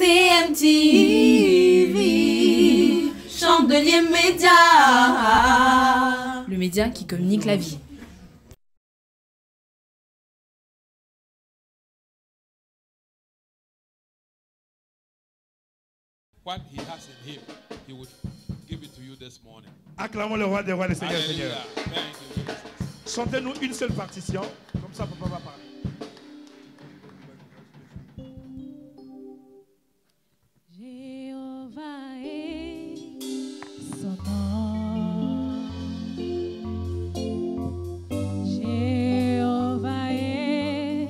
CMTV, Chandelier Média. Le média qui communique la vie. What he has in him, he would give it to you this morning. Acclamons le roi des rois, le Seigneur Jesus. Chantez-nous une seule partition, comme ça papa va parler. Jéhovah est son nom. Jéhovah est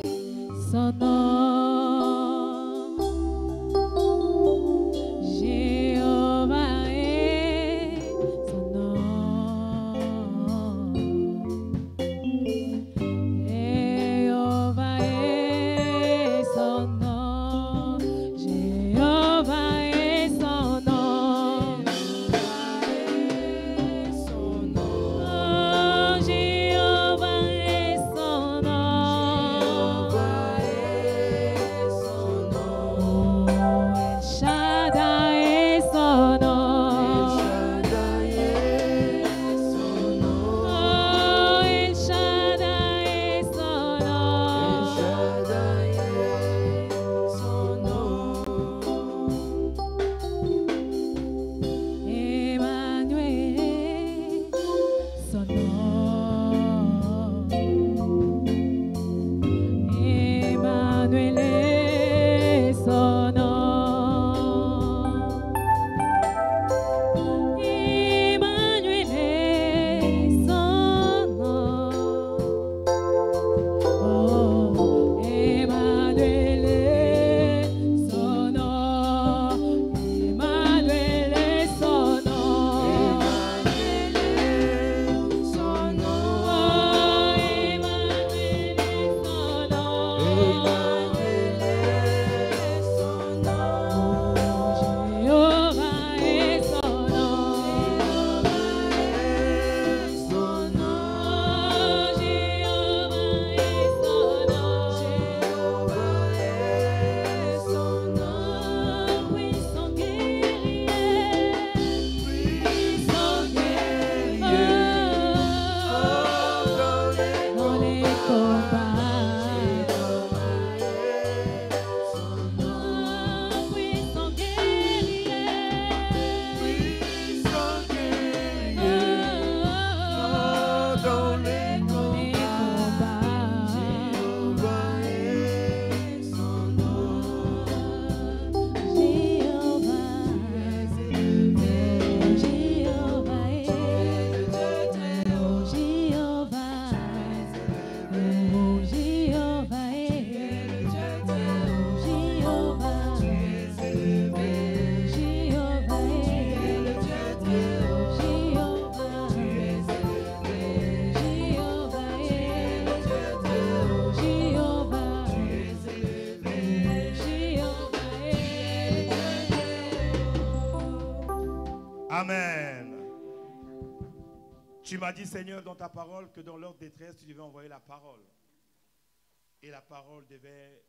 parole devait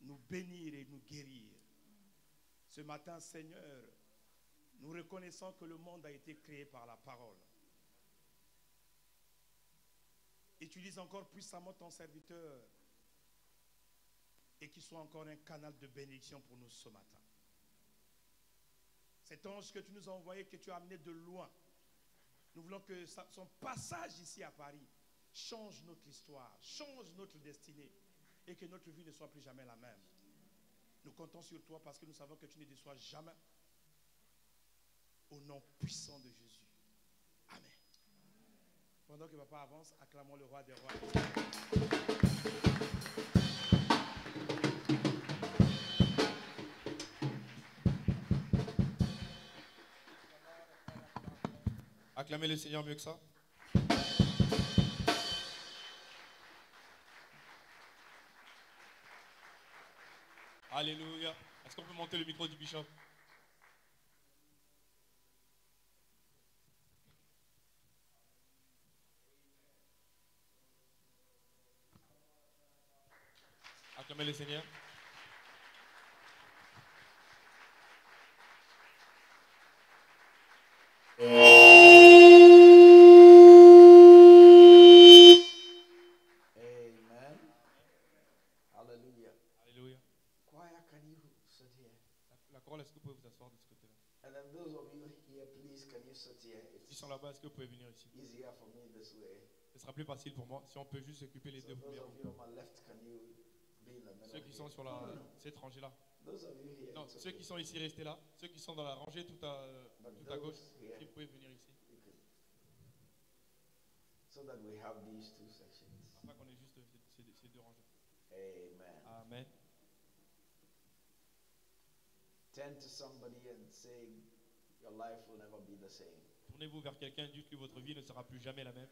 nous bénir et nous guérir. Ce matin, Seigneur, nous reconnaissons que le monde a été créé par la parole. Utilise encore puissamment ton serviteur et qu'il soit encore un canal de bénédiction pour nous ce matin. Cet ange que tu nous as envoyé, que tu as amené de loin, nous voulons que son passage ici à Paris change notre histoire, change notre destinée et que notre vie ne soit plus jamais la même. Nous comptons sur toi parce que nous savons que tu ne déçois jamais. Au nom puissant de Jésus. Amen. Pendant que papa avance, acclamons le roi des rois. Acclamez le Seigneur mieux que ça. Alléluia. Est-ce qu'on peut monter le micro du bishop? Acclamez le Seigneur. Sont là-bas, est-ce que vous pouvez venir ici? Easier for me this way. Ce sera plus facile pour moi si on peut juste occuper les So deux middle? Ceux qui sont sur no, la, no. cette rangée-là. Non, ceux okay. qui sont ici, restez là. Ceux qui sont dans la rangée tout à, But tout à gauche, those here, si vous pouvez venir ici. you can. So that we have these two sections. Afin qu'on ait juste ces, ces- ces deux rangées. Amen. Amen. Turn to somebody and say, Your life will never be the same. Tournez-vous vers quelqu'un, dites-lui votre vie ne sera plus jamais la même.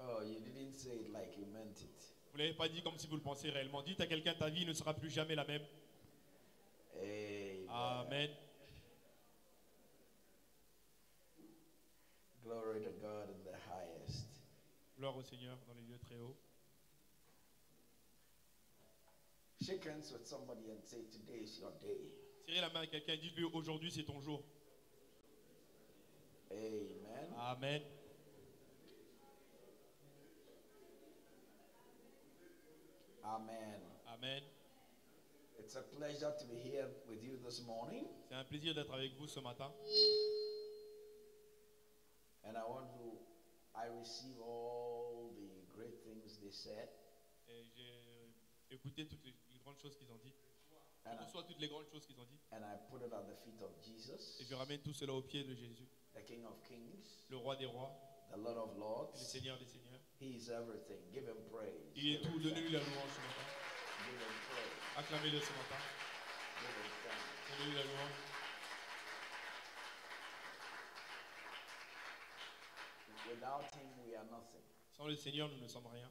Oh, you didn't say it like you meant it. Vous ne l'avez pas dit comme si vous le pensez réellement. Dites à quelqu'un ta vie ne sera plus jamais la même. Amen. Amen. Glory to God in the highest. Gloire au Seigneur dans les lieux très hauts. Shake hands with somebody and say, Today is your day. Tirez la main à quelqu'un, dites-lui aujourd'hui c'est ton jour. Amen. Amen. Amen. Amen. It's a pleasure to be here with you this morning. C'est un plaisir d'être avec vous ce matin. And I want to, I receive all the great things they said. Et j'ai écouté toutes les, grandes choses qu'ils ont dit. Je And I, reçois toutes les grandes choses qu'ils ont dit. and I put it at the feet of Jesus, Et je ramène tout cela aux pieds de Jésus, the King of Kings, le roi des rois, the Lord of et le Lords. Seigneur des seigneurs. He is everything. Give him praise. Il est tout, donnez-lui la louange ce matin. Give him praise. Acclamez-le ce matin. Donnez-lui la louange. Without him, we are nothing. Sans le Seigneur, nous ne sommes rien.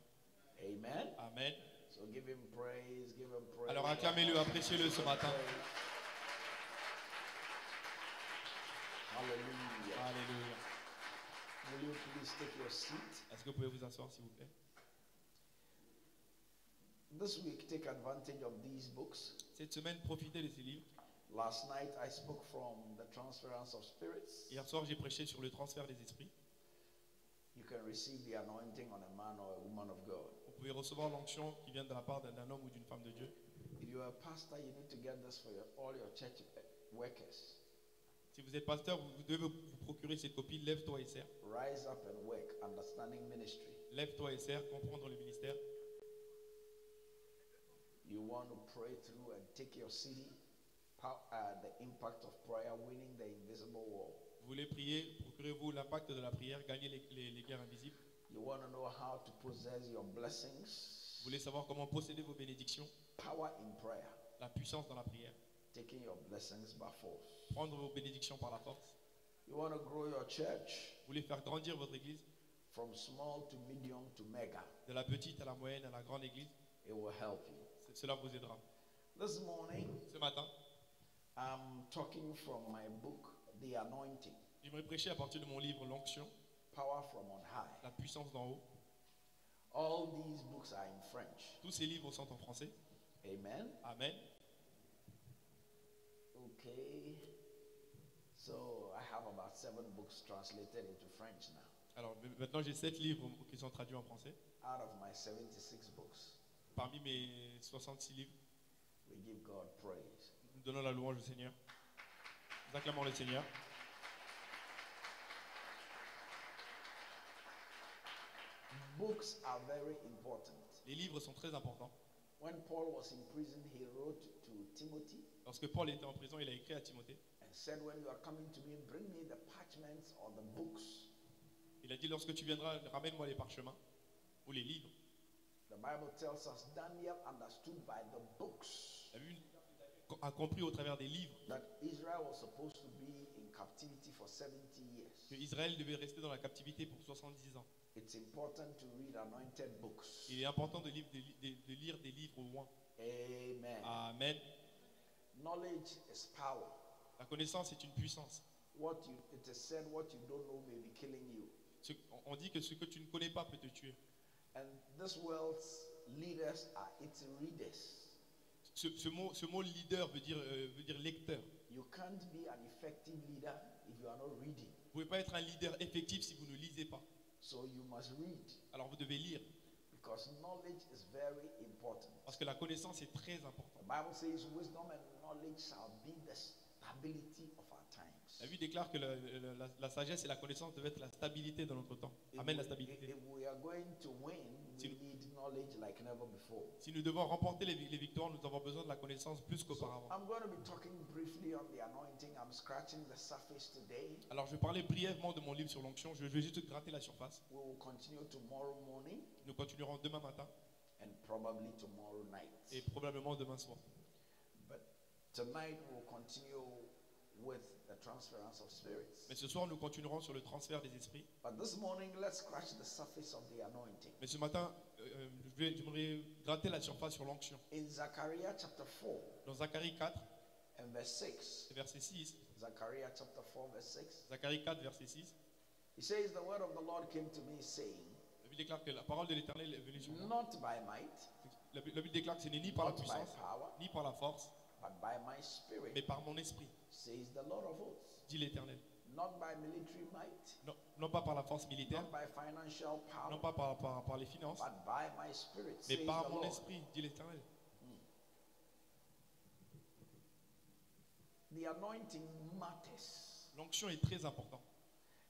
Amen. Amen. So give him praise. Give him praise. Alors acclamez-le, appréciez-le ce matin. Hallelujah. Alléluia. Will you please take your seat? Est-ce que vous pouvez vous asseoir s'il vous plaît? This week, take advantage of these books. Cette semaine, profitez de ces livres. Last night, I spoke from the transference of spirits. Hier soir, j'ai prêché sur le transfert des esprits. You can receive the anointing on a man or a woman of God. Vous pouvez recevoir l'onction qui vient de la part d'un homme ou d'une femme de Dieu. Workers. Si vous êtes pasteur, vous devez vous procurer cette copie. Lève-toi et sers. Rise up and work, understanding ministry. Lève-toi et sers, comprendre le ministère. You want to pray through and take your city, pow- uh, the impact of prayer, winning the invisible war. Vous voulez prier, procurez-vous l'impact de la prière, les, les- les guerres invisibles. You want to know how to possess your blessings, Vous voulez savoir comment posséder vos bénédictions, power in prayer, la puissance dans la prière, taking your blessings by force. prendre vos bénédictions par la force. You want to grow your church? Vous voulez faire grandir votre église, from small to medium to mega. de la petite à la moyenne à la grande église. It will help you. C- Cela vous aidera. This morning, Ce matin, I'm talking from my book, The Anointing, j'aimerais prêcher à partir de mon livre L'onction, Power from on High. la puissance d'en haut. All these books are in French. Tous ces livres sont en français. Amen. Amen. Okay. So I have about seven books translated into French now. Alors maintenant, j'ai sept livres qui sont traduits en français. Out of my 76 books, Parmi mes 66 livres, we give God praise. nous donnons la louange au Seigneur. Nous acclamons le Seigneur. Books are very important. Les livres sont très importants. When Paul was in prison, he wrote to Timothy Lorsque Paul était en prison, il a écrit à Timothée. and said, When you are coming to me, bring me the parchments or the books. Il a dit lorsque tu viendras, ramène-moi les parchemins ou les livres. The Bible tells us Daniel understood by the books La Bible a compris au travers des livres that Israel was supposed to be in captivity for 70 que. Israël devait rester dans la captivité pour 70 ans. It's important to read anointed books. Il est important de, lire des, li- de- de lire des livres au moins. Amen. Amen. Knowledge is power. La connaissance est une puissance. What you, it is said, what you don't know may be killing you. Ce- on dit que ce que tu ne connais pas peut te tuer. And this world's leaders are its readers. Ce, ce mot, ce mot leader veut dire, euh, veut dire lecteur. You can't be an effective leader if you are not reading. Vous ne pouvez pas être un leader effectif si vous ne lisez pas. So you must read. Alors vous devez lire. Because knowledge is very important. Parce que la connaissance est très The importante. Bible says wisdom and knowledge shall be the stability of our times. La Bible déclare que la, la- la- la sagesse et la connaissance devaient être la stabilité de notre temps. If Amène la we, stabilité. if we are going to win, we Si- like never nous devons remporter les, les victoires, nous avons besoin de la connaissance plus qu'auparavant. I'm going to be talking briefly on the anointing. I'm scratching the surface today. Alors je vais parler brièvement de mon livre sur l'onction. Je vais juste gratter la surface. We will continue tomorrow morning Nous continuerons demain matin and probably tomorrow night. et probablement demain soir. But tonight we'll continue with the transference of spirits. Mais ce soir, nous continuerons sur le transfert des esprits. But this morning, let's scratch the surface of the anointing. Mais ce matin, euh, euh, je vais- j'aimerais gratter la surface sur l'onction. In Zechariah chapter 4 Dans Zacharie 4, and verse 6, verset 6, Zechariah chapter 4, verse 6, Zacharie 4, verset 6, he says, The word of the Lord came to me, saying, la Bible déclare que la parole de l'Éternel est venue sur moi. Not by might, La Bible la Bible déclare que ce n'est ni par la not by puissance, power, ni par la force, but by my spirit, mais par mon esprit, says the Lord of hosts. dit l'Éternel. Not by military might, Non, non pas par la force militaire, not by financial non power, pas par, par- par les finances, but by my spirit, mais says par the mon Lord. esprit, dit l'Éternel. The anointing matters. L'onction est très importante.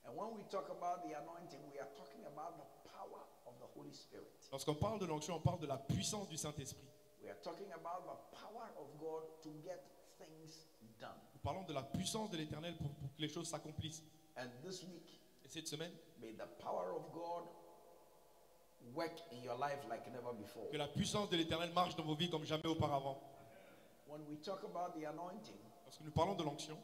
And when we talk about the anointing, we are talking about the power of the Holy Spirit. Lorsqu'on parle de l'onction, on parle de la puissance du Saint-Esprit. We are talking about the power of God to get things done. Nous parlons de la puissance de l'Éternel pour, pour que les choses s'accomplissent. And this week, Et cette semaine, may the power of God work in your life like never before. que la puissance de l'Éternel marche dans vos vies comme jamais auparavant. When we talk about the anointing, Lorsque nous parlons de l'onction,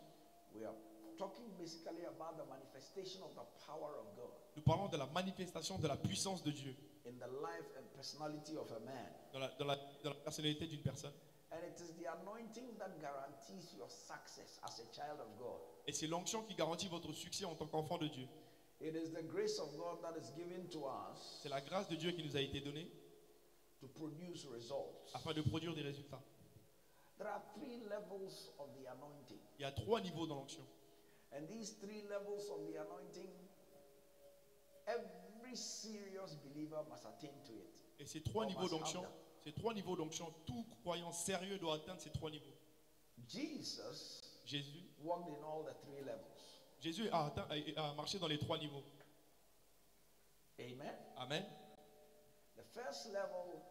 we are talking basically about the manifestation of the power of God nous parlons de la manifestation de la puissance de Dieu in the life and personality of a man. dans la, dans la- dans la personnalité d'une personne. And it is the anointing that guarantees your success as a child of God. Et c'est l'onction qui garantit votre succès en tant qu'enfant de Dieu. It is the grace of God that is given to us C'est la grâce de Dieu qui nous a été donnée to produce results. afin de produire des résultats. There are three levels of the anointing. Il y a trois niveaux dans l'onction. And these three levels of the anointing, every serious believer must attain to it. Et ces trois niveaux d'onction, ces trois niveaux d'onction, tout croyant sérieux doit atteindre ces trois niveaux. Jesus Jésus, walked in all the three levels. Jésus a, atteint- a- a marché dans les trois niveaux. Amen. Amen. The first level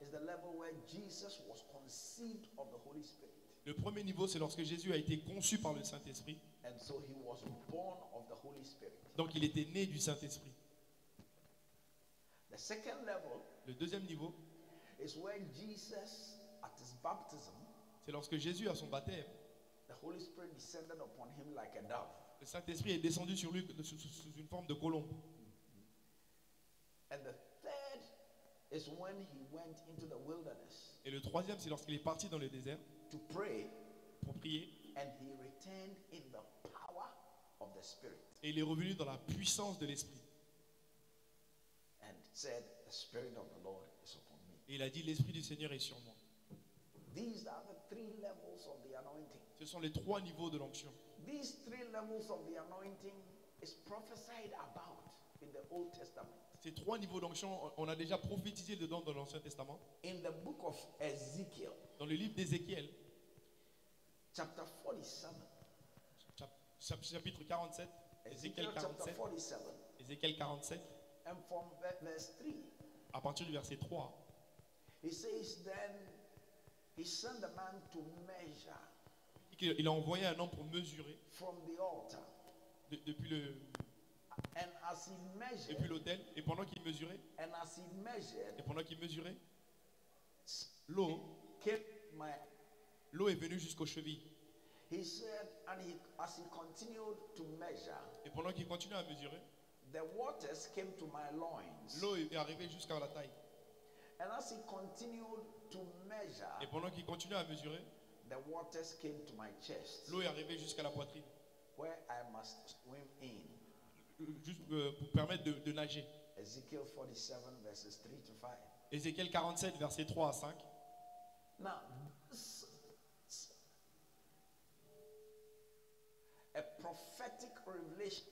is the level where Jesus was conceived of the Holy Spirit. Le premier niveau, c'est lorsque Jésus a été conçu par le Saint-Esprit. And so he was born of the Holy Spirit. Donc il était né du Saint-Esprit. The second level Le deuxième niveau, is where Jesus, at his baptism, c'est lorsque Jésus, à son baptême, the Holy Spirit descended upon him like a dove. le Saint-Esprit est descendu sur lui sous, sous- sous une forme de colombe. And the third is when he went into the wilderness Et le troisième, c'est lorsqu'il est parti dans le désert to pray pour prier. and he returned in the power of the Spirit Et il est revenu dans la puissance de l'Esprit. And said, The Spirit of the Lord is upon me. Et il a dit, l'Esprit du Seigneur est sur moi. These are the three levels of the anointing. Ce sont les trois niveaux de l'onction. These three levels of the anointing is prophesied about in the Old Testament. Ces trois niveaux d'onction, on a déjà prophétisé dedans dans l'Ancien Testament. In the book of Ezekiel, Dans le livre d'Ézéchiel, chapter 47, chap- chap- chapitre 47, Ezekiel Ézéchiel chapter 47, 47, Ézéchiel 47, and from ve- verse 3, à partir du verset 3, he says, Then he sent the man to measure il a envoyé un homme pour mesurer from the altar. de- depuis le- And as he depuis measured, l'autel. Et pendant qu'il mesurait, and as he measured, et pendant qu'il mesurait, l'eau, est venue jusqu'aux chevilles. he said, and he as he continued to measure, Et pendant qu'il continuait à mesurer, the waters came to my loins. l'eau est arrivée jusqu'à la taille. And as he continued to measure, Et pendant qu'il continuait à mesurer, the waters came to my chest, l'eau est arrivée jusqu'à la poitrine. where I must swim in. Juste euh, pour permettre de, de nager. Ezekiel 47, verses 3 to 5. Ézéchiel 47, versets 3 à 5. Now, this is a prophetic revelation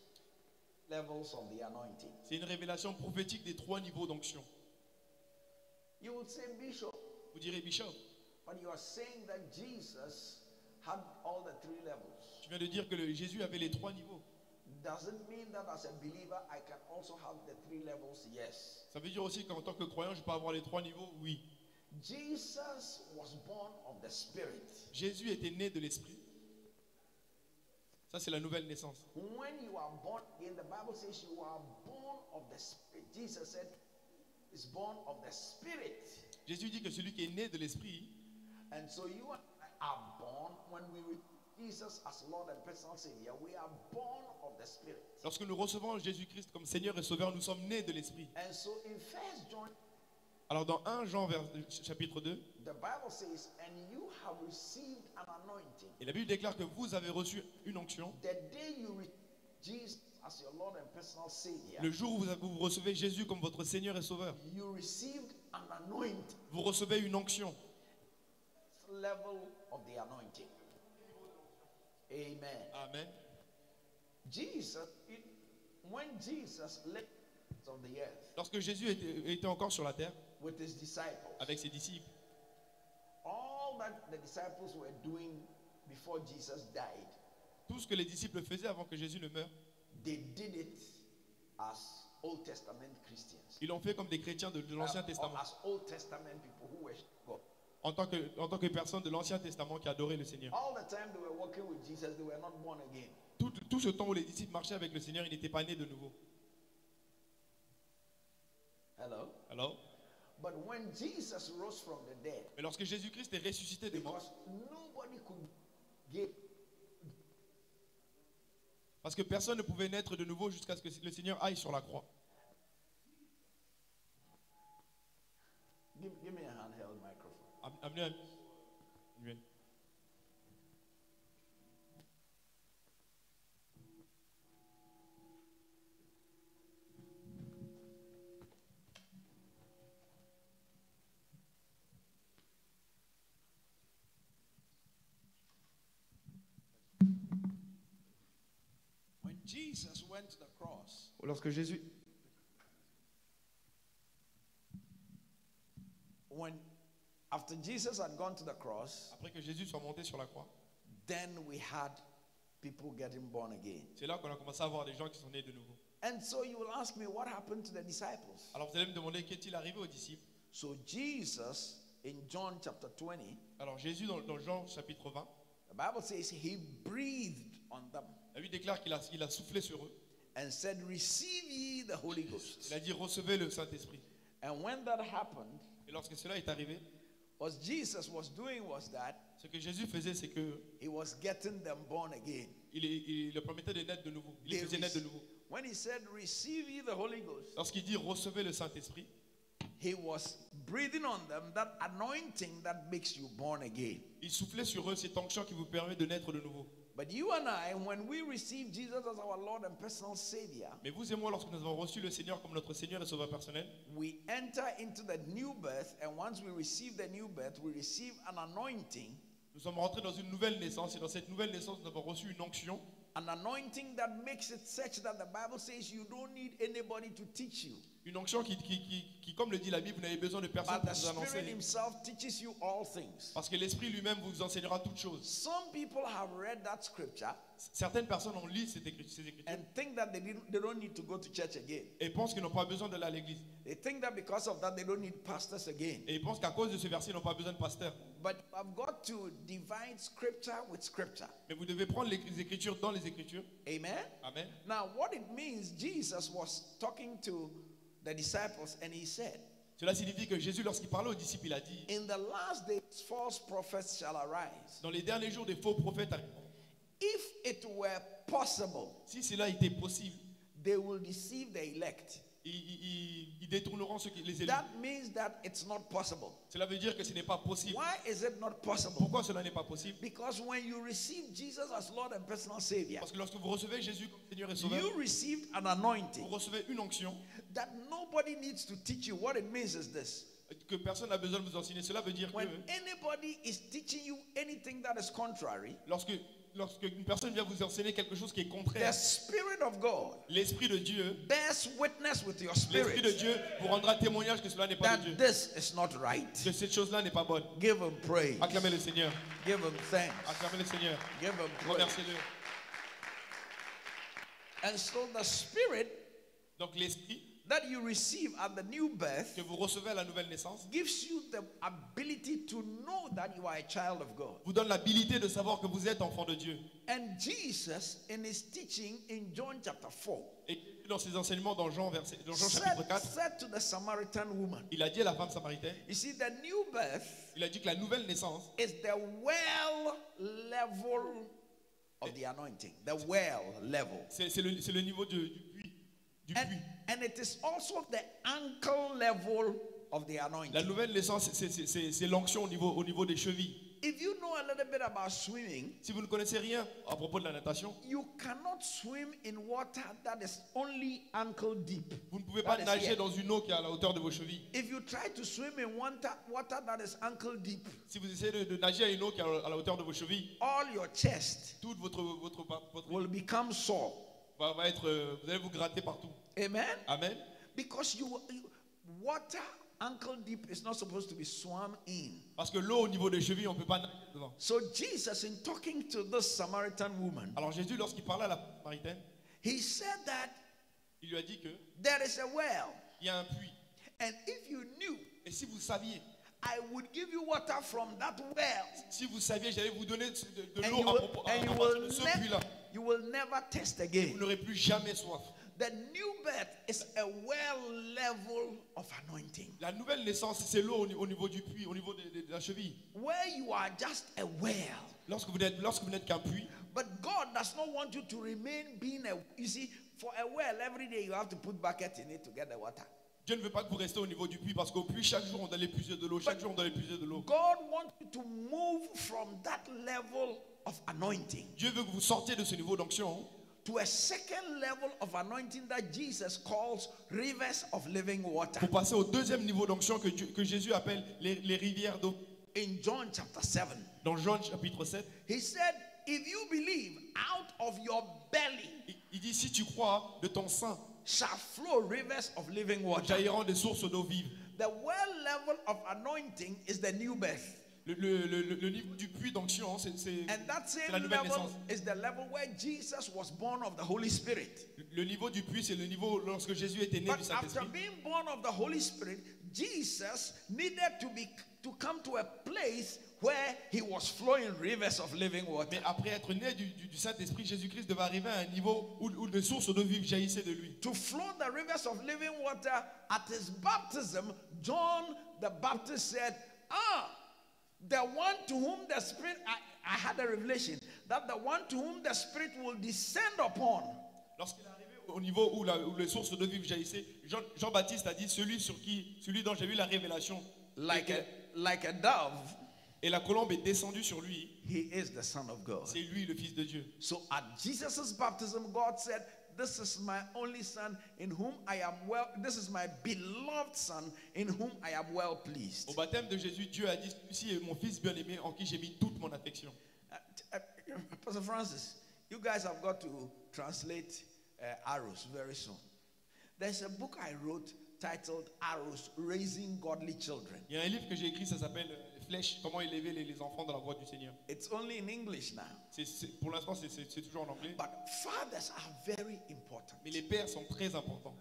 levels of the anointing. C'est une révélation prophétique des trois niveaux d'onction. You would say bishop, Vous direz bishop. but you are saying that Jesus had all the three levels. Tu viens de dire que le- Jésus avait les trois niveaux. Does it mean that as a believer I can also have the three levels? Yes. Ça veut dire aussi qu'en tant que croyant, je peux avoir les trois niveaux Oui. Jesus was born of the Spirit. Jésus était né de l'Esprit. Ça, c'est la nouvelle naissance. When you are born again, the Bible says you are born of the Spirit. Jesus said, is born of the Spirit. Jésus dit que celui qui est né de l'Esprit, And so you are born when we Jesus as Lord and personal Savior. We are born of the Spirit. lorsque nous recevons Jésus-Christ comme Seigneur et Sauveur, nous sommes nés de l'Esprit. And so in First John, Alors dans 1 Jean vers- chapitre 2, the Bible says, and you have received an anointing. et la Bible déclare que vous avez reçu une onction. The day you receive Jesus as your Lord and personal Savior, Le jour où vous, vous recevez Jésus comme votre Seigneur et Sauveur, you received an anointing vous recevez une onction. level of the anointing. Amen. Amen. Jesus, it- when Jesus left on the earth Lorsque Jésus était, était encore sur la terre with his disciples, avec ses disciples, all that the disciples were doing before Jesus died, tout ce que les disciples faisaient avant que Jésus ne meure, they did it as Old Testament Christians. ils l'ont fait comme des chrétiens de, de l'Ancien Uh, Testament, as Old Testament people who worship God. en tant, que, en tant que personnes de l'Ancien Testament qui adoraient le Seigneur. All the time they were walking with Jesus, they were not born again. Tout, tout ce temps où les disciples marchaient avec le Seigneur, ils n'étaient pas nés de nouveau. Hello? Alors, But when Jesus rose from the dead, mais lorsque Jésus-Christ est ressuscité des morts, because nobody could get parce que personne ne pouvait naître de nouveau jusqu'à ce que le Seigneur aille sur la croix. give, give me a handheld microphone. Am- Amenez un- Lorsque Jésus, when after Jesus had gone to the cross, après que Jésus soit monté sur la croix, then we had people getting born again. c'est là qu'on a commencé à voir des gens qui sont nés de nouveau. And so you will ask me what happened to the disciples? Alors vous allez me demander qu'est-il arrivé aux disciples? So Jesus in John chapter 20, Alors Jésus dans, dans Jean chapitre 20, the Bible says he breathed on them la Bible déclare qu'il a, il a soufflé sur eux. and said, "Receive ye the Holy Ghost." Il a dit recevez le Saint-Esprit. And when that happened, Et lorsque cela est arrivé, what Jesus was doing was that ce que Jésus faisait, c'est que he was getting them born again. il, il leur permettait de naître de nouveau. Il les faisait naître de nouveau. When he said, "Receive ye the Holy Ghost," Lorsqu'il dit recevez le Saint-Esprit, he was breathing on them that anointing that makes you born again. il soufflait sur eux cette onction qui vous permet de naître de nouveau. But you and I, when we receive Jesus as our Lord and personal Savior, Mais vous et moi, lorsque nous avons reçu le Seigneur comme notre Seigneur et Sauveur personnel, we enter into the new birth, and once we receive the new birth, we receive an anointing, nous sommes rentrés dans une nouvelle naissance. Et dans cette nouvelle naissance, nous avons reçu une onction. An anointing that makes it such that the Bible says you don't need anybody to teach you. Une onction qui, qui, qui- qui, comme le dit la Bible, vous n'avez besoin de personne But pour the vous Spirit annoncer. Himself teaches you all things. Parce que l'Esprit lui-même vous enseignera toutes choses. Some people have read that scripture Certaines personnes ont lu cette écrit- ces écritures and think that they, didn't, they don't need to go to church again. et pensent qu'ils n'ont pas besoin d'aller à l'église. They think that because of that, they don't need pastors again. Et ils pensent qu'à cause de ce verset, ils n'ont pas besoin de pasteur. But I've got to divide scripture with scripture. Mais vous devez prendre les les écritures dans les écritures. Amen. Amen. Now, what it means, Jesus was talking to the disciples and he said, Cela signifie que Jésus, lorsqu'il parlait aux disciples, il a dit In the last days, false prophets shall arise. Dans les derniers jours, des faux prophètes arriveront. If it were possible, Si cela était possible, they will deceive the elect. Ils, détourneront ceux qui les élus. That means that it's not possible. Cela veut dire que ce n'est pas possible. Why is it not possible? Pourquoi cela n'est pas possible? Because when you receive Jesus as Lord and personal Savior, Parce que lorsque vous recevez Jésus comme Seigneur et Sauveur, you received an vous anointing recevez une onction that nobody needs to teach you. What it means is this que personne n'a besoin de vous enseigner. Cela veut dire que when anybody is teaching you anything that is contrary, Lorsque, lorsque une personne vient vous enseigner quelque chose qui est contraire, l'Esprit de Dieu, l'Esprit de vous rendra témoignage que cela n'est pas de Dieu, this is not right. que cette chose-là n'est pas bonne. Give him praise. Acclamez le Seigneur, Give him thanks. acclamez le Seigneur, remerciez-le. And so the Spirit Donc l'Esprit that you receive at the new birth que vous recevez à la nouvelle naissance gives you the ability to know that you are a child of God. vous donne l'habilité de savoir que vous êtes enfant de Dieu. And Jesus, in his teaching in John chapter 4, Et dans ses enseiglements dans Jean, verset, dans Jean chapitre 4, said to the Samaritan woman, il a dit à la femme samaritaine, You see, the new birth il a dit que la nouvelle naissance, is the well level of the anointing, the well level. c'est le, le niveau du, du puits. Du And, it is also the ankle level of the La anointing. nouvelle naissance, c'est- l'onction au niveau, au niveau des chevilles. If you know a little bit about swimming, Si vous ne connaissez rien à propos de la natation, you cannot swim in water that is only ankle deep. vous ne pouvez pas That nager dans une eau qui est à la hauteur de vos chevilles. If you try to swim in water, water that is ankle deep, Si vous essayez de, de nager à une eau qui est à la hauteur de vos chevilles, all your chest toute votre, votre, votre will become sore. Va, va être, euh, vous allez vous gratter partout. Amen? Amen. Because you, you water ankle deep is not supposed to be swum in. Parce que l'eau au niveau des chevilles, on ne peut pas nager dedans. So Jesus, in talking to this Samaritan woman, Alors Jésus, lorsqu'il parlait à la Samaritaine, he said that il lui a dit que there is a well, il y a un puits. and if you knew, Et si vous saviez, I would give you water from that well, si vous saviez, j'allais vous donner de, de l'eau à, propos- de ce puits-là. You will never test Vous again. n'aurez plus jamais soif. The new birth is a well level of anointing, La nouvelle naissance, c'est l'eau au, ni- au niveau du puits, au niveau de, de- de la cheville. where you are just a well. Lorsque vous n'êtes, lorsque vous n'êtes qu'un puits, But God does not want you to remain being a. You see, for a well, every day you have to put bucket in it to get the water. Dieu ne veut pas que vous restiez au niveau du puits parce qu'au puits, chaque jour, on doit aller puiser de l'eau. Chaque jour, on doit aller puiser de l'eau. God wants you to move from that level of anointing Dieu veut que vous sortiez de ce niveau d'onction to a second level of anointing that Jesus calls rivers of living water. pour passer au deuxième niveau d'onction que, que Jésus appelle les, les rivières d'eau. In John chapter 7, Dans Jean chapitre 7, he said, If you believe, out of your belly il, il dit Si tu crois, de ton sein shall flow rivers of living water. jailliront des sources d'eau vive. The well level of anointing is the new birth. Le, le- du puits d'onction, c'est c'est- And that c'est same la nouvelle naissance. is the level where Jesus was born of the Holy Spirit. Le niveau du puits, c'est le niveau lorsque Jésus était né But du after Saint-Esprit. being born of the Holy Spirit, Jesus needed to be to come to a place where he was flowing rivers of living water. Mais après être né du, du- du Saint-Esprit, Jésus-Christ devait arriver à un niveau où, où les sources d'eau vive jaillissaient de lui. To flow the rivers of living water at his baptism, John the Baptist said, Ah, the one to whom the Spirit, I, I had a revelation that the one to whom the Spirit will descend upon Lorsqu'il est arrivé au niveau où, la- où les sources d'eau vive jaillissaient, Jean- Jean-Baptiste a dit celui sur qui, celui dont j'ai vu la révélation. like a, like a dove, et la colombe est descendue sur lui. he is the Son of God. C'est lui le Fils de Dieu. So at Jesus' baptism, God said, This is my only son in whom I am well, this is my beloved son in whom I am well pleased. Au baptême de Jésus, Dieu a dit celui-ci est mon Fils bien-aimé en qui j'ai mis toute mon affection. Uh, uh, Pastor Francis, you guys have got to translate uh, arrows very soon. There's a book I wrote titled Arrows Raising Godly Children. Il y a un livre que j'ai écrit, ça s'appelle euh, flèches, comment élever les, les enfants dans la voie du Seigneur. It's only in English now. C'est- c'est- pour l'instant, c'est- c'est c'est toujours en anglais. But fathers are very important. Mais les pères sont très importants.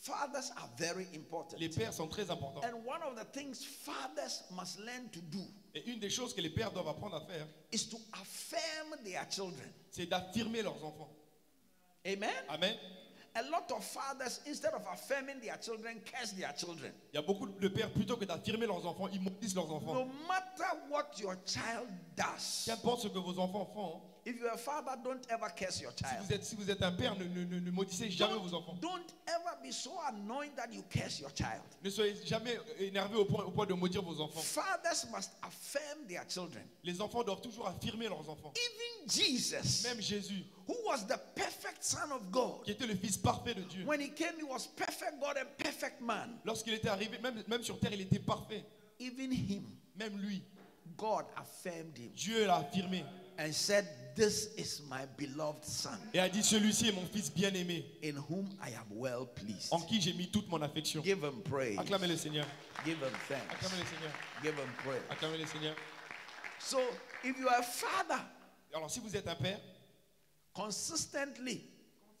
Fathers are very important. Les pères sont très importants. And one of the things fathers must learn to do Et une des choses que les pères doivent apprendre à faire, is to affirm their children. c'est d'affirmer leurs enfants. Amen? Amen. A lot of fathers, instead of affirming their children, curse their children. Il y a beaucoup de pères, plutôt que d'affirmer leurs enfants, ils maudissent leurs enfants. No matter what your child does, Qu'importe ce que vos enfants font, if you're a father, don't ever curse your si child. vous êtes, si vous êtes un père, ne, ne- ne- ne maudissez jamais vos enfants. Don't, don't ever be so annoyed that you curse your child. Ne soyez jamais énervés au point, au point de maudire vos enfants. Fathers must affirm their children. Les enfants doivent toujours affirmer leurs enfants. Even Jesus, Même Jésus, who was the perfect Son of God, qui était le Fils parfait de Dieu, when he came, he was perfect God and perfect man. lorsqu'il était arrivé, même, même sur terre, il était parfait. Even him, Même lui, God affirmed him Dieu l'a affirmé and said, This is my beloved son, et a dit celui-ci est mon fils bien-aimé in whom I am well pleased. en qui j'ai mis toute mon affection. Give him praise. Acclamez le Seigneur. Give him thanks. Acclamez le Seigneur. Give him praise. Acclamez le Seigneur. So, if you are a father, Alors si vous êtes un père, consistently,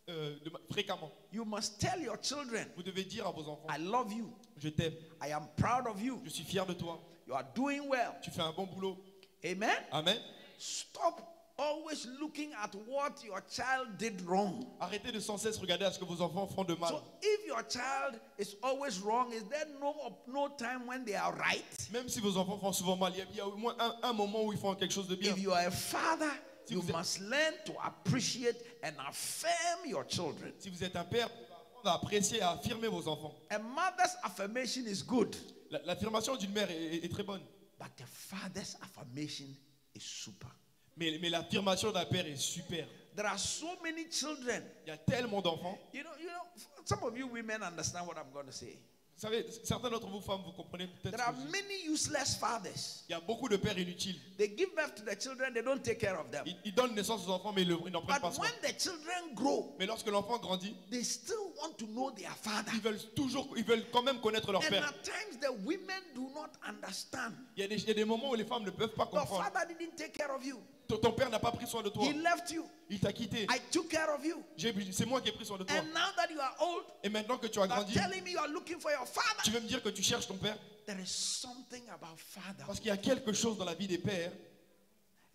euh, de- fréquemment, you must tell your children, vous devez dire à vos enfants, I love you. je t'aime, I am proud of you. je suis fier de toi, You are doing well. tu fais un bon boulot. Amen? Amen. Stop always looking at what your child did wrong. Arrêtez de sans cesse regarder à ce que vos enfants font de mal. So if your child is always wrong, is there no no time when they are right? Même si vos enfants font souvent mal, il y a, au moins un, un moment où ils font quelque chose de bien. If you are a father, Si you vous êtes- must learn to appreciate and affirm your children. Si vous êtes un père, vous devez apprendre à apprécier et à affirmer vos enfants. A mother's affirmation is good, La- L'affirmation d'une mère est, est- est très bonne, but a father's affirmation is super. mais, mais l'affirmation d'un père est super. There are so many children. Il y a tellement d'enfants. You know, you know, some of you women understand what I'm going to say. Vous savez, certains d'entre vous femmes, vous comprenez peut-être. There are many useless fathers. Il y a beaucoup de pères inutiles. They give birth to the children, they don't take care of them. Ils, ils donnent naissance aux enfants, mais ils n'en prennent pas soin. when the children grow, Mais lorsque l'enfant grandit, they still want to know their father. ils veulent toujours, ils veulent quand même connaître leur And père. at times the women do not understand. Il y, a des, il y a des moments où les femmes ne peuvent pas Your comprendre. father didn't take care of you. Ton, père n'a pas pris soin de toi. He left you. Il t'a quitté. I took care of you. J'ai- C'est moi qui ai pris soin de toi. And now that you are old, Et maintenant que tu as grandi, telling me you are looking for your tu father. veux me dire que tu cherches ton père? There is something about father. Parce qu'il y a quelque chose dans la vie des pères.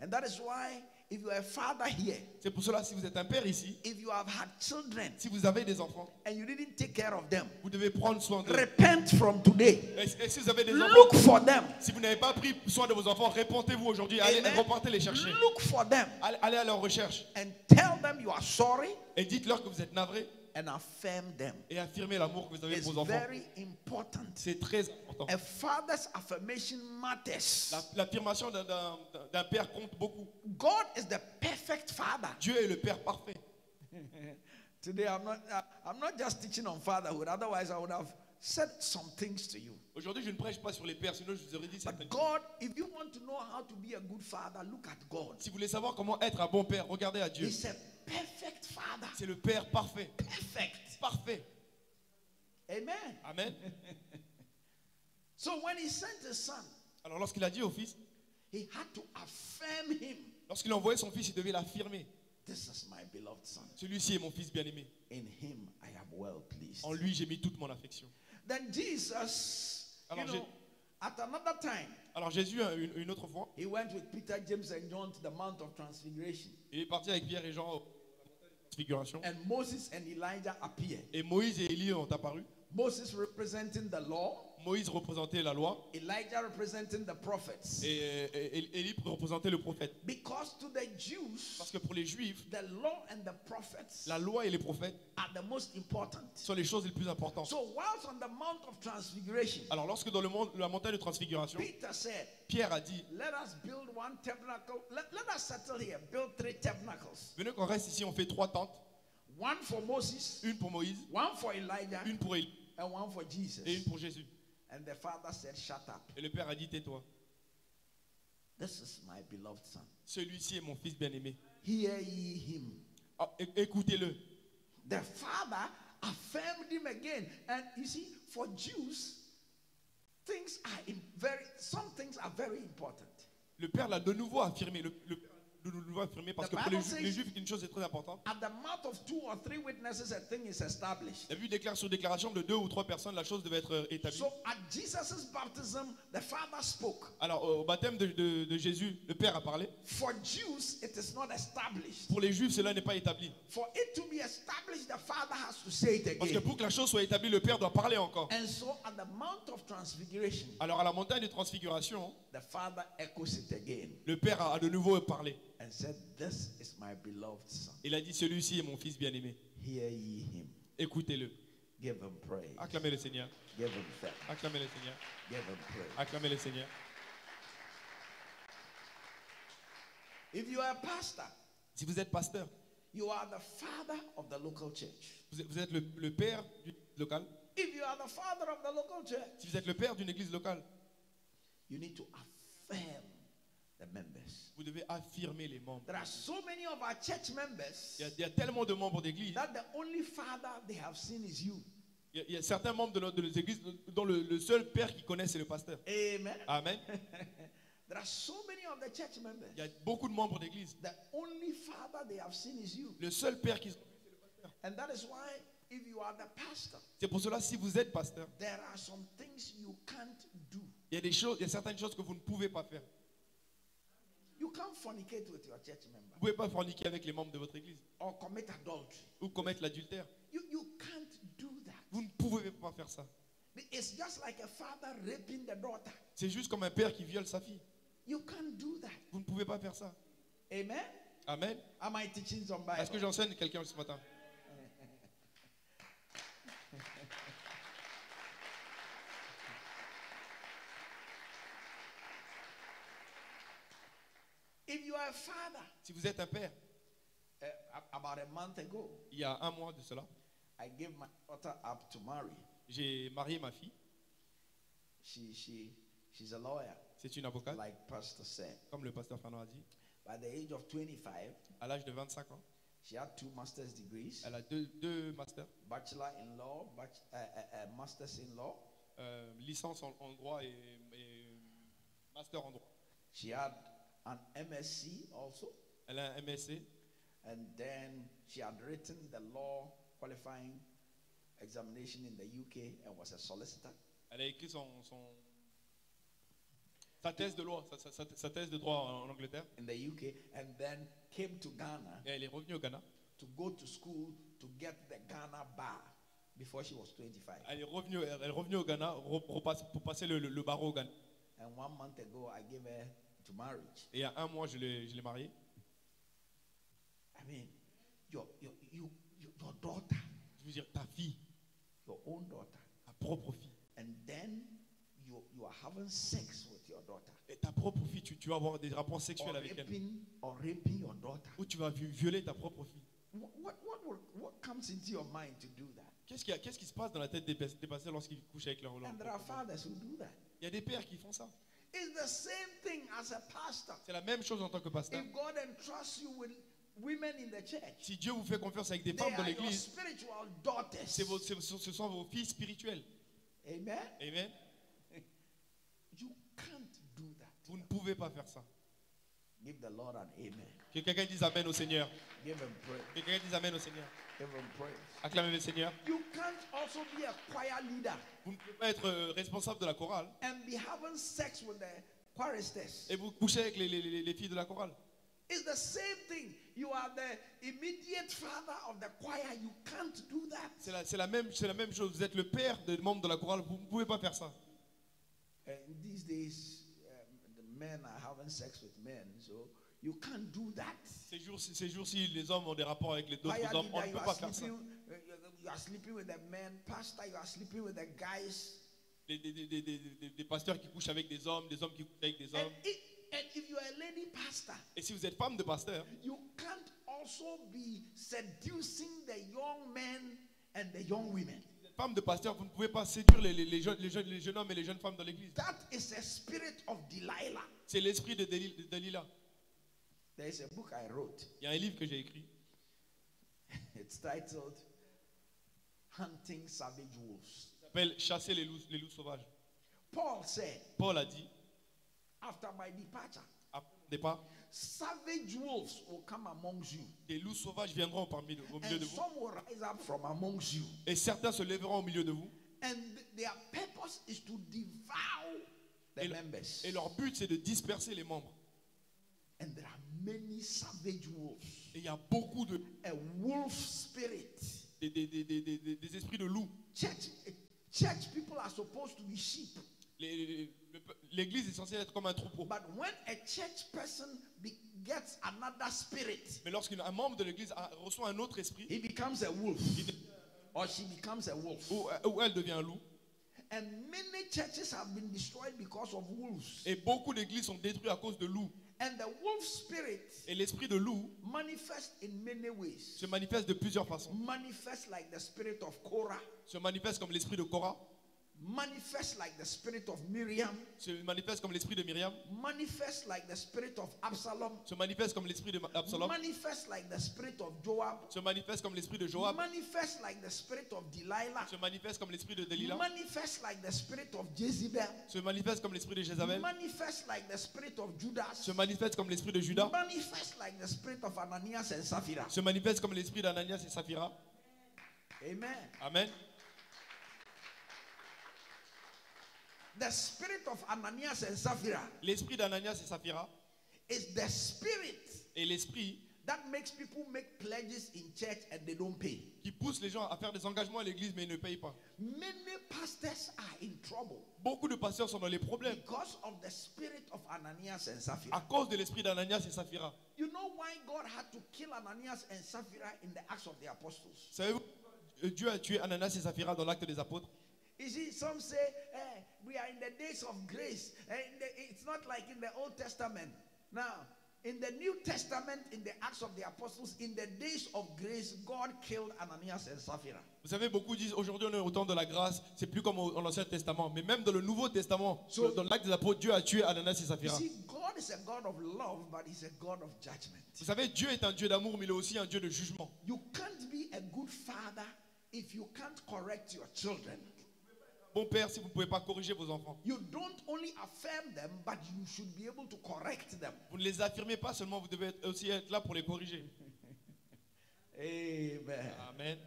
And that is why if you are a father here, C'est pour cela, si vous êtes un père ici, if you have had children si vous avez des enfants, and you didn't take care of them, vous devez prendre soin d'eux. repent from today. Et, et si vous avez des enfants, Look for them. si vous n'avez pas pris soin de vos enfants, répentez-vous aujourd'hui. Allez, repartez les chercher. Look for them Allez, allez à leur recherche. and tell them you are sorry Et dites-leur que vous êtes navré and affirm them. et affirmez l'amour que vous avez It's pour vos enfants. very important. C'est très important. A father's affirmation matters. La- L'affirmation d'un- père compte beaucoup. God is the perfect father. Dieu est le père parfait. Today I'm not I'm not just teaching on fatherhood, otherwise I would have said some things to you. Aujourd'hui, je ne prêche pas sur les pères, sinon je vous aurais dit certaines. God, if you want to know how to be a good father, look at God. Si vous voulez savoir comment être un bon père, regardez à Dieu. He's a perfect father. C'est le père parfait. Perfect. Parfait. Amen. Amen. So when he sent his son, Alors lorsqu'il a dit au fils, he had to affirm him. lorsqu'il a envoyé son fils, il devait l'affirmer. This is my beloved son. Celui-ci est mon fils bien-aimé. In him I am well pleased. En lui, j'ai mis toute mon affection. Then Jesus, you Alors, know, at another time, Alors Jésus, un- une, une autre fois, he went with Peter, James, and John to the Mount of Transfiguration. il est parti avec Pierre et Jean au transfiguration. And Moses and Elijah appeared. Et Moïse et Élie ont apparu. Moses representing the law, Moïse représentait la loi Elijah representing the prophets. et, Élie représentait le prophète. Because to the Jews, Parce que pour les Juifs, the law and the prophets la loi et les prophètes are the most important. sont les choses les plus importantes. So whilst on the Mount of Transfiguration, Alors lorsque dans le monde, la montagne de transfiguration, Peter said, Pierre a dit, Let us build one tabernacle. Let, let us settle here. Build three tabernacles. venez qu'on reste ici, on fait trois tentes. One for Moses, Une pour Moïse, one for Elijah, une pour Élie and one for Jesus. et une pour Jésus. And the father said, Shut up. Et le Père a dit, tais-toi. This is my beloved son. Celui-ci est mon fils bien-aimé. Hear ye him. É- Écoutez-le. The father affirmed him again. And you see, for Jews, things are in very some things are very important. Le Père l'a de nouveau affirmé. Le, le Père l'a de nouveau affirmé parce The que pour les, Bible Ju- says- les Juifs, une chose est très importante. At the mouth of two or three witnesses, a thing is established. La vue déclare sur déclaration de deux ou trois personnes, la chose devait être euh, établie. So at Jesus' baptism, the father spoke. Alors au baptême de, de- de Jésus, le Père a parlé. For Jews, it is not established. Pour les Juifs, cela n'est pas établi. For it to be established, the father has to say it Parce que pour que la chose soit établie, le Père doit parler encore. And so at the Mount of Transfiguration, Alors à la montagne de transfiguration, the father echoes it again le Père a de nouveau parlé. And said, This is my beloved son. Il a dit, celui-ci est mon fils bien-aimé. Hear ye him. Écoutez-le. Give him praise. Acclamez le Seigneur. Give him thanks. Acclamez le Seigneur. Give him praise. Acclamez le Seigneur. If you are a pastor, Si vous êtes pasteur, you are the father of the local church. vous êtes, vous êtes le, le père du local. If you are the father of the local church, Si vous êtes le père d'une église locale, you need to affirm Vous devez affirmer les membres. There are so many of our church members Il y a, il y a tellement de membres d'église. that the only father they have seen is you. Il y a, il y a certains membres de, notre, de nos églises dont le, le seul père qui connaît, c'est le pasteur. Amen. Amen. There are so many of the church members. Il y a beaucoup de membres d'église. The only father they have seen is you. Le seul père qui. And that is why, if you are the pastor, C'est pour cela, si vous êtes pasteur, there are some things you can't do. il y a des choses, il y a certaines choses que vous ne pouvez pas faire. You can't fornicate with your church member Vous ne pouvez pas forniquer avec les membres de votre église or commit adultery. ou commettre l'adultère. You, you can't do that. Vous ne pouvez pas faire ça. It's just like a father raping the daughter. C'est juste comme un père qui viole sa fille. You can't do that. Vous ne pouvez pas faire ça. Amen? Amen. Am I teaching some Est-ce que j'enseigne quelqu'un ce matin? If you are a father, Si vous êtes un père, uh, about a month ago, il y a un mois de cela, I gave my daughter up to marry. j'ai marié ma fille. She, she, she's a lawyer, C'est une avocate, like Pastor said. comme le pasteur Fernand a dit. By the age of 25, À l'âge de 25 ans, she had two master's degrees elle a deux, deux masters, bachelor in law, bach- uh, uh, uh, master's in law. euh, licence en, en droit et, et master en droit. She had an MSc also, Elle a un MSc, and then she had written the law qualifying examination in the UK and was a solicitor. elle a écrit son, son- sa thèse de loi, sa, sa- sa- sa thèse de droit en, Angleterre. in the UK and then came to Ghana Et elle est revenue au Ghana. to go to school to get the Ghana bar before she was 25. Elle est revenue, elle est revenue au Ghana pour passer le, le- le barreau au Ghana. And one month ago, I gave her to marriage. Et il y a un mois, je l'ai je l'ai mariée. I mean, your, your, you, you- your daughter, Je veux dire, ta fille, your own daughter, ta propre fille. and then you, you are having sex with your daughter. Et ta propre fille, tu, tu vas avoir des rapports Or sexuels avec elle. raping, or raping your daughter. Ou tu vas vi- violer ta propre fille. What, what, what, comes into your mind to do that? Qu'est-ce, a- qu'est-ce qui se passe dans la tête des, des pasteurs lorsqu'ils couchent avec leur, leur And there are fathers who do that. Il y a des pères qui font ça. It's the same thing as a pastor. C'est la même chose en tant que pasteur. If God entrusts you with women in the church, Si Dieu vous fait confiance avec des femmes dans l'église, ce sont vos filles spirituelles. Amen? Amen. You can't do that. Vous ne pouvez pas faire ça. Give the Lord an amen. Que quelqu'un dise Amen au Seigneur. Give him praise. Que quelqu'un dise Amen au Seigneur. Give him praise. Acclamez le Seigneur. You can't also be a choir leader Vous ne pouvez pas être euh, responsable de la chorale and be having sex with the choristers. et vous couchez avec les, les- les- les filles de la chorale. It's the same thing. You are the immediate father of the choir. You can't do that. C'est la, c'est la même, c'est la même chose. Vous êtes le père des membres de la chorale. Vous ne pouvez pas faire ça. And these days, um, the men are having sex with men, so you can't do that. Ces jours-ci, ces les hommes ont des rapports avec les d'autres Choir hommes. On ne you peut are pas faire ça. sleeping. uh, You are sleeping with the men. Pastor, you are sleeping with the guys. Des, des- des- des- des- des- des pasteurs qui couchent avec des hommes, des hommes qui couchent avec des And, hommes. it, and if you are a lady pastor, Et si vous êtes femme de pasteur, you can't also be seducing the young men and the young women. vous êtes femme de pasteur, vous ne pouvez pas séduire les, les- les jeunes, les, jeunes, les jeunes hommes et les jeunes femmes dans l'église. That is a spirit of Delilah. C'est l'esprit de Deli- de Dalila. There is a book I wrote. Il y a un livre que j'ai écrit. It's titled Hunting Savage Wolves. qui s'appelle Chasser les loups, les loups sauvages. Paul said, Paul a dit, after my departure, après mon départ, savage wolves will come amongst you. des loups sauvages viendront parmi au milieu And de vous. some will rise up from amongst you. Et certains se lèveront au milieu de vous. And th- their purpose is to devour the Et, le- members. et leur but, c'est de disperser les membres. And there are many savage wolves. Et il y a beaucoup de A wolf spirit. des, des- des- des- esprits de loups. Church, church people are supposed to be sheep. L'église est censée être comme un troupeau. But when a church person gets another spirit, Mais lorsqu'un membre de l'église reçoit un autre esprit, he becomes a wolf. Or she becomes a wolf. ou, ou elle devient un loup, And many churches have been destroyed because of wolves. et beaucoup d'églises sont détruites à cause de loups. And the wolf spirit Et l'esprit de loup manifests in many ways. se manifeste de plusieurs façons. Manifests like the spirit of Korah, Se manifeste comme l'esprit de Korah, manifest like the spirit of Miriam, se manifeste comme l'esprit de Myriam, manifest like the spirit of Absalom, se manifeste comme l'esprit de Absalom, manifest like the spirit of Joab, se manifeste comme l'esprit de Joab, manifest like the spirit of Delilah, se manifeste comme l'esprit de Delilah, manifest like the spirit of Jezebel, se manifeste comme l'esprit de Jézabel, manifest like the spirit of Judas, se manifeste comme l'esprit de Judas, manifest like the spirit of Ananias and Sapphira. se manifeste comme l'esprit d'Ananias et Saphira. Amen. Amen. The spirit of Ananias and Sapphira L'esprit d'Ananias et Saphira is the spirit est l'esprit that makes people make pledges in church and they don't pay. qui pousse les gens à faire des engagements à l'église mais ils ne payent pas. Many pastors are in trouble Beaucoup de pasteurs sont dans les problèmes because of the spirit of Ananias and à Sapphira. cause de l'esprit d'Ananias et Saphira. You know why God had to kill Ananias and Sapphira in the Acts of the Apostles? Savez-vous, Dieu a tué Ananias et Saphira dans l'acte des apôtres? You see, some say, eh, we are in the days of grace. Eh, the- it's not like in the Old Testament. Now, in the New Testament, in the Acts of the Apostles, in the days of grace, God killed Ananias and Sapphira. Vous savez, beaucoup disent aujourd'hui on est au temps de la grâce, c'est plus comme dans l'Ancien Testament. Mais même dans le Nouveau Testament, So- dans l'acte des apôtres, Dieu a tué Ananias et You see, God is a God of love, but He's a God of judgment. Vous savez, Dieu est un Dieu d'amour, mais il est aussi un Dieu de jugement. You can't be a good father if you can't correct your children. Bon père, si vous ne pouvez pas corriger vos enfants, You don't only affirm them, but you should be able to correct them. vous ne les affirmez pas seulement, vous devez aussi être là pour les corriger. Amen. Amen.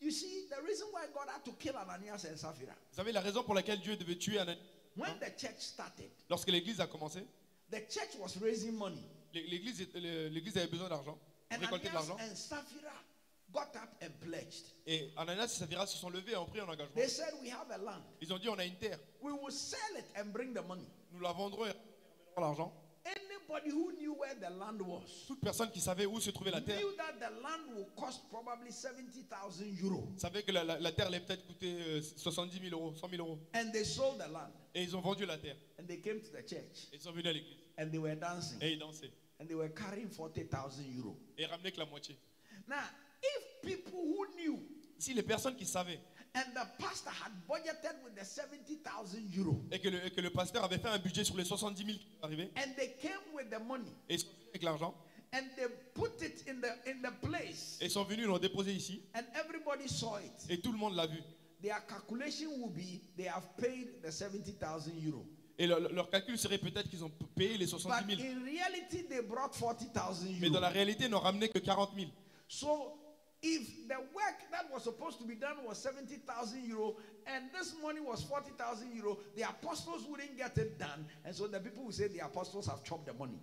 You see, the reason why God had to kill Ananias and Sapphira, Vous savez la raison pour laquelle Dieu devait tuer Ananias when the church started, Lorsque l'église a commencé, the church was raising money. l'é- l'église avait besoin d'argent, récolter de l'argent. and Sapphira got up and pledged. Et Ananias et se sont levés et ont pris un engagement. They said, We have a land. Ils ont dit on a une terre, We will sell it and bring the money. nous la vendrons et ramènerons l'argent. Anybody who knew where the land was Toute personne qui savait où se trouvait la terre knew that the land will cost probably 70,000 euros. savait que la, la- la terre allait peut-être coûter euh, 70 000 euros, 100 000 euros. And they sold the land. Et ils ont vendu la terre. And they came to the church. Et ils sont venus à l'église. And they were dancing. Et ils dansaient. And they were carrying 40,000 euros. Et ils ramenaient que la moitié. Now, if people who knew Si les personnes qui savaient and the pastor had budgeted with the 70,000 euros et que, le, et que le pasteur avait fait un budget sur les 70 000 qui arrivaient, and they came with the money et ils sont venus avec l'argent, and they put it in the in the place et ils sont venus, l'ont déposé ici, and everybody saw it et tout le monde l'a vu. their calculation will be they have paid the 70,000 euros Et leur, leur calcul serait peut-être qu'ils ont payé les 70 but 000. in reality they brought 40,000 Mais dans la réalité, ils n'ont ramené que 40 000. so if the work that was supposed to be done was 70,000 euro and this money was 40,000 euro, the apostles wouldn't get it done. And so the people will say the apostles have chopped the money.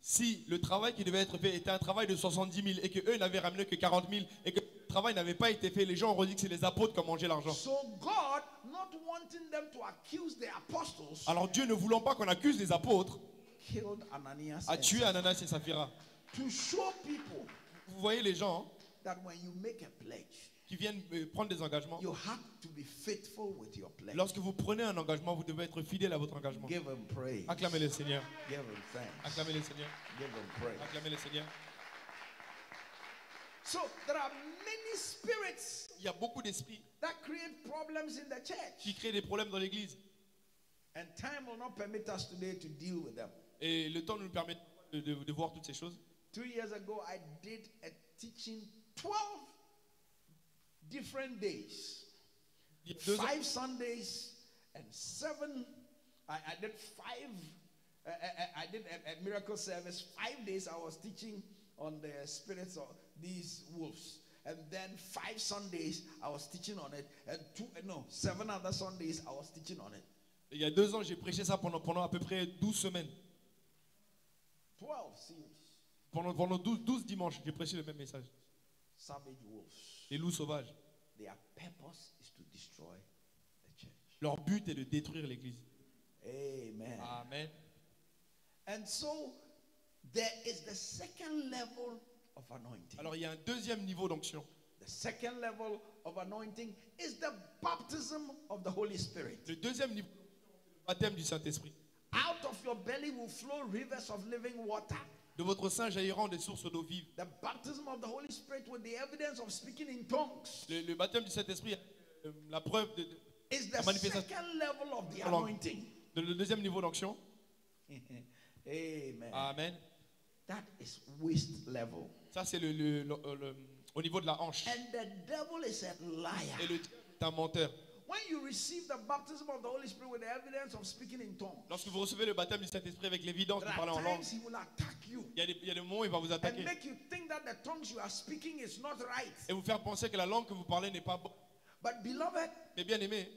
Si le travail qui devait être fait était un travail de 70 000 et qu'eux n'avaient ramené que 40 000 et que le travail n'avait pas été fait, les gens auraient dit que c'est les apôtres qui ont mangé l'argent. So God, not wanting them to accuse the apostles, Alors Dieu ne voulant pas qu'on accuse les apôtres, killed Ananias a tué Ananas et Saphira. to show people Vous voyez les gens hein, that when you make a pledge, qui viennent euh, prendre des engagements. you have to be faithful with your pledge. Lorsque vous prenez un engagement, vous devez être fidèle à votre engagement. Give him praise. Acclamez le Seigneur. Give him thanks. Acclamez le Seigneur. Give him praise. Acclamez le Seigneur. So there are many spirits Il y a beaucoup d'esprits that create problems in the church. qui créent des problèmes dans l'église. And time will not permit us today to deal with them. Et le temps ne nous permet pas de, de- de voir toutes ces choses. Two years ago, I did a teaching 12 different days. Five Sundays and seven. I, I did five. I, I- I did a, a miracle service. Five days I was teaching on the spirits of these wolves. And then five Sundays I was teaching on it. And two, no, seven other Sundays I was teaching on it. il y a deux ans, j'ai prêché ça pendant, pendant à peu près 12 semaines. 12 series. Pendant, pendant 12, 12 dimanches, j'ai prêché le même message. Savage wolves. Les loups sauvages. Their purpose is to destroy the church. Leur but est de détruire l'église. Amen. Amen. And so there is the second level of anointing. Alors il y a un deuxième niveau d'onction. The second level of anointing is the baptism of the Holy Spirit. Le deuxième niveau, le baptême du Saint-Esprit. Out of your belly will flow rivers of living water. De votre sein jailliront des sources d'eau vive. The baptism of the Holy Spirit with the evidence of speaking in tongues. Le, le baptême du Saint-Esprit, euh, la preuve de, de- is the La manifestation second level of the anointing. De- Le deuxième niveau d'onction. Amen. Amen. That is waist level. Ça, c'est le, le- le- au niveau de la hanche. And the devil is a liar. Et le diable est un menteur. When you receive the baptism of the Holy Spirit with the evidence of speaking in tongues, Lorsque vous recevez le baptême du Saint-Esprit avec l'évidence de parler en langue, il y, a des, il y a des moments où il va vous attaquer make you think that the tongues you are speaking is not right. et vous faire penser que la langue que vous parlez n'est pas bonne. But beloved, Mais bien aimé,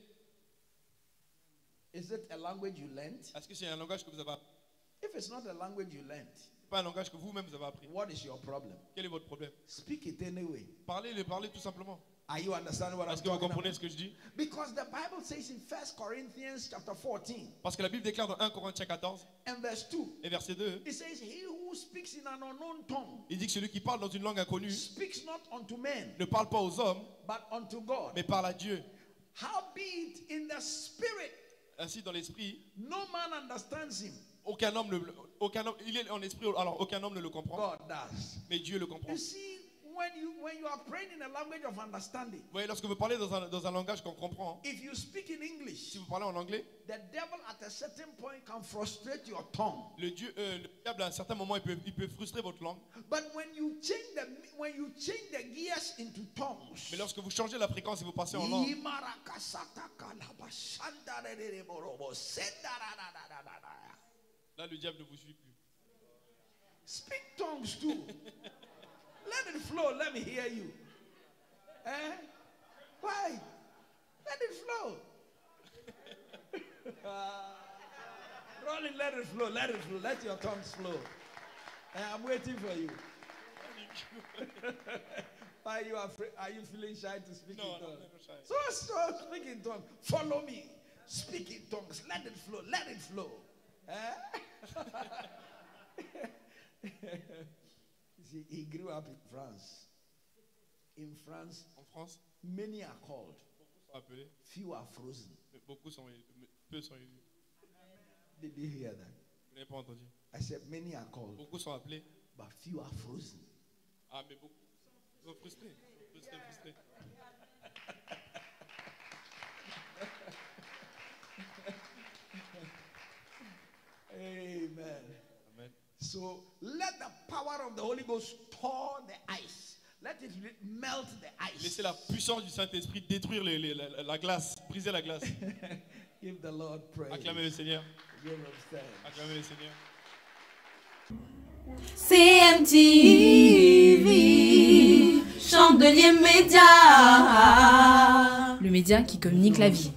is it a language you learned? est-ce que c'est un langage que vous avez appris? If it's not a language you learned, C'est pas un langage que vous-même vous avez appris. what is your problem? Quel est votre problème? Speak it anyway. Parlez-le, parlez tout simplement. Are you understanding what I'm Est-ce que vous comprenez about? ce que je dis? Because the Bible says in 1 Corinthians chapter 14 Parce que la Bible déclare dans 1 Corinthiens 14 and verse 2, et verset 2, it says, He who speaks in an unknown tongue il dit que celui qui parle dans une langue inconnue speaks not unto men, ne parle pas aux hommes, but unto God. mais parle à Dieu. Howbeit in the spirit, Ainsi, dans l'esprit, no man understands him. aucun homme, ne, aucun homme, il est en esprit, alors aucun homme ne le comprend, God does. mais Dieu le comprend. You see, when you when you are praying in a language of understanding, Vous voyez, lorsque vous parlez dans un, dans un langage qu'on comprend, if you speak in English, si vous parlez en anglais, the devil at a certain point can frustrate your tongue. le, Dieu, euh, le diable à un certain moment, il peut, il peut frustrer votre langue. But when you change the when you change the gears into tongues, Mais lorsque vous changez la fréquence et vous passez en langue, là, le diable ne vous suit plus. Speak tongues too. let it flow. Let me hear you. Eh? Why? Let it flow. Rolling, let it flow. Let it flow. Let your tongues flow. Eh, I'm waiting for you. Are you afraid? Are you feeling shy to speak No, in no, tongues? never shy. So, so speak in tongues. Follow me. Speak in tongues. Let it flow. Let it flow. Eh? See, he grew up in France. In France, En France, many are called, beaucoup sont appelés, few are frozen. mais beaucoup sont peu sont élus. Did you hear that? Vous n'avez pas entendu. I said many are called, Beaucoup sont appelés, but few are frozen. ah, mais beaucoup sont frustrés. Frustrés, frustrés. Amen. So let the power of the Holy Ghost thaw the ice. Let it melt the ice. Laissez la puissance du Saint-Esprit détruire les- les- la, la glace, briser la glace. Give the Lord praise. Acclamez le Seigneur. Give him thanks. Acclamez le Seigneur. CMTV, chandelier média. Le média qui communique la vie.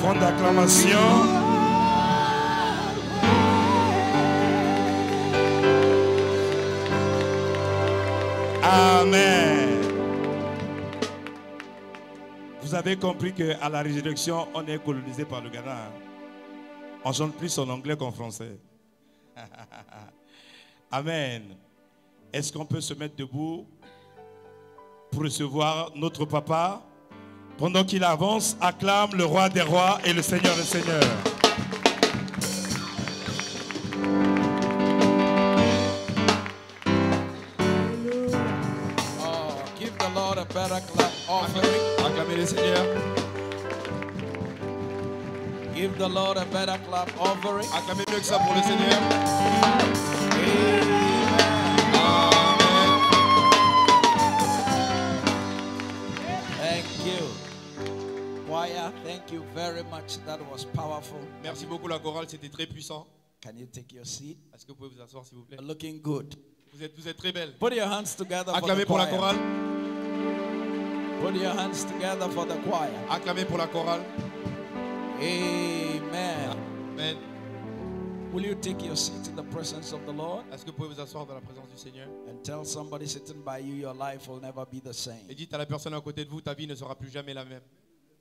Offrande d'acclamation. Amen. Vous avez compris qu'à la résurrection, on est colonisé par le Ghana. hein. On chante plus en anglais qu'en français. Amen. Est-ce qu'on peut se mettre debout pour recevoir notre papa? Pendant qu'il avance, acclame le roi des rois et le seigneur des seigneurs. Oh, give the Lord a better clap offering. Acclamez le Seigneur. Give the Lord a better clap offering. Acclamez mieux que ça pour le Seigneur. Choir, thank you very much. That was powerful. Merci beaucoup la chorale, c'était très puissant. Can you take your seat? Est-ce que vous pouvez vous asseoir s'il vous plaît? Looking good. vous êtes, vous êtes très belle. Put your hands together for Acclamez the pour la choir. chorale. Put your hands together for the choir. Acclamez pour la chorale. Amen. Amen. Will you take your seat in the presence of the Lord? Est-ce que vous pouvez vous asseoir dans la présence du Seigneur? And tell somebody sitting by you your life will never be the same? Et dites à la personne à côté de vous, ta vie ne sera plus jamais la même.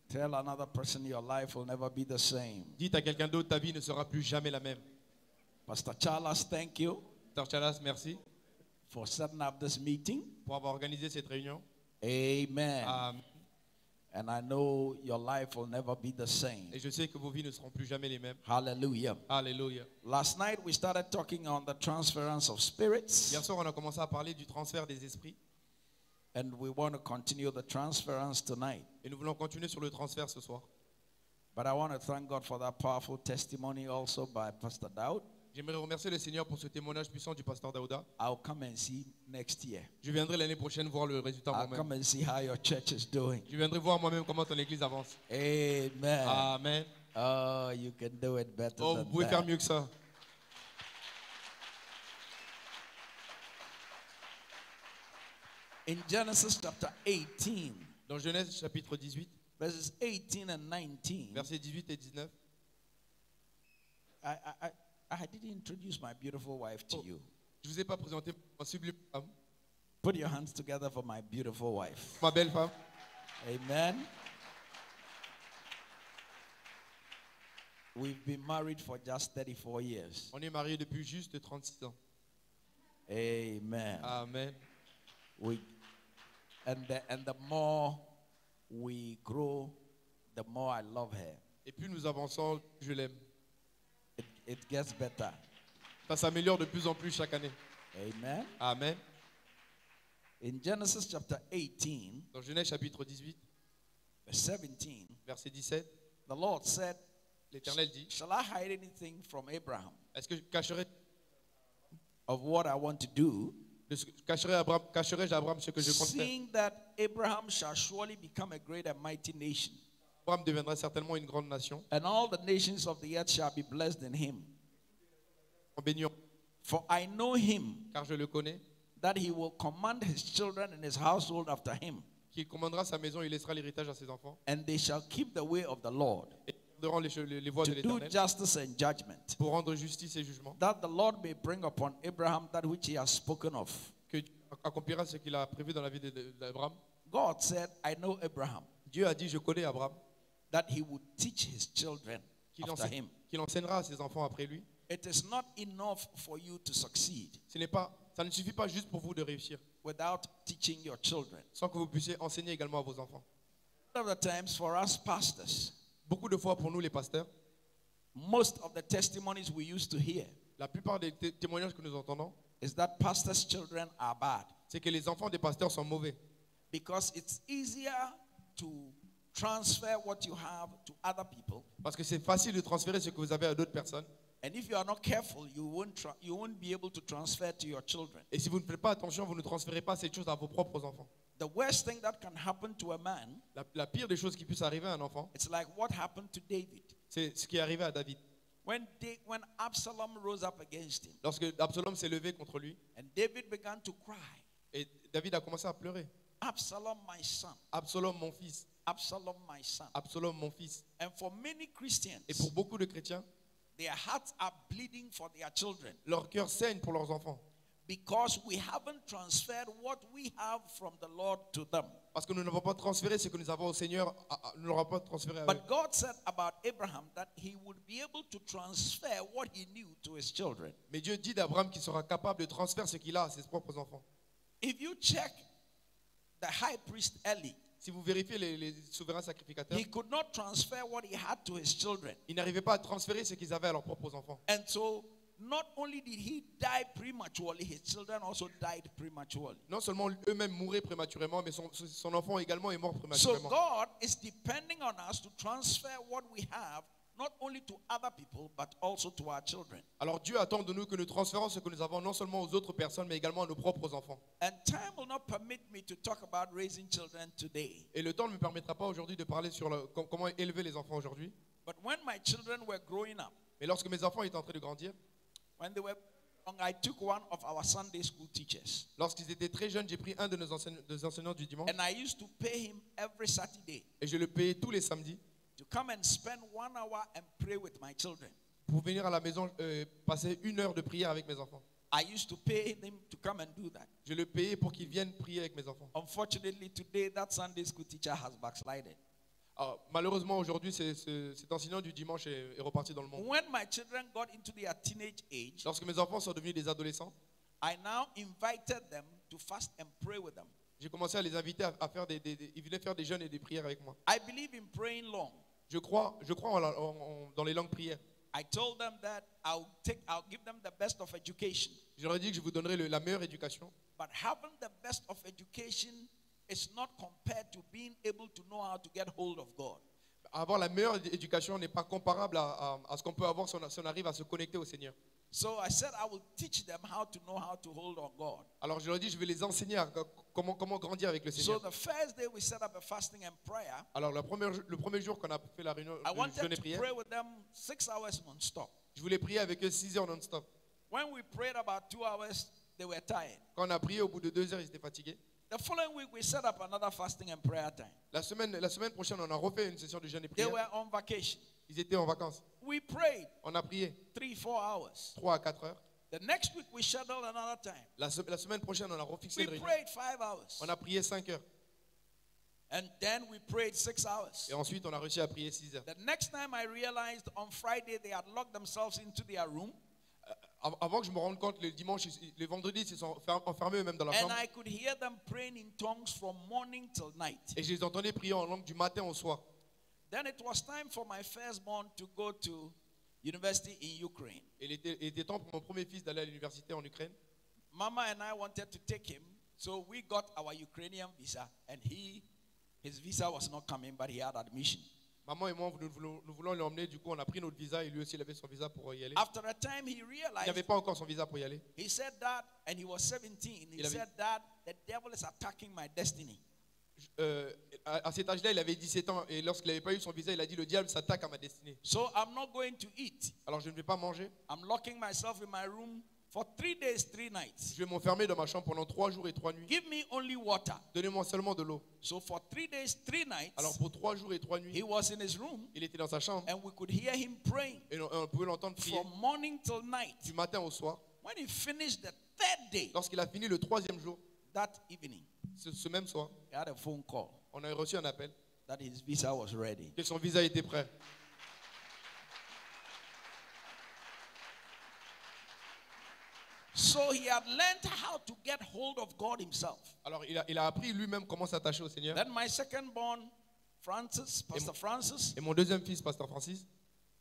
Tell another person your life will never be the same. Dites à quelqu'un d'autre, ta vie ne sera plus jamais la même. Pastor Charles, thank you Pasteur Chalas, merci for setting up this meeting. pour avoir organisé cette réunion. Amen. Amen. And I know your life will never be the same. Et je sais que vos vies ne seront plus jamais les mêmes. Hallelujah. Alléluia. Last night we started talking on the transference of spirits, Hier soir, on a commencé à parler du transfert des esprits. And we want to continue the transference tonight. Et nous voulons continuer sur le transfert ce soir. But I want to thank God for that powerful testimony also by Pastor Dowd. J'aimerais remercier le Seigneur pour ce témoignage puissant du pasteur Daouda. I'll come and see next year. Je viendrai l'année prochaine voir le résultat I'll moi-même. come and see how your church is doing. Je viendrai voir moi-même comment ton église avance. Amen. Amen. Oh, you can do it better Oh, vous than pouvez faire that. mieux que ça. In Genesis chapter 18, Dans Genèse chapitre 18, verses 18 and 19, versets 18 et 19, I, I, I, didn't introduce my beautiful wife to Oh. you. je ne vous ai pas présenté ma sublime femme, Put your hands together for my beautiful wife. ma belle femme. Amen. We've been married for just 34 years. On est mariés depuis juste 36 ans. Amen. Amen. We, and, the, and the more we grow, the more I love her. Et plus nous avançons, plus je l'aime. It, it gets better. Ça s'améliore de plus en plus chaque année. Amen. Amen. In Genesis chapter 18, Dans Genèse chapitre 18, verse 17, verset 17, the Lord said, l'Éternel dit, Shall I hide anything from Abraham? Est-ce que je cacherai, of what I want to do, à Abraham- cacherai-je à Abraham ce que je compte seeing that Abraham shall surely become a great and mighty nation, Abraham deviendra certainement une grande nation. and all the nations of the earth shall be blessed in him. En bénissant, For I know him, car je le connais, that he will command his children and his household after him, qu'il commandera sa maison, il laissera l'héritage à ses enfants. and they shall keep the way of the Lord, Et garderont les, les- voies de to do l'Éternel justice and judgment, pour rendre justice et jugement. that the Lord may bring upon Abraham that which he has spoken of. Que Dieu accomplira ce qu'il a prévu dans la vie de- de- d'Abraham. God said, I know Abraham, Dieu a dit, je connais Abraham, that he would teach his children qu'il after him. qu'il enseignera à ses enfants après lui. It is not enough for you to succeed Ce n'est pas, ça ne suffit pas juste pour vous de réussir, without teaching your children. sans que vous puissiez enseigner également à vos enfants. Of the times, for us pastors, Beaucoup de fois pour nous les pasteurs, most of the testimonies we used to hear la plupart des té- témoignages que nous entendons, is that pastors' children are bad c'est que les enfants des pasteurs sont mauvais. because it's easier to transfer what you have to other people. Parce que c'est facile de transférer ce que vous avez à d'autres personnes. And if you are not careful, you won't, tra- you won't be able to transfer to your children. Et si vous ne faites pas attention, vous ne transférez pas cette chose à vos propres enfants. The worst thing that can happen to a man, La, la pire des choses qui puisse arriver à un enfant, it's like what happened to David. c'est ce qui est arrivé à David. When, Da- when Absalom rose up against him, Lorsque Absalom s'est levé contre lui, and David began to cry, et David a commencé à pleurer. Absalom, my son, Absalom, mon fils, Absalom my son. Absalom, mon fils. And for many Christians, Et pour beaucoup de chrétiens, their hearts are bleeding for their children leur cœur saigne pour leurs enfants. Because we haven't transferred what we have from the Lord to them. Parce que nous n'avons pas transféré ce que nous avons au Seigneur, nous ne l'aurons pas transféré à. But God said about Abraham that he would be able to transfer what he knew to his children. Mais Dieu dit d'Abraham qu'il sera capable de transférer ce qu'il a à ses propres enfants. If you check the high priest Eli, Si vous vérifiez les, les souverains sacrificateurs, he could not transfer what he had to his children. ils n'arrivaient pas à transférer ce qu'ils avaient à leurs propres enfants. And so, not only did he die prematurely, his children also died prematurely. Non seulement eux-mêmes mouraient prématurément, mais son, son enfant également est mort So, prématurément. God is depending on us to transfer what we have, not only to other people, but also to our children. Alors Dieu attend de nous que nous transférons ce que nous avons non seulement aux autres personnes, mais également à nos propres enfants. And time will not permit me to talk about raising children today. Et le temps ne me permettra pas aujourd'hui de parler sur le- com- comment élever les enfants aujourd'hui. But when my children were growing up, Mais lorsque mes enfants étaient en train de grandir, lorsqu'ils étaient très jeunes, j'ai pris un de nos enseignants, des enseignants du dimanche And I used to pay him every Saturday et je le payais tous les samedis to come and spend one hour and pray with my children. pour venir à la maison euh, passer une heure de prière avec mes enfants. I used to pay him to come and do that. Je le payais pour qu'ils viennent prier avec mes enfants. Unfortunately, today that Sunday school teacher has backslided. Alors, malheureusement, aujourd'hui, cet enseignant du dimanche est, est reparti dans le monde. When my children got into their teenage age, Lorsque mes enfants sont devenus des adolescents, I now invited them to fast and pray with them. j'ai commencé à les inviter à, à faire des, des- des- Ils venaient faire des jeûnes et des prières avec moi. I believe in praying long. Je crois, je crois en la- en- en- dans les langues prières. I told them that I'll take, I'll give them the best of education. Dit que je vous donnerai le- la meilleure éducation. But having the best of education is not compared to being able to know how to get hold of God. Avoir la meilleure éducation n'est pas comparable à, à- à ce qu'on peut avoir si on, si on arrive à se connecter au Seigneur. So I said I will teach them how to know how to hold on God. Alors je leur ai dit, je vais les enseigner à co- comment, comment grandir avec le So Seigneur. the first day we set up a fasting and prayer. Alors la première, le premier jour qu'on a fait la réunion I de jeûne wanted to prière, pray with them six hours non-stop. je voulais prier avec eux 6 heures non-stop. When we prayed about two hours, they were tired. Quand on a prié, au bout de 2 heures, ils étaient fatigués. The following week, we set up another fasting and prayer time. La semaine, la semaine prochaine, on a refait une session de jeûne et They prière. were on vacation. Ils étaient en vacances. We prayed On a prié three, four hours. 3 à 4 heures. The next week, we scheduled another time. La, se- la semaine prochaine, on a refixé We une réunion. prayed five hours. On a prié 5 heures. And then we prayed six hours. Et ensuite, on a réussi à prier 6 heures. The next time I realized on Friday they had locked themselves into their room Avant que je me rende compte, le dimanche, ils- les vendredis, ils se sont fer- enfermés eux-mêmes dans la and chambre. I could hear them praying in tongues from morning till night. Et je les entendais prier en langue du matin au soir. Then it was time for my firstborn to go to university in Ukraine. Et il était, il était temps pour mon premier fils d'aller à l'université en Ukraine. Mama and I wanted to take him, so we got our Ukrainian visa, and he, his visa was not coming, but he had admission. Maman et moi, nous voulons, nous voulons l'emmener. Du coup, on a pris notre visa et lui aussi, il avait son visa pour y aller. After a time, he Il realized, n'avait pas encore son visa pour y aller. he said that, and he was 17. He Il avait- said that the devil is attacking my destiny. Euh, à, à cet âge-là, il avait 17 ans et lorsqu'il n'avait pas eu son visa, il a dit le diable s'attaque à ma destinée. So I'm not going to eat. Alors je ne vais pas manger. I'm locking myself in my room for three days, three nights. Je vais m'enfermer dans ma chambre pendant trois jours et trois nuits. Give me only water. Donnez-moi seulement de l'eau. So for three days, three nights, Alors pour trois jours et trois he nuits, was in his room, il était dans sa chambre and we could hear him praying et on, on pouvait l'entendre prier from morning till night. du matin au soir. When he finished the third day, Lorsqu'il a fini le troisième jour, that evening, ce, ce même soir, he had a phone call on a reçu un appel that his visa was ready. que son visa était prêt. So he had learned how to get hold of God himself. Alors il a, il a appris lui-même comment s'attacher au Seigneur. Then my second born, Francis, Pastor Francis, Et mon deuxième fils, Pasteur Francis,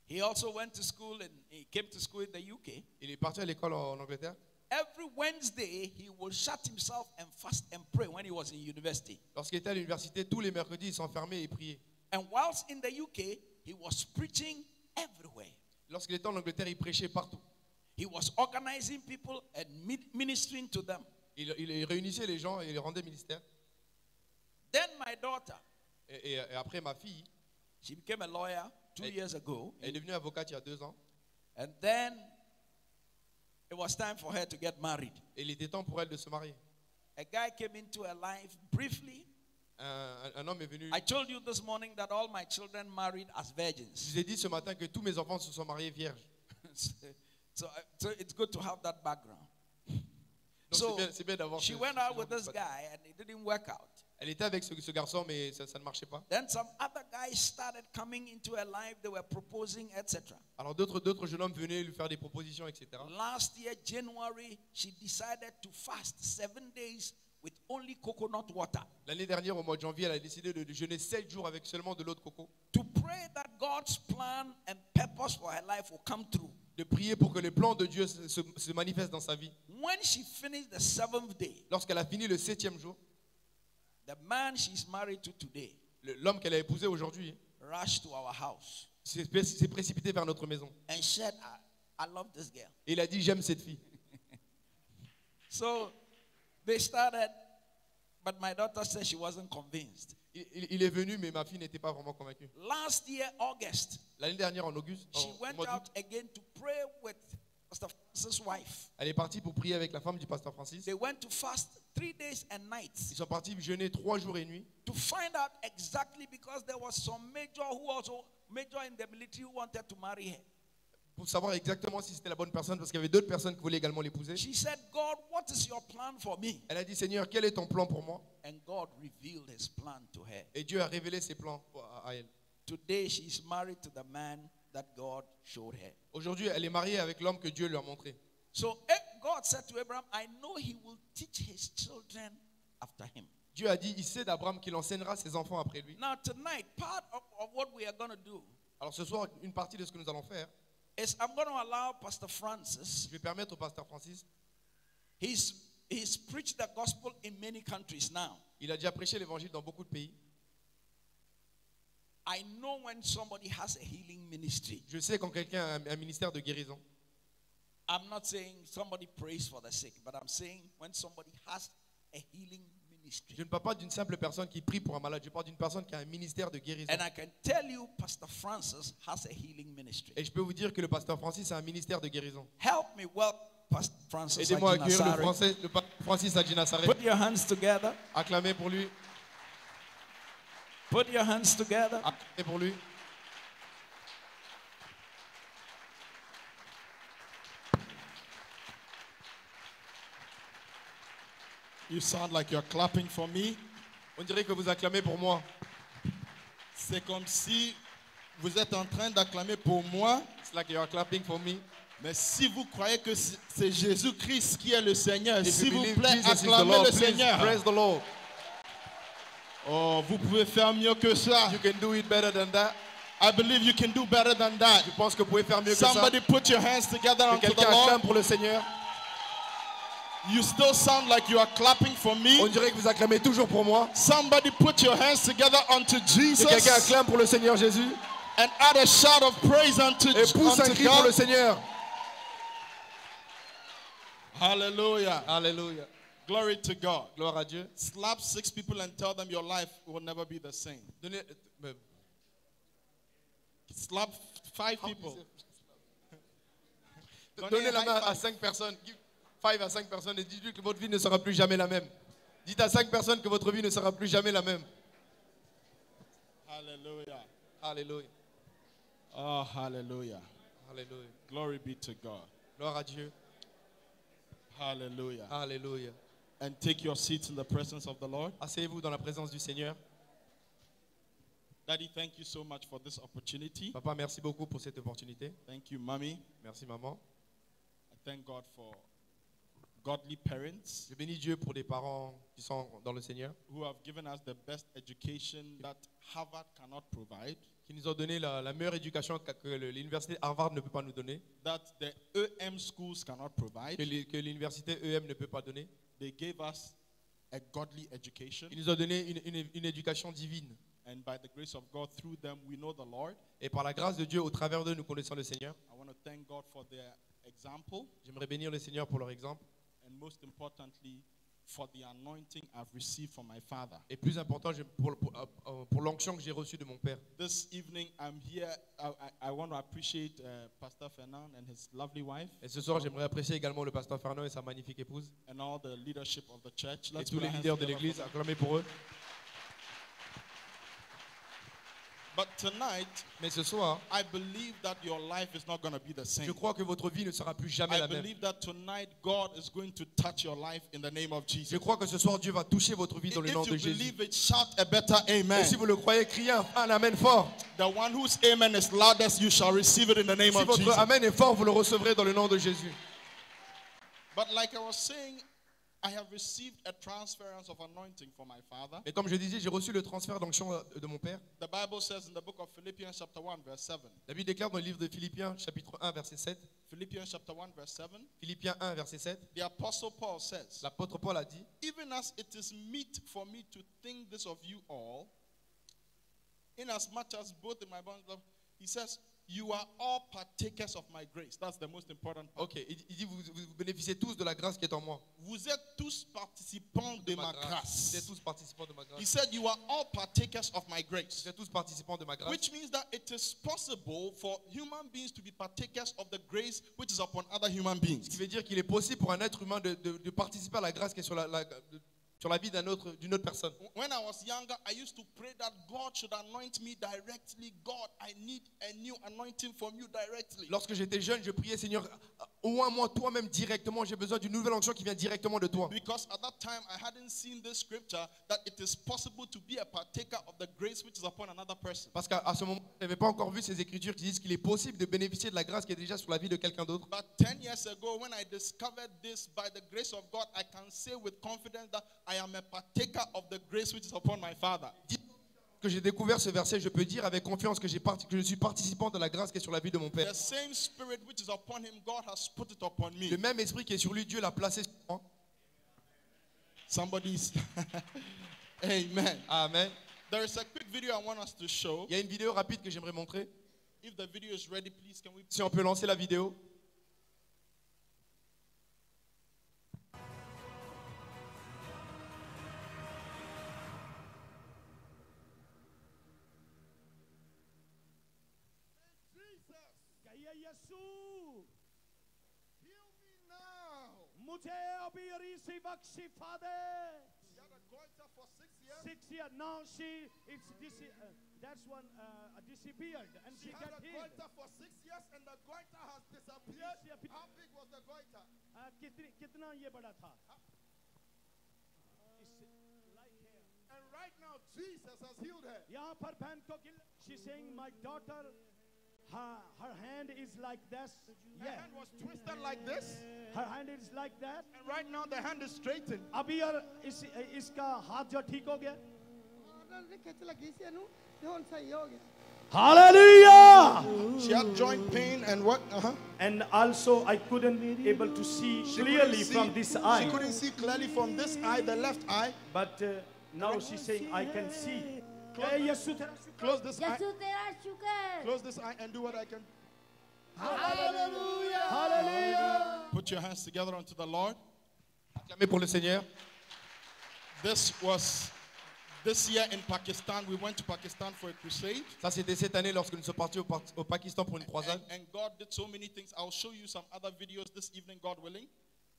he also went to school and he came to school in the UK. il est parti à l'école en, en Angleterre. Every Wednesday, he would shut himself and fast and pray when he was in university. Lorsqu'il était à l'université, tous les mercredis, il s'enfermait et priait. And whilst in the UK, he was preaching everywhere. Lorsqu'il était en Angleterre, il prêchait partout. He was organizing people and mi- ministering to them. Il, il réunissait les gens et les rendait ministère. Then my daughter, Et, et- et après, ma fille she became a lawyer two Hey. years ago. elle est devenue avocate il y a deux ans. And then it was time for her to get married. Et il était temps pour elle de se marier. A guy came into her life briefly, un, un homme est venu. I told you this morning that all my children married as Je virgins. vous ai dit ce matin que tous mes enfants se sont mariés vierges. so, so it's good to have that background. Donc So, c'est bien, bien d'avoir. She ce- went out with this guy and it didn't work out. Elle était avec ce, ce garçon, mais ça, ça ne marchait pas. Then some other guys started coming into her life. They were proposing, etc. Alors d'autres, d'autres jeunes hommes venaient lui faire des propositions, etc. Last year, January, she decided to fast seven days with only coconut water L'année dernière, au mois de janvier, elle a décidé de, de jeûner 7 jours avec seulement de l'eau de coco, to pray that God's plan and purpose for her life will come true. De prier pour que les plans de Dieu se, se- se manifestent dans sa vie. When she finished the seventh day, Lorsqu'elle a fini le septième jour, the man she's married to today l'homme qu'elle a épousé aujourd'hui rushed to our house s'est s'est précipité vers notre maison. and said, I, I love this girl. Et il a dit, j'aime cette fille. So they started, but my daughter said she wasn't convinced. Il, il- est venu, mais ma fille n'était pas vraiment convaincue. Last year, August, L'année dernière, en auguste, she went out again to pray with Pastor Francis' wife. elle est partie pour prier avec la femme du pasteur Francis. They went to fast three days and nights Ils sont partis jeûner trois jours et nuits to find out exactly because there was some major who also major in the military who wanted to marry her. Pour savoir exactement si c'était la bonne personne, parce qu'il y avait d'autres personnes qui voulaient également l'épouser. She said, God, what is your plan for me? Elle a dit, Seigneur, quel est ton plan pour moi? And God revealed his plan to her. Et Dieu a révélé ses plans à elle. Today she's married to the man that God showed her. Aujourd'hui, elle est mariée avec l'homme que Dieu lui a montré. So God said to Abraham, I know he will teach his children after him. Dieu a dit, il sait d'Abraham qu'il enseignera ses enfants après lui. Now, tonight, part of, of what we are going to do Alors ce soir, une partie de ce que nous allons faire, is I'm going to allow Pastor Francis, je vais permettre au pasteur Francis, he's, he's preached the gospel in many countries now. il a déjà prêché l'évangile dans beaucoup de pays. I know when somebody has a healing ministry. Je sais quand quelqu'un a un- ministère de guérison. I'm not saying somebody prays for the sick, but I'm saying when somebody has a healing ministry. Je ne parle pas d'une simple personne qui prie pour un malade, je parle d'une personne qui a un ministère de guérison. And I can tell you, Pastor Francis has a healing ministry. Et je peux vous dire que le pasteur Francis a un ministère de guérison. Help me welcome Pastor Francis. Aidez-moi à accueillir le. Français, le pasteur Francis Adjinasare. Put your hands together. Acclamez pour lui. Put your hands together. Acclamez pour lui. You sound like you're clapping for me. On dirait que vous acclamez pour moi. C'est comme si vous êtes en train d'acclamer pour moi, It's like you are clapping for me. mais si vous croyez que c'est Jésus-Christ qui est le Seigneur, s'il vous plaît, Jesus acclamez Lord, le Seigneur. praise the Lord. Oh, vous pouvez faire mieux que ça. You can do it better than that. I believe you can do better than that. Je pense que vous pouvez faire mieux que ça. Somebody put your hands together unto the quelqu'un Lord. pour le Seigneur. You still sound like you are clapping for On me. dirait que vous acclamez toujours pour moi. Somebody put your hands together unto Que quelqu'un Jesus acclame pour le Seigneur Jésus. and add a shout of praise unto, Et pousse un unto cri pour le God. Seigneur. Hallelujah. Alléluia. Glory to God. Gloire à Dieu. Slap six people and tell them your life will never be the same. Donnez, euh, Slap five people. donnez la main à cinq personnes. Give five à cinq personnes et dites-lui que votre vie ne sera plus jamais la même. Dites à cinq personnes que votre vie ne sera plus jamais la même. Hallelujah. Alléluia. Oh, hallelujah. Alléluia. Glory be to God. Gloire à Dieu. Hallelujah. Alléluia. And take your seats in the presence of the Lord. Asseyez-vous dans la présence du Seigneur. Daddy, thank you so much for this opportunity. Papa, merci beaucoup pour cette opportunité. Thank you, Mommy. Merci maman. I thank God for godly parents Je bénis Dieu pour les parents qui sont dans le Seigneur, who have given us the best education that Harvard cannot provide, qui nous ont donné la, la meilleure éducation que, l'université Harvard ne peut pas nous donner, that the EM schools cannot que provide. les- que l'université EM ne peut pas donner. They gave us a godly education. Ils nous ont donné une, une- une éducation divine. And by the grace of God, through them, we know the Lord. Et par la grâce de Dieu, au travers d'eux, nous connaissons le Seigneur. I want to thank God for their example J'aimerais bénir le Seigneur pour leur exemple. And most importantly, for the anointing I've received from my father. Et plus important, pour, pour, euh, pour l'onction que j'ai reçue de mon Père. This evening, I'm here. I, I, I want to appreciate uh, Pastor Fernand and his lovely wife Et ce soir, j'aimerais apprécier également le pasteur Fernand et sa magnifique épouse. and all the leadership of the church. Et Let's tous put les leaders de l'église, acclamez pour eux. But tonight, Mais ce soir, I believe that your life is not going to be the same. je crois que votre vie ne sera plus jamais I la même. believe that tonight God is going to touch your life in the name of Jesus. Je crois que ce soir, Dieu va toucher votre vie dans le nom If de you Jésus. believe it, shout a better Et si vous le croyez, criez un, un amen fort. The one whose amen is loudest, you shall receive it in the name Si of votre Jesus. amen est fort, vous le recevrez dans le nom de Jésus. But like I was saying, I have received a transference of anointing from my father. Et comme je disais, j'ai reçu le transfert d'onction de mon père. The Bible says in the book of Philippians, chapter 1, verse 7. La Bible déclare dans le livre de Philippiens, chapitre 1, verset 7. Philippians chapter 1, verse 7. Philippiens 1, verset 7. The Apostle Paul says, L'apôtre Paul a dit Even as it is meet for me to think this of you all, inasmuch as both in my bonds, he says, You are all partakers of my grace. That's the most important part. Ok, il dit vous, vous bénéficiez tous de la grâce qui est en moi. Vous êtes tous participants de ma Vous êtes grâce. tous participants de ma grâce. He said, You are all partakers of my Vous grace. êtes tous participants de ma grâce. Which means that it is possible for human beings to be partakers of the grace which is upon other human Ce qui beings. veut dire qu'il est possible pour un être humain de, de- de participer à la grâce qui est sur la, la- de- sur la vie autre, d'une autre personne. When I was younger, I used to pray that God should anoint me directly. God, I need a new anointing from you directly. Lorsque j'étais jeune, je priais Seigneur, au moins moi, toi-même directement, j'ai besoin d'une nouvelle onction qui vient directement de toi. Because at that time, I hadn't seen this scripture that it is possible to be a partaker of the grace which is upon another person. Parce qu'à à ce moment, je n'avais pas encore vu ces écritures qui disent qu'il est possible de bénéficier de la grâce qui est déjà sur la vie de quelqu'un d'autre. But 10 years ago, when I discovered this by the grace of God, I can say with confidence that I am a partaker of the grace which is upon my father. Que j'ai découvert ce verset, je peux dire avec confiance que, je suis participant de la grâce qui est sur la vie de mon Père. The same spirit which is upon him, God has put it upon me. Le même esprit qui est sur lui, Dieu l'a placé sur moi. Somebody's. Amen. Amen. There is a quick video I want us to show. Il y a une vidéo rapide que j'aimerais montrer. If the video is ready, please can we Si on peut lancer la vidéo. मुझे अभी रिसीव शिफा दे six years now she it's dis uh, that's one uh, disappeared and she, got healed for six years and the goiter has disappeared. Disappeared. How big was the goiter? uh, कितनी कितना ये बड़ा था इससे like here And right now, Jesus has healed her. यहाँ पर बहन को Gill she's saying my daughter her, her hand is like this Her yeah hand was twisted like this, her hand is like that and right now the hand is straightened. अभी और इस इसका हाथ जो ठीक हो गया Hallelujah! She had joint pain and what? Uh-huh. And also I couldn't able to see She clearly couldn't see- from this eye. She couldn't see clearly from this eye, the left eye. But uh, now she's saying I can see. Eh, यीशु तेरा शुक्र। Close this eye. Close this eye and do what I can. Hallelujah. Hallelujah. Put your hands together unto the Lord. Pour le Seigneur. This was this year in Pakistan. We went to Pakistan for a crusade. Ça c'était cette année lorsque nous sommes partis au, Pakistan pour une croisade. And, God did so many things. I'll show you some other videos this evening, God willing.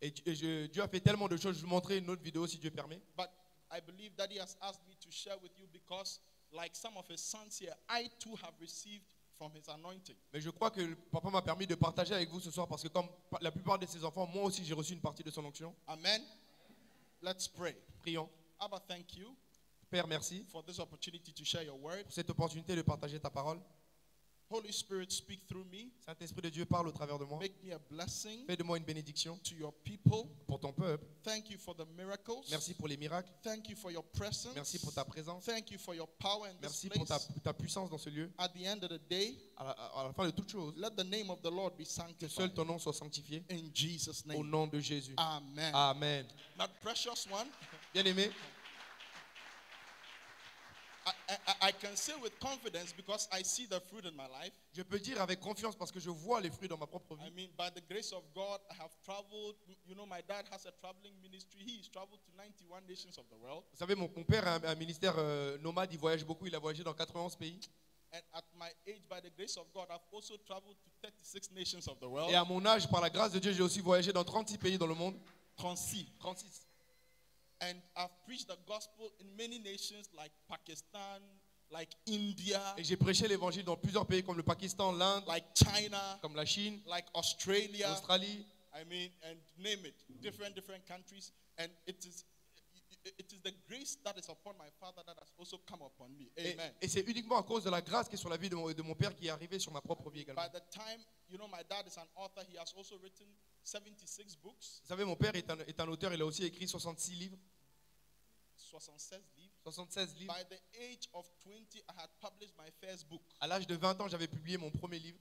Et, Dieu a fait tellement de choses. Je vous une autre vidéo si Dieu permet. But I believe that He has asked me to share with you because like some of His sons here, I too have received from His anointing. Mais je crois que le papa m'a permis de partager avec vous ce soir parce que comme la plupart de ses enfants, moi aussi j'ai reçu une partie de son onction. Amen. Let's pray. Prions. Abba, thank you Père, merci for this opportunity to share your word. pour cette opportunité de partager ta parole. Holy Spirit, speak through me. Saint-Esprit de Dieu parle au travers de moi. Make me a blessing Fais de moi une bénédiction to your people. pour ton peuple. Thank you for the miracles. Merci pour les miracles. Thank you for your presence. Merci pour ta présence. Thank you for your power in this Merci pour ta, place. ta puissance dans ce lieu. At the end of the day, À la, à la fin de toute chose, let the name of the Lord be que seul sanctified. ton nom soit sanctifié. In Jesus' Au name. nom de Jésus. Amen. Amen. Now, precious one, Bien aimé, I, I, I can say with confidence because I see the fruit in my life. Je peux dire avec confiance parce que je vois les fruits dans ma propre I vie. mean, by the grace of God, I have traveled. You know, my dad has a traveling ministry. He's traveled to 91 nations of the world. Vous savez, mon, mon père a un, un ministère euh, nomade, il voyage beaucoup, il a voyagé dans 91 pays. And at my age, by the grace of God, I've also traveled to 36 nations of the world. Et à mon âge, par la grâce de Dieu, j'ai aussi voyagé dans 36 pays dans le monde. 36. 36. And I've preached the gospel in many nations like Pakistan, like India, Et j'ai prêché l'évangile dans plusieurs pays comme le Pakistan, l'Inde, like China, comme la Chine, like Australia. l'Australie. I mean, and name it, different different countries, and it is Et, Amen. et c'est uniquement à cause de la grâce qui est sur la vie de mon, de mon père qui est arrivé sur ma propre vie également. By the time you know, my dad is an author. He has also written 76 books, Vous savez, mon père est un, est un auteur, il a aussi écrit 66 livres, 76 livres. 76 livres. By the age of 20, I had published my first book, À l'âge de 20 ans, j'avais publié mon premier livre.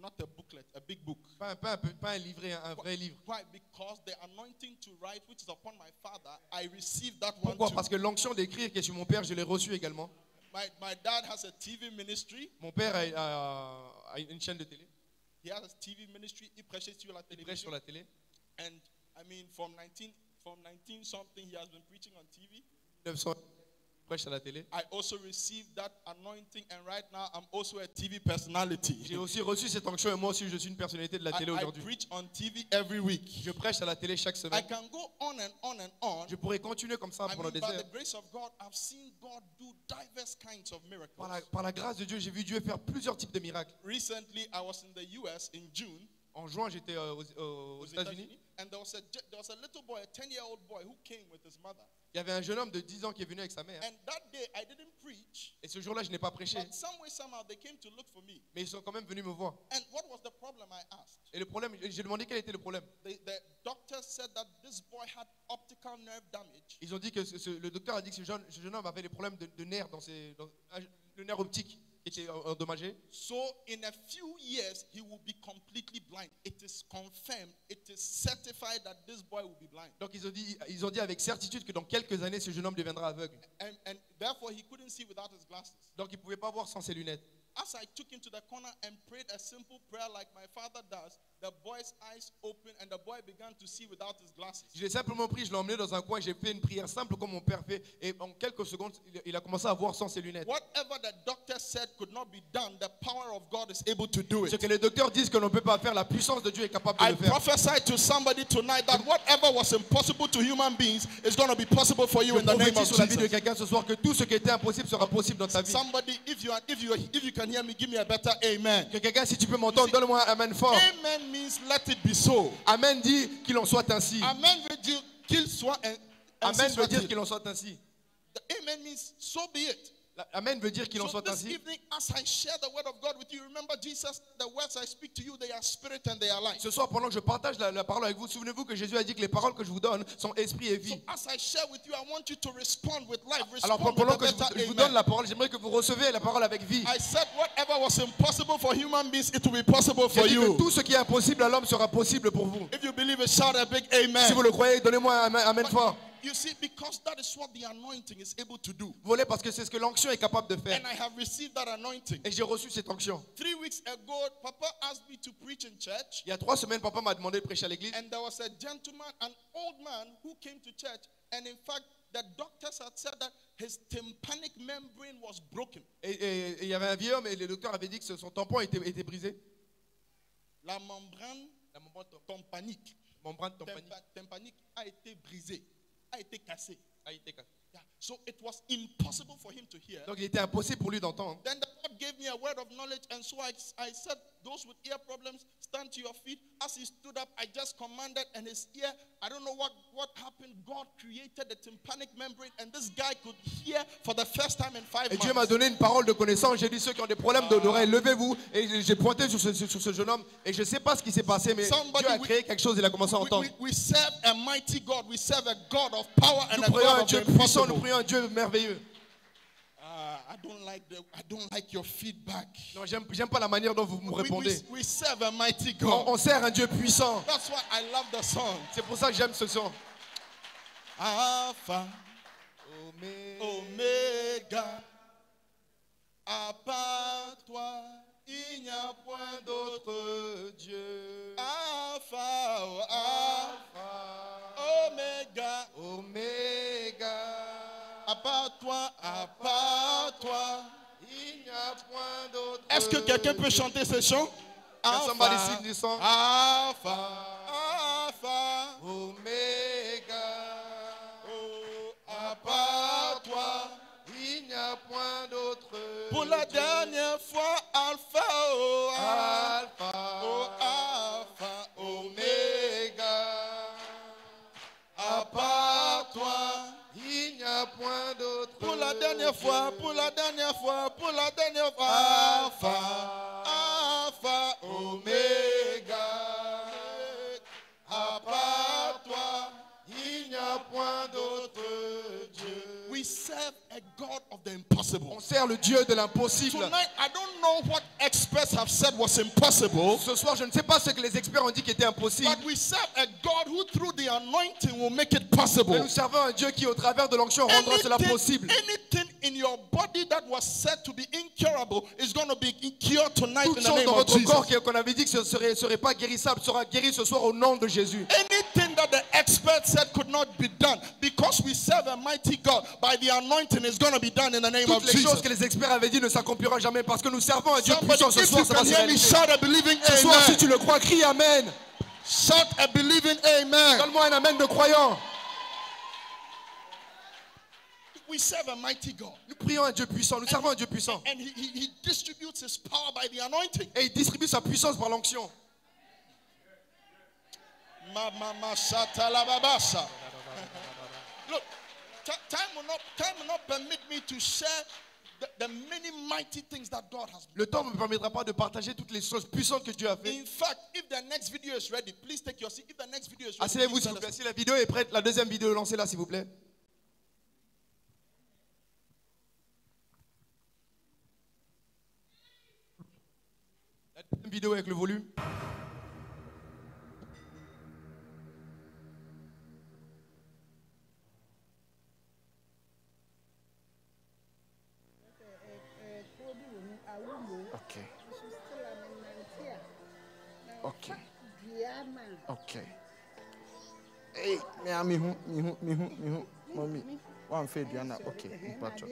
Not a booklet, a big book. Pas un, pas un pas un livret, un, vrai livre. Why? Because the anointing to write, which is upon my father, I received that one Pourquoi? too. Parce que l'onction d'écrire qui est sur mon père, je l'ai reçue également. My, my dad has a TV ministry. Mon père a, a- a une chaîne de télé, He has a TV ministry. Il prêchait sur la il prêche sur la télé. And I mean, from 19, from 19 something, he has been preaching on TV. 900, il prêche à la télé. I also received that anointing, and right now I'm also a TV personality. J'ai aussi reçu cette onction et moi aussi je suis une personnalité de la télé I aujourd'hui. preach on TV every week. Je prêche à la télé chaque I semaine. can go on and on and on. Je pourrais continuer comme ça I pendant mean, des by the grace of God, I've seen God do diverse kinds of miracles. Par la, par la grâce de Dieu, j'ai vu Dieu faire plusieurs types de miracles. Recently, I was in the US in June. En juin, j'étais euh, aux, aux- États-Unis. And there was a ju- there was a little boy, a 10-year-old boy, who came with his mother. Il y avait un jeune homme de 10 ans qui est venu avec sa mère. And that day, I didn't preach, Et ce jour-là, je n'ai pas prêché. but some way somehow they came to look for me. Mais ils sont quand même venus me voir. And what was the problem? I asked? Et le problème, j'ai demandé quel était le problème. The, the doctor said that this boy had optical nerve damage, Ils ont dit que ce- ce- le docteur a dit que ce jeune, ce jeune homme avait des problèmes de, de nerfs dans ses, dans- le nerf optique était endommagé. so in a few years he will be completely blind. It is confirmed, it is certified that this boy will be blind, Donc ils ont dit, ils ont dit avec certitude que dans quelques années, ce jeune homme deviendra aveugle. and and therefore he couldn't see without his glasses. Donc il ne pouvait pas voir sans ses lunettes. As I took him to the corner and prayed a simple prayer like my father does, the boy's eyes opened and the boy began to see without his glasses. Je l'ai simplement pris, je l'ai emmené dans un coin, j'ai fait une prière simple comme mon père fait. Et en quelques secondes, il- a commencé à voir sans ses lunettes. Whatever the doctor said could not be done, the power of God is able to do Ce que les docteurs disent que l'on ne peut pas faire, la puissance de Dieu est capable de I le faire. prophesy to somebody tonight that whatever was impossible to human beings is going to be possible for you Je in the name prophétise of sur la vie de Jesus. quelqu'un ce soir que tout ce qui était impossible sera possible dans ta vie. Somebody, if you are, if you are, if you can hear me, give me a better amen. Que quelqu'un, si tu peux m'entendre, donne-moi un amen fort. Amen means let it be so. Amen dit qu'il en soit ainsi. Amen veut dire qu'il soit ainsi Amen veut dire qu'il en soit ainsi. The Amen means so be it. Amen veut dire qu'il en So soit ainsi. evening, you. Ce soir, pendant que je partage la, la parole avec vous, souvenez-vous que Jésus a dit que les paroles que je vous donne sont esprit et vie. life. Alors pendant que je vous, je donne la parole, j'aimerais que vous recevez la parole avec vie. Tout ce qui est impossible à l'homme sera possible pour vous. If you believe it, shout a big Si vous le croyez, donnez-moi un amen, amen fort. You see, because that is what the anointing is able to do. Parce que c'est ce que l'onction est capable de faire. And I have received that anointing. Et j'ai reçu cette onction. Three weeks ago, Papa asked me to preach in church. Il y a trois semaines, papa m'a demandé de prêcher à l'église. And there was a gentleman, an old man, who came to church. And in fact, the doctors had said that his tympanic membrane was broken. Et, il y avait un vieux homme et le docteur avait dit que son tampon était, était brisé. La membrane La membrane tam- tympanique, membrane tympanique tympa- tympanique a été brisée, Ah, a été cassée. a été cassée. Yeah. So it was impossible for him to hear. Donc il était impossible pour lui d'entendre. Then the Lord gave me a word of knowledge, and so I, I said, Those with ear problems, stand to your feet. As he stood up, I just commanded, and his ear, I don't know what, what happened. God created the tympanic membrane, and this guy could hear for the first time in five Et Dieu m'a donné une parole de connaissance. J'ai dit ceux qui ont des problèmes de- d'oreille, levez-vous. Et j'ai pointé sur ce, sur ce jeune homme. Et je ne sais pas ce qui s'est passé, mais Somebody Dieu a créé quelque chose. Il a commencé à entendre. we- we serve a mighty God. We serve a God of power and Nous a prions un God of Dieu the puissant, nous impossible. prions un Dieu merveilleux. Ah, I don't like the, I don't like your feedback. Non, j'aime j'aime pas la manière dont vous me We, we, répondez. we serve a mighty On, God. on sert un Dieu puissant. That's why I love the song. C'est pour ça que j'aime ce son. Alpha, Omega, à part toi, il n'y a point d'autre Dieu. Alpha, oh, Alpha, Omega, Oméga. À toi, à part toi. Il n'y a point d'autre. Est-ce que quelqu'un peut chanter ce chant? Can somebody sing this song? Alpha, Alpha, Oméga. oh, à part toi. Il n'y a point d'autre Pour la dernière fois, Alpha, oh, Alpha, la dernière fois, pour la dernière fois, pour la dernière fois, Alpha, Alpha, Omega. À part toi, il n'y a point d'autre serve a God of the impossible. On sert le Dieu de l'impossible. Tonight, I don't know what experts have said was impossible, Ce soir, je ne sais pas ce que les experts ont dit qui était impossible. but we serve a God who, through the anointing, will make it Mais possible. nous servons un Dieu qui, au travers de l'onction, rendra cela possible. anything in your body that was said to be incurable is going to be cured tonight Toute in the chose name dans of votre corps Jesus. qui- qu'on avait dit que ce serait, serait pas guérissable sera guéri ce soir au nom de Jésus. Anything that the expert said could not be done because we serve a mighty God by the anointing is going to be done in the name of les choses que les experts avaient dit ne s'accomplira jamais parce que nous servons un Dieu Somebody, puissant ce if soir. you Ça va can se hear me, réaliser. shout a believing Ce soir, si amen. tu le crois, crie Amen. Shout a believing amen. Donne-moi un Amen de croyant. We serve a mighty God. Nous prions un Dieu puissant. Nous servons un Dieu puissant. And he, he, he distributes his power by the anointing. Et il distribue sa puissance par l'onction. Look, ti- time will, not, time will not permit me to share the, the many mighty things that God has. Le temps ne me permettra pas de partager toutes les choses puissantes que Dieu a fait. In fact, if the next video is ready, please take your seat. If the next video is ready, Asseyez-vous s'il vous plaît. Si la vidéo est prête, la deuxième vidéo, lancez-la s'il vous plaît. La vidéo avec le volume. Okay. Okay. Okay. Hey, me a me hu me hu me hu me hu mommy. One fe. Okay. Mpacho.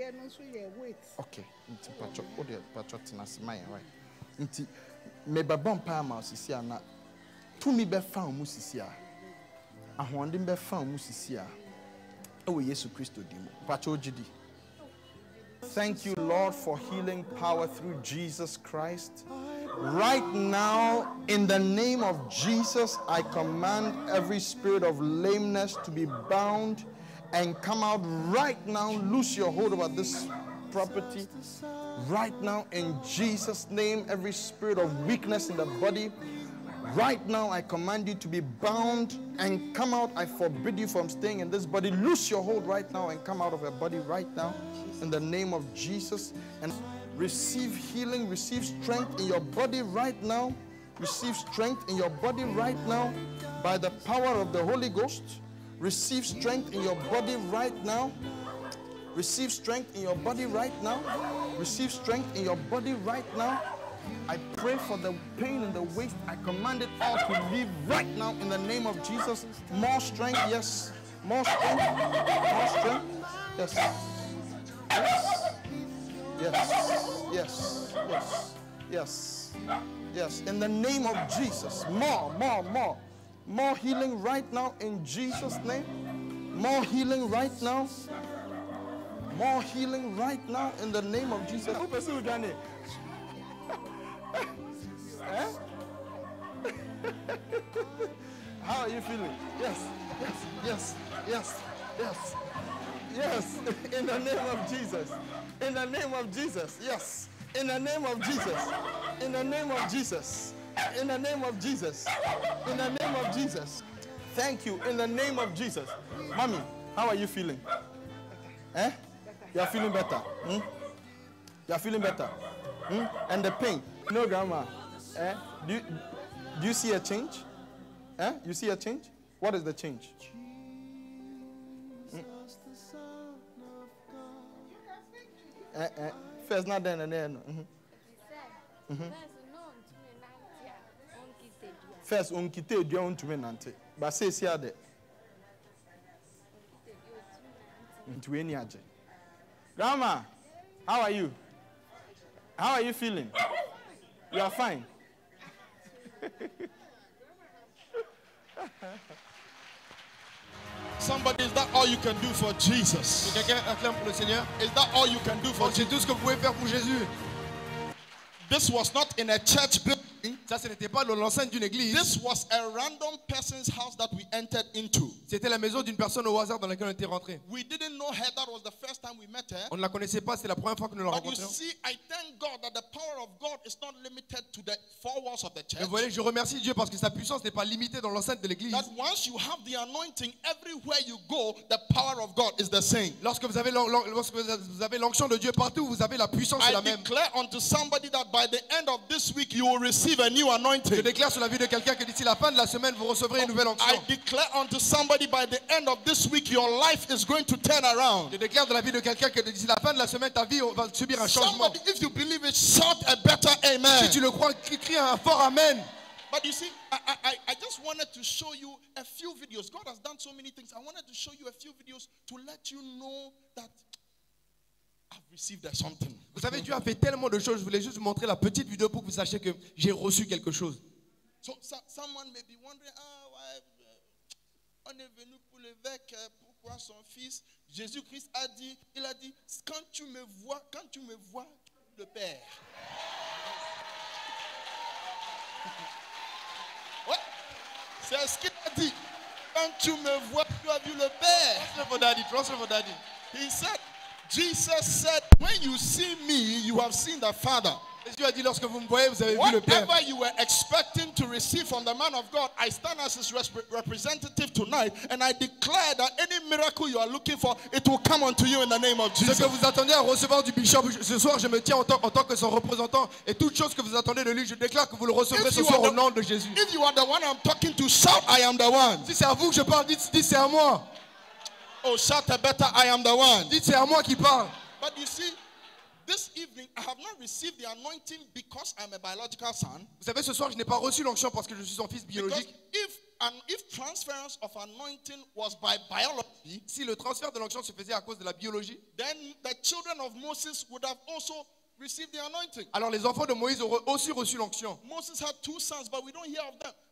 Okay. Nti mpacho. O de mpacho tena se man right. Nti me ba bom pa ma osisi ana. Tumi be fa mu sisi a. Ahoɔden bɛ fa mu sisi a. Ɛwɔ Yesu Kristo di mu. Ogidi. Thank you, Lord, for healing power through Jesus Christ. Right now, in the name of Jesus, I command every spirit of lameness to be bound and come out right now. Loose your hold over this property. Right now, in Jesus' name, every spirit of weakness in the body, Right now, I command you to be bound and come out. I forbid you from staying in this body. Loose your hold right now and come out of your body right now in the name of Jesus. And receive healing, receive strength in your body right now. Receive strength in your body right now by the power of the Holy Ghost. Receive strength in your body right now. Receive strength in your body right now. Receive strength in your body right now. I pray for the pain in the waist. I command it all to leave right now in the name of Jesus. More strength, yes. More strength. More strength. Yes. Yes. Yes. Yes. Yes. Yes. In the name of Jesus. More, more, more. More healing right now in Jesus' name. More healing right now. More healing right now in the name of Jesus. Who pursue Johnny? How are you feeling? Yes, yes, yes, yes, yes, yes. In the name of Jesus. In the name of Jesus. Yes. In the name of Jesus. In the name of Jesus. In the name of Jesus. In the name of Jesus. Thank you. In the name of Jesus. Mommy, how are you feeling? Eh? You are feeling better. Hmm? You are feeling better. Hmm? And the pain. No, grandma. Eh? Do, you, do you see a change? Eh? You see a change? What is the change? Hmm? Eh, eh. First, not then and then. Mhm. First, unkite dua untumi nante. But say see ade. Nti we ni agye. Grandma, how are you? How are you feeling? You are fine. Somebody, is that all you can do for Jesus? Quelqu'un acclame pour le Seigneur. Is that all you can do for C'est tout ce que vous pouvez faire pour Jésus. This was not in a church building. Ça, ce n'était pas dans l'enceinte d'une église. This was a random person's house that we entered into. C'était la maison d'une personne au hasard dans laquelle on était rentré. We didn't know her. That was the first time we met her. On ne la connaissait pas, c'est la première fois que nous la But you rencontrions. see, I thank God that the power of God is not limited to the four walls of the Mais church. vous voyez, je remercie Dieu parce que sa puissance n'est pas limitée dans l'enceinte de l'église. That once you have the anointing, everywhere you go, the power of God is the same. Lorsque vous avez lorsque vous avez l'onction de Dieu partout, vous avez la puissance I la même. declare unto somebody that by the end of this week you will receive a new Je anointing. déclare sur la vie de quelqu'un que d'ici la fin de la semaine, vous recevrez une nouvelle I onction. declare unto somebody by the end of this week your life is going to turn around. Je déclare dans la vie de quelqu'un que d'ici la fin de la semaine, ta vie va subir un changement. Somebody, if you believe it, shout a better Si amen. tu le crois, crie un fort Amen. But you see, I, I, I- I just wanted to show you a few videos. God has done so many things. I wanted to show you a few videos to let you know that. Vous savez, Dieu a fait tellement de choses. Je voulais juste vous montrer la petite vidéo pour que vous sachiez que j'ai reçu quelque chose. So, so- someone may be wondering, ah, ouais, euh, on est venu pour l'évêque, euh, pourquoi son fils Jésus-Christ a dit, il a dit, quand tu me vois, quand tu me vois, le Père. Ouais, c'est ce qu'il a dit. Quand tu me vois, tu as vu le Père. Transfer for daddy, transfer for daddy. He said, Jesus said, when you see me, you have seen the Father. Jésus a dit, lorsque vous me voyez, vous avez vu le Père. Whatever you were expecting to receive from the man of God, I stand as his representative tonight and I declare that any miracle you are looking for, it will come unto you in the name of Jesus. Ce que vous attendez à recevoir du bishop ce soir, je me tiens en tant, en tant que son représentant. Et toute chose que vous attendez de lui, je déclare que vous le recevrez If ce you, soir are au nom de Jésus. the, if you are the one I'm talking to, shout, I am the one. Si c'est à vous que je parle, dites, dites c'est à moi. Oh, shout a better, I am the one. Dites c'est à moi qui parle. But you see, this evening I have not received the anointing because I'm a biological son. Vous savez, ce soir, je n'ai pas reçu l'onction parce que je suis son fils Because biologique. if, and if transference of anointing was by biology, Si le transfert de l'onction se faisait à cause de la biologie, then the children of Moses would have also. Alors les enfants de Moïse auraient aussi reçu l'onction.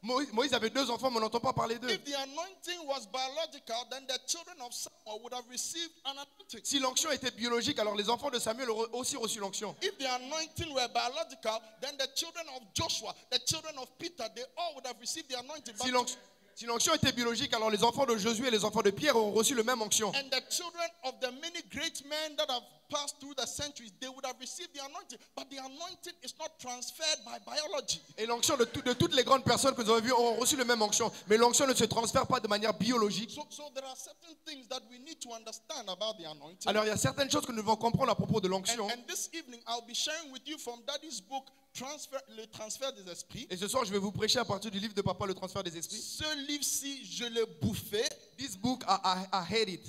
Moïse, avait deux enfants, mais on n'entend pas parler d'eux. If the anointing was biological, then the children of Samuel would have received an anointing. Si l'onction était biologique, alors les enfants de Samuel auraient aussi reçu l'onction. If the anointing were biological, then the children of Joshua, the children of Peter, they all would have received the anointing. Si l'onction si l'onction était biologique, alors les enfants de Josué et les enfants de Pierre auront reçu le même onction. and the children of the many great men that have passed through the centuries, they would have received the anointing. But the anointing is not transferred by biology. Et l'onction de, tout- de toutes les grandes personnes que vous avez vues auront reçu le même onction. Mais l'onction ne se transfère pas de manière biologique. So, so there are certain things that we need to understand about the anointing. Alors il y a certaines choses que nous devons comprendre à propos de And, l'onction. and this evening, I'll be sharing with you from Daddy's book, transfer, Le transfert des esprits. Et ce soir, je vais vous prêcher à partir du livre de Papa, Le transfert des esprits. Ce livre-ci, je l'ai bouffé. This book, I, I, I hate it.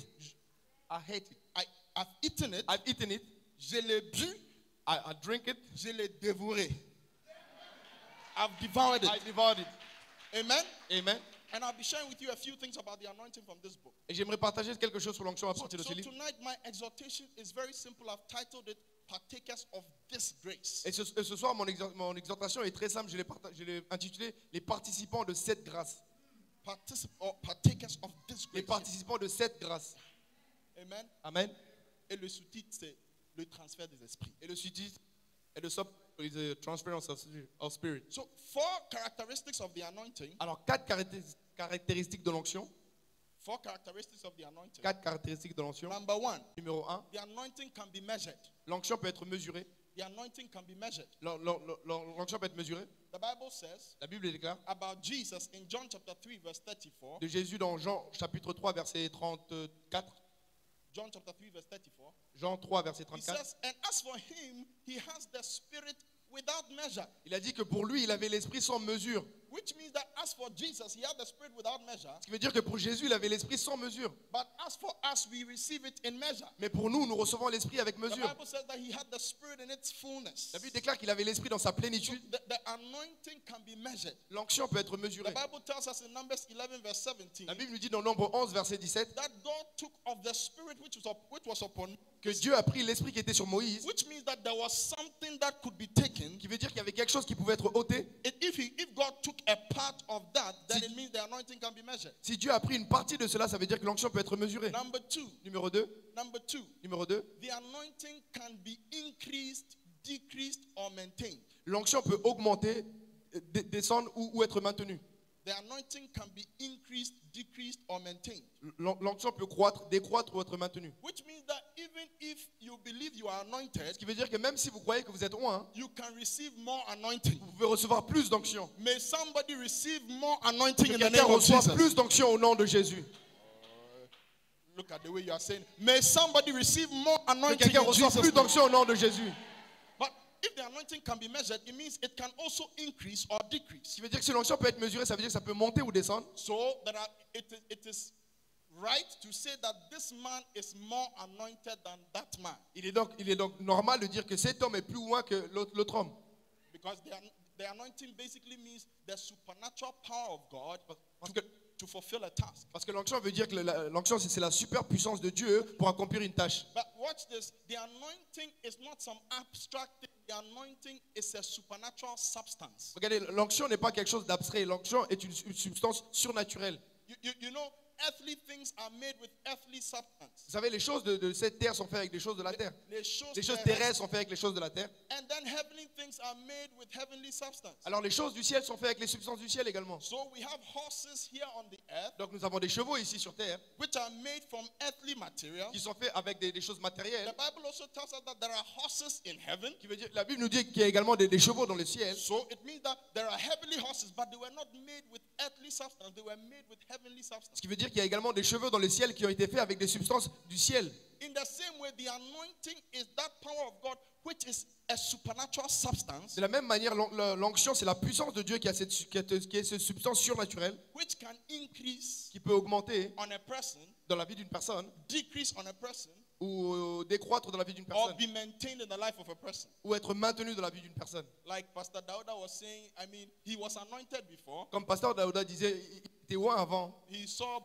I hate it. I've eaten it. I've eaten it. Je l'ai bu. I, I drink it. Je l'ai dévoré. I've devoured it. I devoured it. Amen? Amen. And I'll be sharing with you a few things about the anointing from this book. Et j'aimerais partager quelque chose sur l'onction à So, partir de so ce livre. tonight, my exhortation is very simple. I've titled it Partakers of This Grace. Et ce, et ce soir, mon, exhor- mon exhortation est très simple. Je l'ai intitulé Les participants de cette grâce. Particip- or partakers of this Les grace. participants de cette grâce. Amen? Amen. Et le sous-titre, c'est Le transfert des esprits. Et le sous-titre et le sub is the transference of spirit- of spirit. So, four characteristics of the anointing. Alors, quatre caractéris- caractéristiques de l'onction. Four characteristics of the anointing. Quatre caractéristiques de l'onction. Number one, Numéro un, the anointing can be measured. l'onction peut être mesurée. The anointing can be measured. L'on- l'on- l'on- L'onction peut être mesurée. The Bible says La Bible déclare about Jesus in John chapter 3, verse 34. de Jésus dans Jean chapitre 3 verset 34. John chapter 3, verse 34. Jean 3 verset He 34. says, And as for him, he has the spirit without measure. Il a dit que pour lui, il avait l'esprit sans mesure. Which means that as for Jesus, he had the spirit without measure. Ce qui veut dire que pour Jésus, il avait l'esprit sans mesure. But as for us, we receive it in measure. Mais pour nous, nous recevons l'esprit avec The mesure. Bible says that he had the spirit in its fullness. La Bible déclare qu'il avait l'esprit dans sa So plénitude. the, the anointing can be measured. L'onction peut être The mesurée. Bible tells us in Numbers 11, verse 17, La Bible nous dit dans Nombre 11 verset 17 that God took of the spirit which was, up, which was upon que Dieu a pris l'esprit qui était sur Moïse, which means that there was something that could be taken. qui veut dire qu'il y avait quelque chose qui pouvait être ôté. And if, he, if God took took a part of that, then it means the anointing can be measured. Si Dieu a pris une partie de cela, ça veut dire que l'onction peut être mesurée. Number two, Numéro 2. number two, Numéro 2. the anointing can be increased, decreased, or maintained. L'onction peut augmenter, euh, descendre ou, ou être maintenue. The anointing can be increased, decreased, or maintained. L'on- L'onction peut croître, décroître ou être maintenue. Which means that even if you believe you are anointed, Ce qui veut dire que même si vous croyez que vous êtes loin, you can receive more anointing. vous pouvez recevoir plus d'onction. Que quelqu'un reçoive plus d'onction au nom de Jésus. Look at the way you are saying. May somebody receive more Que anointing quelqu'un in reçoive plus d'onction au nom de Jésus. If the anointing can be measured, it means it can also increase or Ce decrease. qui veut dire que si l'onction peut être mesurée, ça veut dire que ça peut monter ou descendre. So that are, it, is, it is right to say that this man is more anointed than that man. Il est donc, il est donc normal de dire que cet homme est plus loin que l'autre homme. Because the, the anointing basically means the supernatural power of God Parce to, que, to fulfill a task. parce que l'onction veut dire que l'onction, c'est la super puissance de Dieu pour accomplir une tâche. But watch this the anointing is not some abstract thing, the anointing is a supernatural substance. Regardez, l'onction n'est pas quelque chose d'abstrait. L'onction est une, une substance surnaturelle. You, you, you know, earthly things are made with earthly substance. Vous savez, les choses de, de cette terre sont faites avec des choses de la terre. Les choses Les choses terrestres- sont faites avec les choses de la terre. And then heavenly things are made with heavenly substance. Alors les choses du ciel sont faites avec les substances du ciel également. So we have horses here on the earth, Donc nous avons des chevaux ici sur terre which are made from earthly material. qui sont faits avec des, des choses The matérielles. Bible also tells us that there are horses in heaven. Qui veut dire, la Bible nous dit qu'il y a également des, des chevaux dans le ciel. So it means that there are heavenly horses, but they were not made with earthly substance. They were made with heavenly substance. Ce qui veut dire qu'il y a également des cheveux dans le ciel qui ont été faits avec des substances du ciel. In the same way, the anointing is that power of God, which is a supernatural substance, De la même manière, l'onction, c'est la puissance de Dieu qui a cette, qui est cette substance surnaturelle which can increase qui peut augmenter on a person, dans la vie d'une personne decrease on a person, ou euh, décroître dans la vie d'une or personne be maintained in the life of a person. ou être maintenu dans la vie d'une personne. Like Pastor Dauda was saying, I mean, he was anointed before. Comme Pasteur Daouda disait, il était loin avant. He saw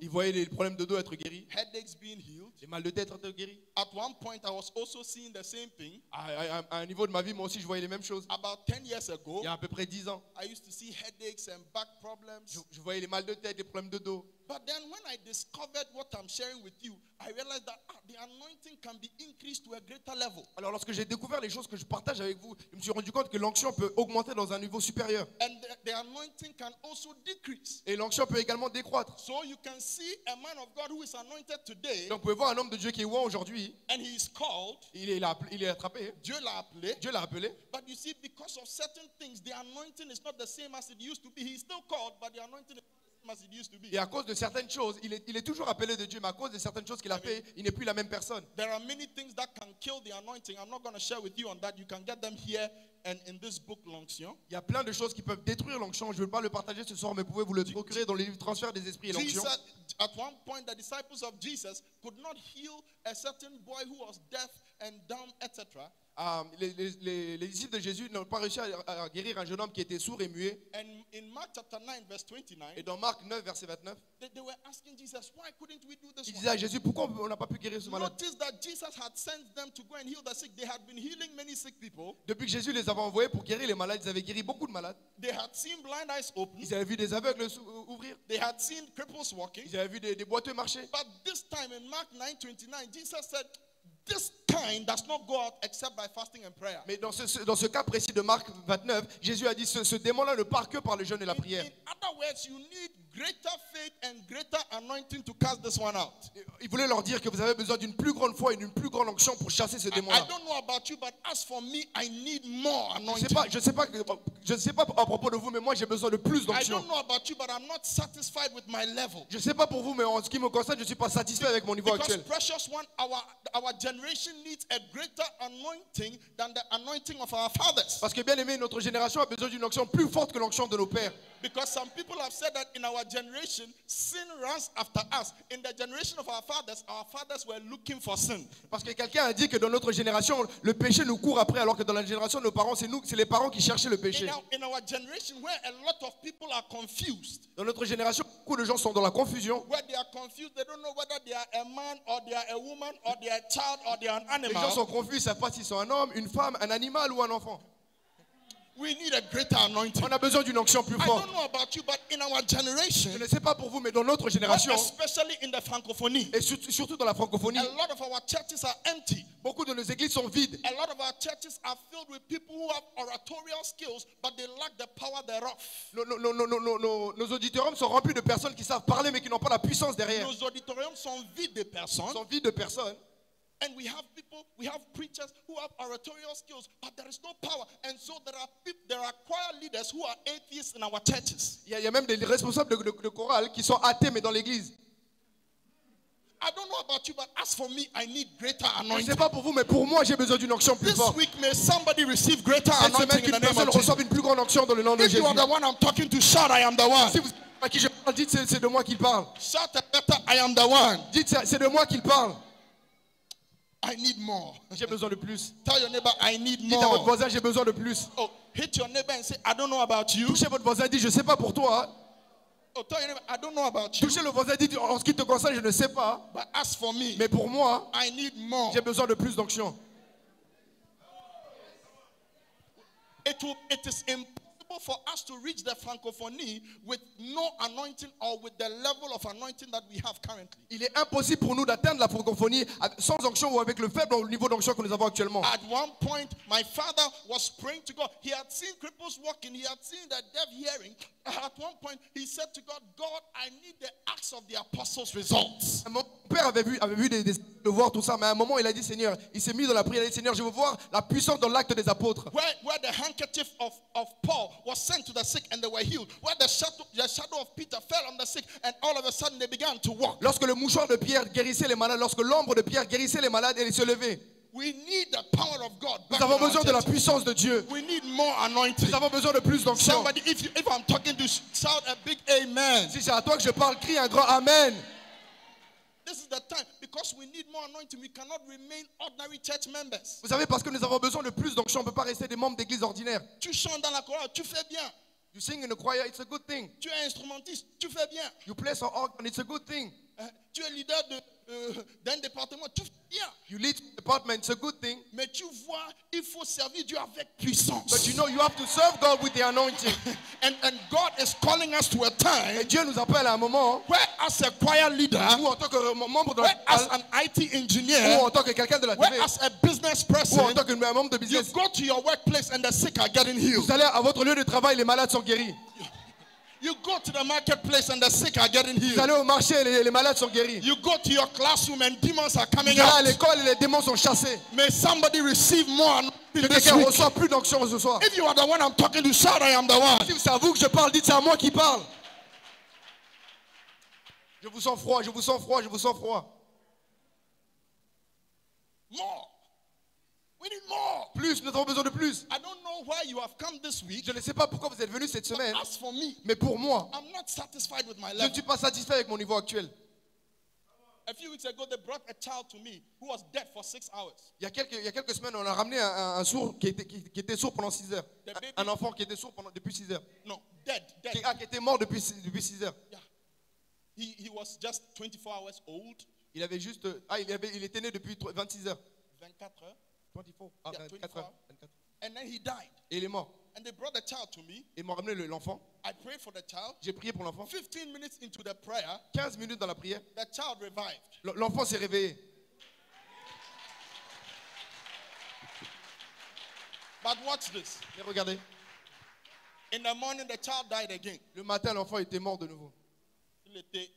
Il voyait les problèmes de dos être guéris, headaches being healed. les mal de tête être guéris. At one point, I was also seeing the same thing. À, à- à un niveau de ma vie, moi aussi, je voyais les mêmes choses. About 10 years ago, Il y a à peu près 10 ans, I used to see headaches and back problems. je, je voyais les mal de tête, les problèmes de dos. But then when I discovered what I'm sharing with you, I realized that ah, the anointing can be increased to a greater level. Alors lorsque j'ai découvert les choses que je partage avec vous, je me suis rendu compte que l'onction peut augmenter dans un niveau supérieur. And the, the anointing can also decrease. Et l'onction peut également décroître. So you can see a man of God who is anointed today, Donc vous pouvez voir un homme de Dieu qui est loin aujourd'hui, and he is called, il est, il est attrapé, Dieu l'a appelé. Dieu l'a appelé. But you see, because of certain things, the anointing is not the same as it used to be. He's still called, but the anointing is Et à cause de certaines choses, il est, il est toujours appelé de Dieu, mais à cause de certaines choses qu'il a fait, il n'est plus la même personne. There are many things that can kill the anointing. I'm not going to share with you on that. You can get them here and in this book, L'Onction. Il y a plein de choses qui peuvent détruire l'onction. Je ne veux pas le partager ce soir, mais vous pouvez vous le procurer dans les livres Transfert des esprits et l'onction. At one point, the disciples of Jesus could not heal a certain boy who was deaf and dumb, etc. Ah, les, les- les- les disciples de Jésus n'ont pas réussi à, à guérir un jeune homme qui était sourd et muet. And in Mark chapter 9, verse 29, Et dans Marc 9, verset 29, they, they were asking Jesus, why couldn't we do this il one? disait à Jésus, pourquoi on n'a pas pu guérir ce malade? Depuis que Jésus les avait envoyés pour guérir les malades, ils avaient guéri beaucoup de malades. They had seen blind eyes open. Ils avaient vu des aveugles sou- ouvrir. They had seen cripples walking. Ils avaient vu des, des boiteux marcher. But this time in Mark 9 29, Jesus said, This kind does not go out except by fasting and prayer. Mais dans ce, dans ce cas précis de Marc 29, Jésus a dit ce, ce démon-là ne part que par le jeûne et la In, prière. in other words, you need greater faith and greater anointing to cast this one out. Il voulait leur dire que vous avez besoin d'une plus grande foi et d'une plus grande onction pour chasser ce I, I don't know about you, but as for me, I need more Je sais pas, je sais pas, je sais pas à propos de vous, mais moi j'ai besoin de plus I d'onction. don't know about you, but I'm not satisfied with my level. Je ne sais pas pour vous, mais en ce qui me concerne, je ne suis pas satisfait avec mon niveau Because actuel. precious one, our our generation needs a greater anointing than the anointing of our fathers. Parce que bien aimé, notre génération a besoin d'une onction plus forte que l'onction de nos pères. Because some people have said that in our generation, sin runs after us. In the generation of our fathers, our fathers were looking for sin. Parce que quelqu'un a dit que dans notre génération, le péché nous court après, alors que dans la génération de nos parents, c'est nous, c'est les parents qui cherchaient le péché. In our, in our generation, where a lot of people are confused, Dans notre génération, beaucoup de gens sont dans la confusion. where they are confused, they don't know whether they are a man or they are a woman or they are a child or they are an Les gens sont animal. confus, ils ne savent pas s'ils sont un homme, une femme, un animal ou un enfant. We need a greater anointing. On a besoin d'une onction plus I forte. don't know about you, but in our generation, Je ne sais pas pour vous, mais dans notre génération, especially in the francophonie, et surtout, dans la francophonie, a lot of our churches are empty. beaucoup de nos églises sont vides. A lot of our churches are filled with people who have oratorial skills, but they lack the power thereof. Nos, nos- nos- nos- nos- nos- nos auditoriums sont remplis de personnes qui savent parler, mais qui n'ont pas la puissance derrière. Nos auditoriums sont vides de Ils personnes. sont vides de personnes. And we have people, we have preachers who have oratorial skills, but there is no power. And so there are people, there are choir leaders who are atheists in our churches. Il y a, il y a même des responsables de, de- de chorale qui sont athées, mais dans l'église. I don't know about you, but as for me, I need greater Je anointing. sais pas pour vous, mais pour moi, j'ai besoin d'une onction plus This forte. week, may somebody receive greater Cette semaine, anointing qu'une personne reçoive une plus grande onction dans le nom de If you Jésus. are the one I'm talking to, shout, I am the one. Si vous à qui je parle, dites c'est de moi qu'il parle. Shout I am the one. Dites c'est de moi qu'il parle. I need more. J'ai besoin de plus. Tell your neighbor, I need Dites à votre more. voisin, j'ai besoin de plus. Oh, hit your neighbor and say, I don't know about you. Touchez votre voisin, dites, je ne sais pas pour toi. Oh, tell your neighbor, I don't know about you. Touchez le voisin, dites, en ce qui te concerne, je ne sais pas. But as for me, Mais pour moi, I need more. j'ai besoin de plus d'onction. It, will, it is impossible for us to reach the francophonie with no anointing or with the level of anointing that we have currently. Il est impossible pour nous d'atteindre la francophonie sans onction ou avec le faible niveau d'onction que nous avons actuellement. At one point, my father was praying to God. He had seen cripples walking, he had seen the deaf hearing. At one point, he said to God, God, I need the Acts of the Apostles results. Père avait vu, avait vu des, des- de voir tout ça, mais à un moment, il a dit Seigneur, il s'est mis dans la prière, il a dit Seigneur, je veux voir la puissance dans l'acte des apôtres. Where, where the handkerchief of, of Paul was sent to the sick and they were healed. Where the shadow, the shadow of Peter fell on the sick and all of a sudden they began to walk. Lorsque le mouchoir de Pierre guérissait les malades, lorsque l'ombre de Pierre guérissait les malades et ils se levaient. We need the power of God. Nous avons besoin de la puissance de Dieu. We need more anointing. Nous avons besoin de plus d'onction. Somebody, if, you, if I'm talking to shout a big amen. Si c'est à toi que je parle, crie un grand Amen. This is the time because we need more anointing. We cannot remain ordinary church members. Vous savez, parce que nous avons besoin de plus d'onction, on ne peut pas rester des membres d'église ordinaires. Tu chantes dans la chorale, tu fais bien. You sing in the choir, it's a good thing. Tu es instrumentiste, tu fais bien. You play some organ, it's a good thing. Euh, Tu es leader de, euh, d'un département, fais bien. You lead department, it's a good thing. Mais tu vois, il faut servir Dieu avec puissance. But you know, you have to serve God with the anointing. and, and God is calling us to a Et time Dieu nous appelle à un moment where, as a choir leader, où, en tant que membre de where, as an IT ou engineer, en tant que quelqu'un de la where, TV, as a business ou en person, tant que membre de you business, go to your workplace and the sick are getting healed. vous allez à votre lieu de travail, les malades sont guéris. You go to the marketplace and the sick are getting Vous allez au marché, les, les malades sont guéris. You go to your classroom and demons are coming Vous allez à l'école et les démons sont chassés. May somebody receive more Que quelqu'un reçoit plus d'onction ce soir. If you are the one I'm talking to, shout, I am the one. Si c'est à vous que je parle, dites c'est à moi qui parle. Je vous sens froid, je vous sens froid, je vous sens froid. More. We need more. Plus, nous avons besoin de plus. I don't know why you have come this week. Je ne sais pas pourquoi vous êtes venus cette semaine, As for me, mais pour moi, I'm not satisfied with my je ne suis pas satisfait avec mon niveau actuel. A few weeks ago, they brought a child to me who was dead for six hours. Il y a quelques, il y a quelques semaines, on a ramené un, un- un sourd qui était, qui, qui était sourd pendant 6 heures. Un, un enfant qui était sourd pendant, depuis 6 heures. No, dead, dead. Qui, ah, qui était mort depuis, depuis 6 heures. Yeah. He, he was just 24 hours old. Il avait juste. Ah, il, avait, il était né depuis 26 heures. 24 heures. 24, ah, Yeah, 24 24. heures. 24. And then he died. Et il est mort. And they brought the child to me. Et ils m'ont ramené le- l'enfant. I prayed for the child. J'ai prié pour l'enfant. 15 minutes into the prayer, 15 minutes dans la prière. the child revived. L'enfant s'est réveillé. But watch this. Mais regardez, In the morning, the child died again. le matin, l'enfant était mort de nouveau. Il était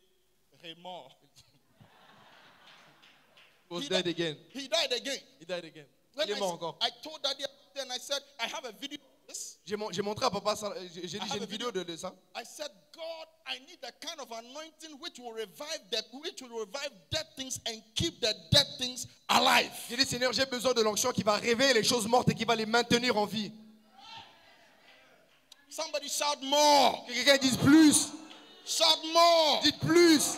remort. He was He died- again. He died again. He died again. When Il est I, mort s- encore. I told daddy and I said, I have a video of this. J'ai mon- j'ai montré à papa ça. J'ai j'ai dit, I j'ai une a vidéo de, de ça. I said, God, I need the kind of anointing which will revive that, which will revive dead things and keep the dead things alive. J'ai dit, Seigneur, j'ai besoin de l'onction qui va réveiller les choses mortes et qui va les maintenir en vie. Somebody shout more. Que quelqu'un dise plus. Shout more. Dites plus.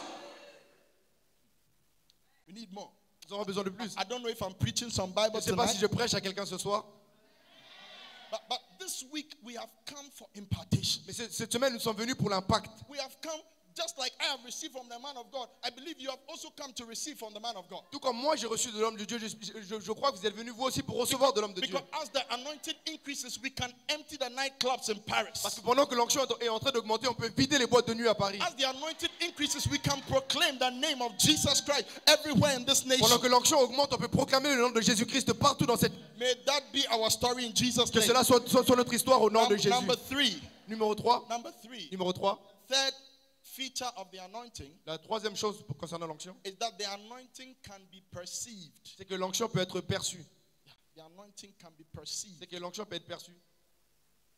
We need more. Nous avons besoin de plus. I don't know if I'm preaching some Je Bible ne sais pas tonight, si je prêche à quelqu'un ce soir. but, but this week we have come for impartation. Mais ce- cette semaine, nous sommes venus pour l'impact. We have come just like I have received from the man of God, I believe you have also come to receive from the man of God. Tout comme moi, j'ai reçu de l'homme de Dieu, je, je- je crois que vous êtes venus vous aussi pour recevoir de l'homme de Dieu. Because as the anointing increases, we can empty the nightclubs in Parce Paris. que pendant que l'onction est en train d'augmenter, on peut vider les boîtes de nuit à Paris. As the anointing increases, we can proclaim the name of Jesus Christ everywhere in this nation. Pendant que l'onction augmente, on peut proclamer le nom de Jésus-Christ partout dans cette. May that be our story in Jesus' Que name. cela soit, soit- soit notre histoire au nom de Num- Jésus. Number three. Numéro 3. Number three. Numéro 3. Third feature of the anointing La troisième chose concernant l'onction, is that the anointing can be perceived. c'est que l'onction peut être perçue. The anointing can be perceived. C'est que l'onction peut être perçue.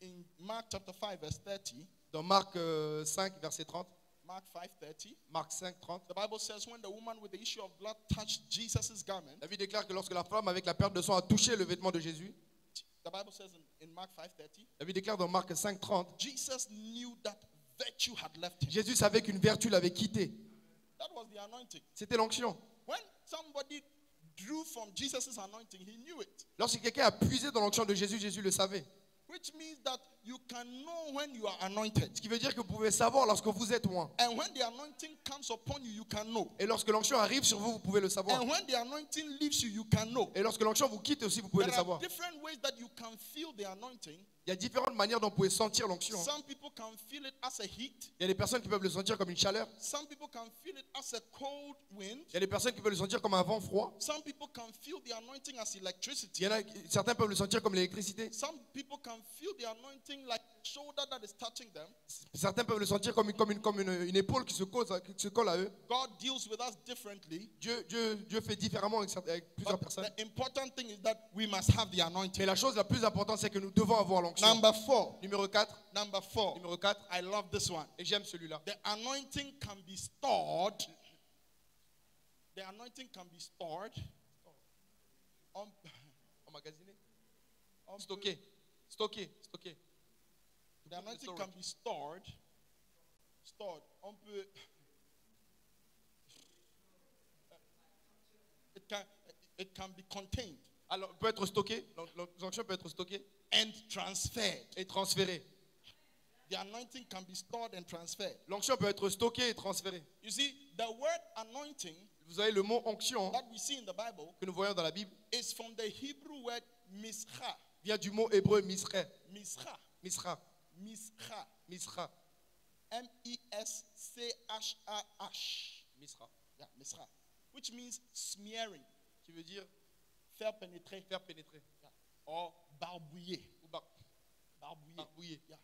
In Mark chapter 5, verse 30, Dans Marc euh, 5, verset 30. Mark 5 30, Marc 5, 30. the Bible says, When the woman with the issue of blood touched Jesus' garment, La Bible déclare que lorsque la femme avec la perte de sang a touché le vêtement de Jésus, the Bible says in, in Mark 5 30, la Bible déclare dans Marc 5, 30, Jesus knew that virtue had left him. Jésus savait qu'une vertu l'avait quitté. That was the anointing. C'était l'onction. When somebody drew from Jesus' anointing, he knew it. Lorsque quelqu'un a puisé dans l'onction de Jésus, Jésus le savait. Which means that you can know when you are anointed. Ce qui veut dire que vous pouvez savoir lorsque vous êtes loin. And when the anointing comes upon you, you can know. Et lorsque l'onction arrive sur vous, vous pouvez le savoir. And when the anointing leaves you, you can know. Et lorsque l'onction vous quitte aussi, vous pouvez There le are savoir. different ways that you can feel the anointing. Il y a différentes manières dont vous pouvez sentir l'onction. Some people can feel it as a heat. Il y a des personnes qui peuvent le sentir comme une chaleur. Some people can feel it as a cold wind. Il y a des personnes qui peuvent le sentir comme un vent froid. Some people can feel the anointing as electricity. certains peuvent le sentir comme l'électricité. Like shoulder that is touching them. Certains peuvent le sentir comme une, comme une, comme une, une épaule qui se, cause qui se colle à eux. God deals with us differently. Dieu, Dieu, Dieu fait différemment avec, avec plusieurs But personnes. the important thing is that we must have the anointing. Mais la chose la plus importante, c'est que nous devons avoir l'onction. Number four. Numéro 4. Number four. Numéro 4. I love this one. Et j'aime celui-là. The anointing can be stored. The anointing can be stored. Emmagasiné. Stocké. Stocké. Stocké. The anointing can be stored. Stored. On peut. It can, it can be contained Alors, peut être stocké. l'on- L'onction peut être stockée and transferred. et transférée. The anointing can be stored and transferred. L'onction peut être stockée et transférée. You see, the word anointing Vous avez le mot onction that we see in the Bible que nous voyons dans la Bible is from the Hebrew word mischa. vient du mot hébreu misra. Mischa. Misra. Mischa. Misra. M E S C H A H. Misra. Yeah, mischa. Which means smearing, Qui veut dire faire pénétrer, faire pénétrer. or barbouiller. Ou bar- Barbouiller. barbouiller. Yeah.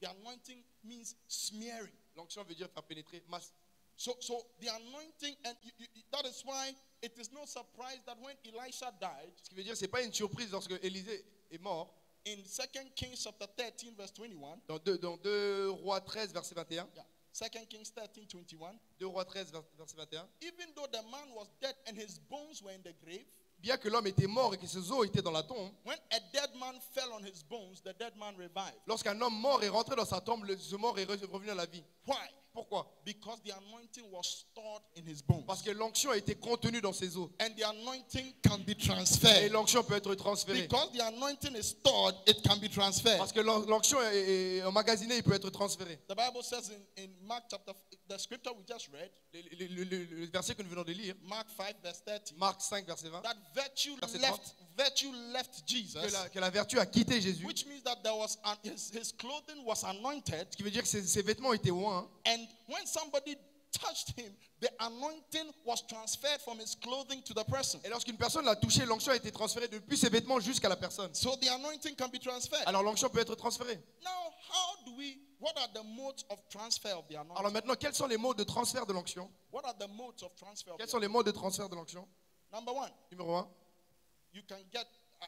The anointing means smearing. L'onction veut dire faire pénétrer. Masse. So, so the anointing, and you, you, you- that is why it is no surprise that when Elisha died, Ce qui veut dire, c'est pas une surprise lorsque Élisée est mort. In 2 Kings chapter 13, verse 21, Dans 2, dans 2 Rois 13, verset 21. yeah, 2 Kings 13, 21, 2 Rois 13, vers- verset 21. even though the man was dead and his bones were in the grave, Bien que l'homme était mort et que ses os étaient dans la tombe, when a dead man fell on his bones, the dead man revived. lorsqu'un homme mort est rentré dans sa tombe, le- ce mort est re- revenu à la vie. Why? Pourquoi? Because the anointing was stored in his bones. Parce que l'onction a été contenue dans ses os. And the anointing can be Et l'onction peut être transférée. Because the anointing is stored, it can be transferred. Parce que l'on- l'onction est, emmagasinée, il peut être transféré. The Bible says in, in Mark chapter, the scripture we just read, Le, le- le- le- le verset que nous venons de lire, Mark 5, verse 30, Marc 5, verset 20, that virtue left, virtue left Jesus, que la, que la vertu a quitté Jésus. which means that there was an, his, his clothing was anointed, Ce qui veut dire que ses, ses vêtements étaient oints. and when somebody touched him, the anointing was transferred from his clothing to the person. Et lorsqu'une personne l'a touché, l'onction a été transférée depuis ses vêtements jusqu'à la personne. So the anointing can be transferred. Alors l'onction peut être transférée. Now, how do we? What are the modes of transfer of the anointing? Alors maintenant, quels sont les modes de transfert de l'onction? What are the modes of transfer? Quels sont les modes de transfert de l'onction? Number one, Numéro 1. you can get.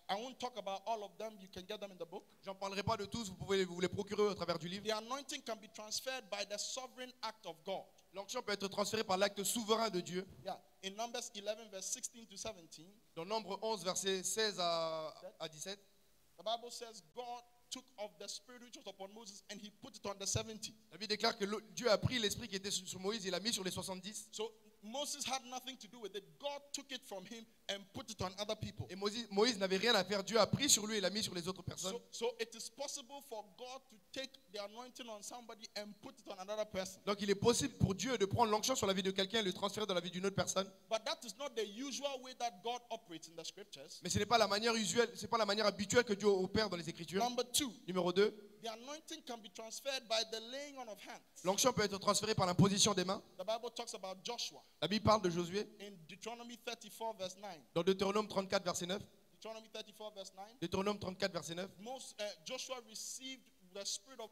I- won't talk about all of them. You can get them in the book. J'en parlerai pas de tous, vous pouvez vous les procurer au travers du livre. The anointing can be transferred by the sovereign act of God. L'onction peut être transférée par l'acte souverain de Dieu. Yeah. In Numbers 11, verse 16 to 17, Dans Nombre 11, versets 16 à, à 17, the Bible says God took of the spirit which was upon Moses and he put it on the 70. la Bible déclare que Dieu a pris l'esprit qui était sur sur Moïse et l'a mis sur les 70. So Moses had nothing to do with it. God took it from him and put it on other people. Et Moïse, Moïse n'avait rien à faire. Dieu a pris sur lui et l'a mis sur les autres personnes. So, so it is possible for God to take the anointing on somebody and put it on another person. Donc il est possible pour Dieu de prendre l'onction sur la vie de quelqu'un et le transférer dans la vie d'une autre personne. But that is not the usual way that God operates in the scriptures. Mais ce n'est pas la manière usuelle, c'est pas la manière habituelle que Dieu opère dans les Écritures. Number two, Numéro 2, the anointing can be transferred by the laying on of hands. l'onction peut être transférée par l'imposition des mains. The Bible talks about Joshua La Bible parle de Josué in Deuteronomy 34, verse 9. Dans Deutéronome 34 verset 9. Deuteronomy 34, verse 9. Deutéronome 34 verset 9. Most, uh, Joshua received the spirit of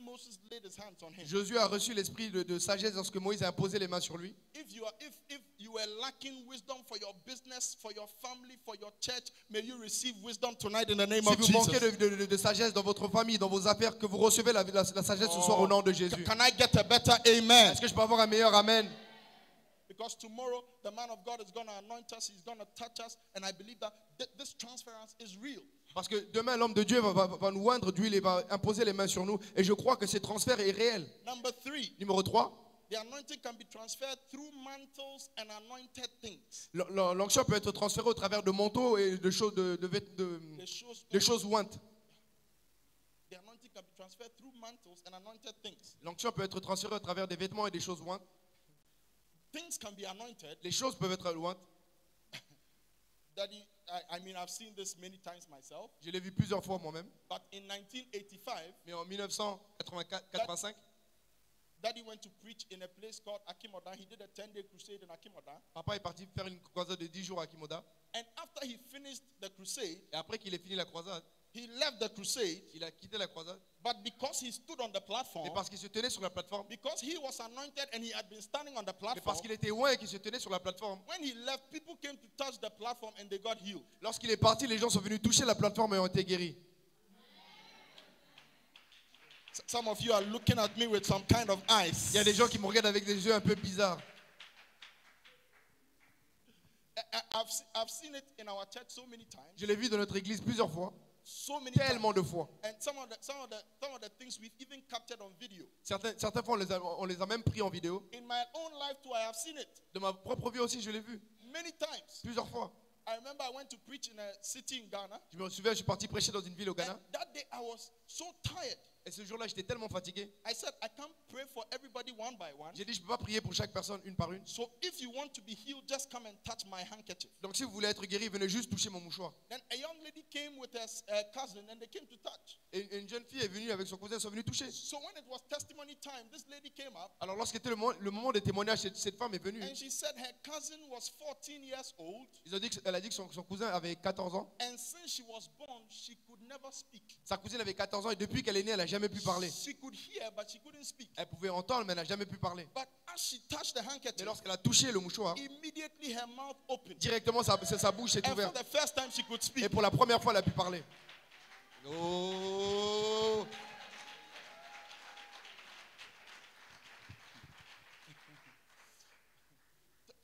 Moses laid his hands on him. Josué a reçu l'esprit de, de sagesse lorsque Moïse a imposé les mains sur lui. If you are if if you were lacking wisdom for your business, for your family, for your church, may you receive wisdom tonight in the name Si of vous manquez de, de- de sagesse dans votre famille, dans vos affaires, que vous recevez la, la- la sagesse ce soir au nom de Jésus. Can I get a better amen? Est-ce que je peux avoir un meilleur Amen? Because tomorrow the man of God is going to anoint us, he's going to touch us, and I believe that th- this transference is real. Parce que demain, l'homme de Dieu va, va- va nous oindre d'huile et va imposer les mains sur nous. Et je crois que ce transfert est réel. Number three, Numéro 3, the anointing can be transferred through mantles and anointed things. l'onction peut être transférée au travers de manteaux et de choses, de, de de- choses, de choses ointes. the anointing can be transferred through mantles and anointed things. L'onction peut être transférée au travers des vêtements et des choses ointes. Things can be anointed. Les choses peuvent être. Daddy, I, I mean, I've seen this many times myself. Je l'ai vu plusieurs fois moi-même. But in 1985, Mais en 1985, Daddy went to preach in a place called Akimodan. He did a 10-day crusade in Akimodan. papa est parti faire une croisade de 10 jours à Kimoda. And after he finished the crusade, Et après qu'il ait fini la croisade, he left the crusade. il a quitté la croisade. But because he stood on the platform, Et parce qu'il se tenait sur la plateforme, because he was anointed and he had been standing on the platform, parce qu'il était loin et qu'il se tenait sur la plateforme, when he left, people came to touch the platform and they got healed. lorsqu'il est parti, les gens sont venus toucher la plateforme et ont été guéris. Some of you are looking at me with some kind of eyes. Il y a des gens qui me regardent avec des yeux un peu bizarres. I've, I've seen it in our church so many times. Je l'ai vu dans notre église plusieurs fois, So many times. tellement de fois. And some of the some of the some of the things we've even captured on video. Certains, fois, on les, a, on les a même pris en vidéo. In my own life too, I have seen it De ma propre vie aussi, je l'ai vu many times. plusieurs fois. I remember I went to preach in a city in Ghana. Je me souviens, je suis parti prêcher dans une ville au And Ghana. that day I was so tired. Et ce jour-là, j'étais tellement fatigué. I said, I can't pray for everybody one by one. J'ai dit, je ne peux pas prier pour chaque personne une par une. So if you want to be healed, just come and touch my handkerchief. Donc si vous voulez être guéri, venez juste toucher mon mouchoir. Then a young lady came with her s- uh, cousin and they came to touch. Et une jeune fille est venue avec son cousin, ils sont venus toucher. So when it was testimony time, this lady came up Alors lorsqu'était le, mo- le moment des témoignages, cette, femme est venue. and she said her cousin was 14 years old Ils ont dit que- elle a dit que son, son cousin avait 14 ans. and since she was born, she could never speak. Sa cousine avait 14 ans et depuis qu'elle est née, elle n'a jamais pu parler. She could hear, but she couldn't speak. Elle pouvait entendre, mais elle n'a jamais pu parler. But as she touched the Mais lorsqu'elle a touché le mouchoir, immediately her mouth opened. directement sa, sa bouche s'est ouverte. the first time, she could speak. Et pour la première fois, elle a pu parler. Oh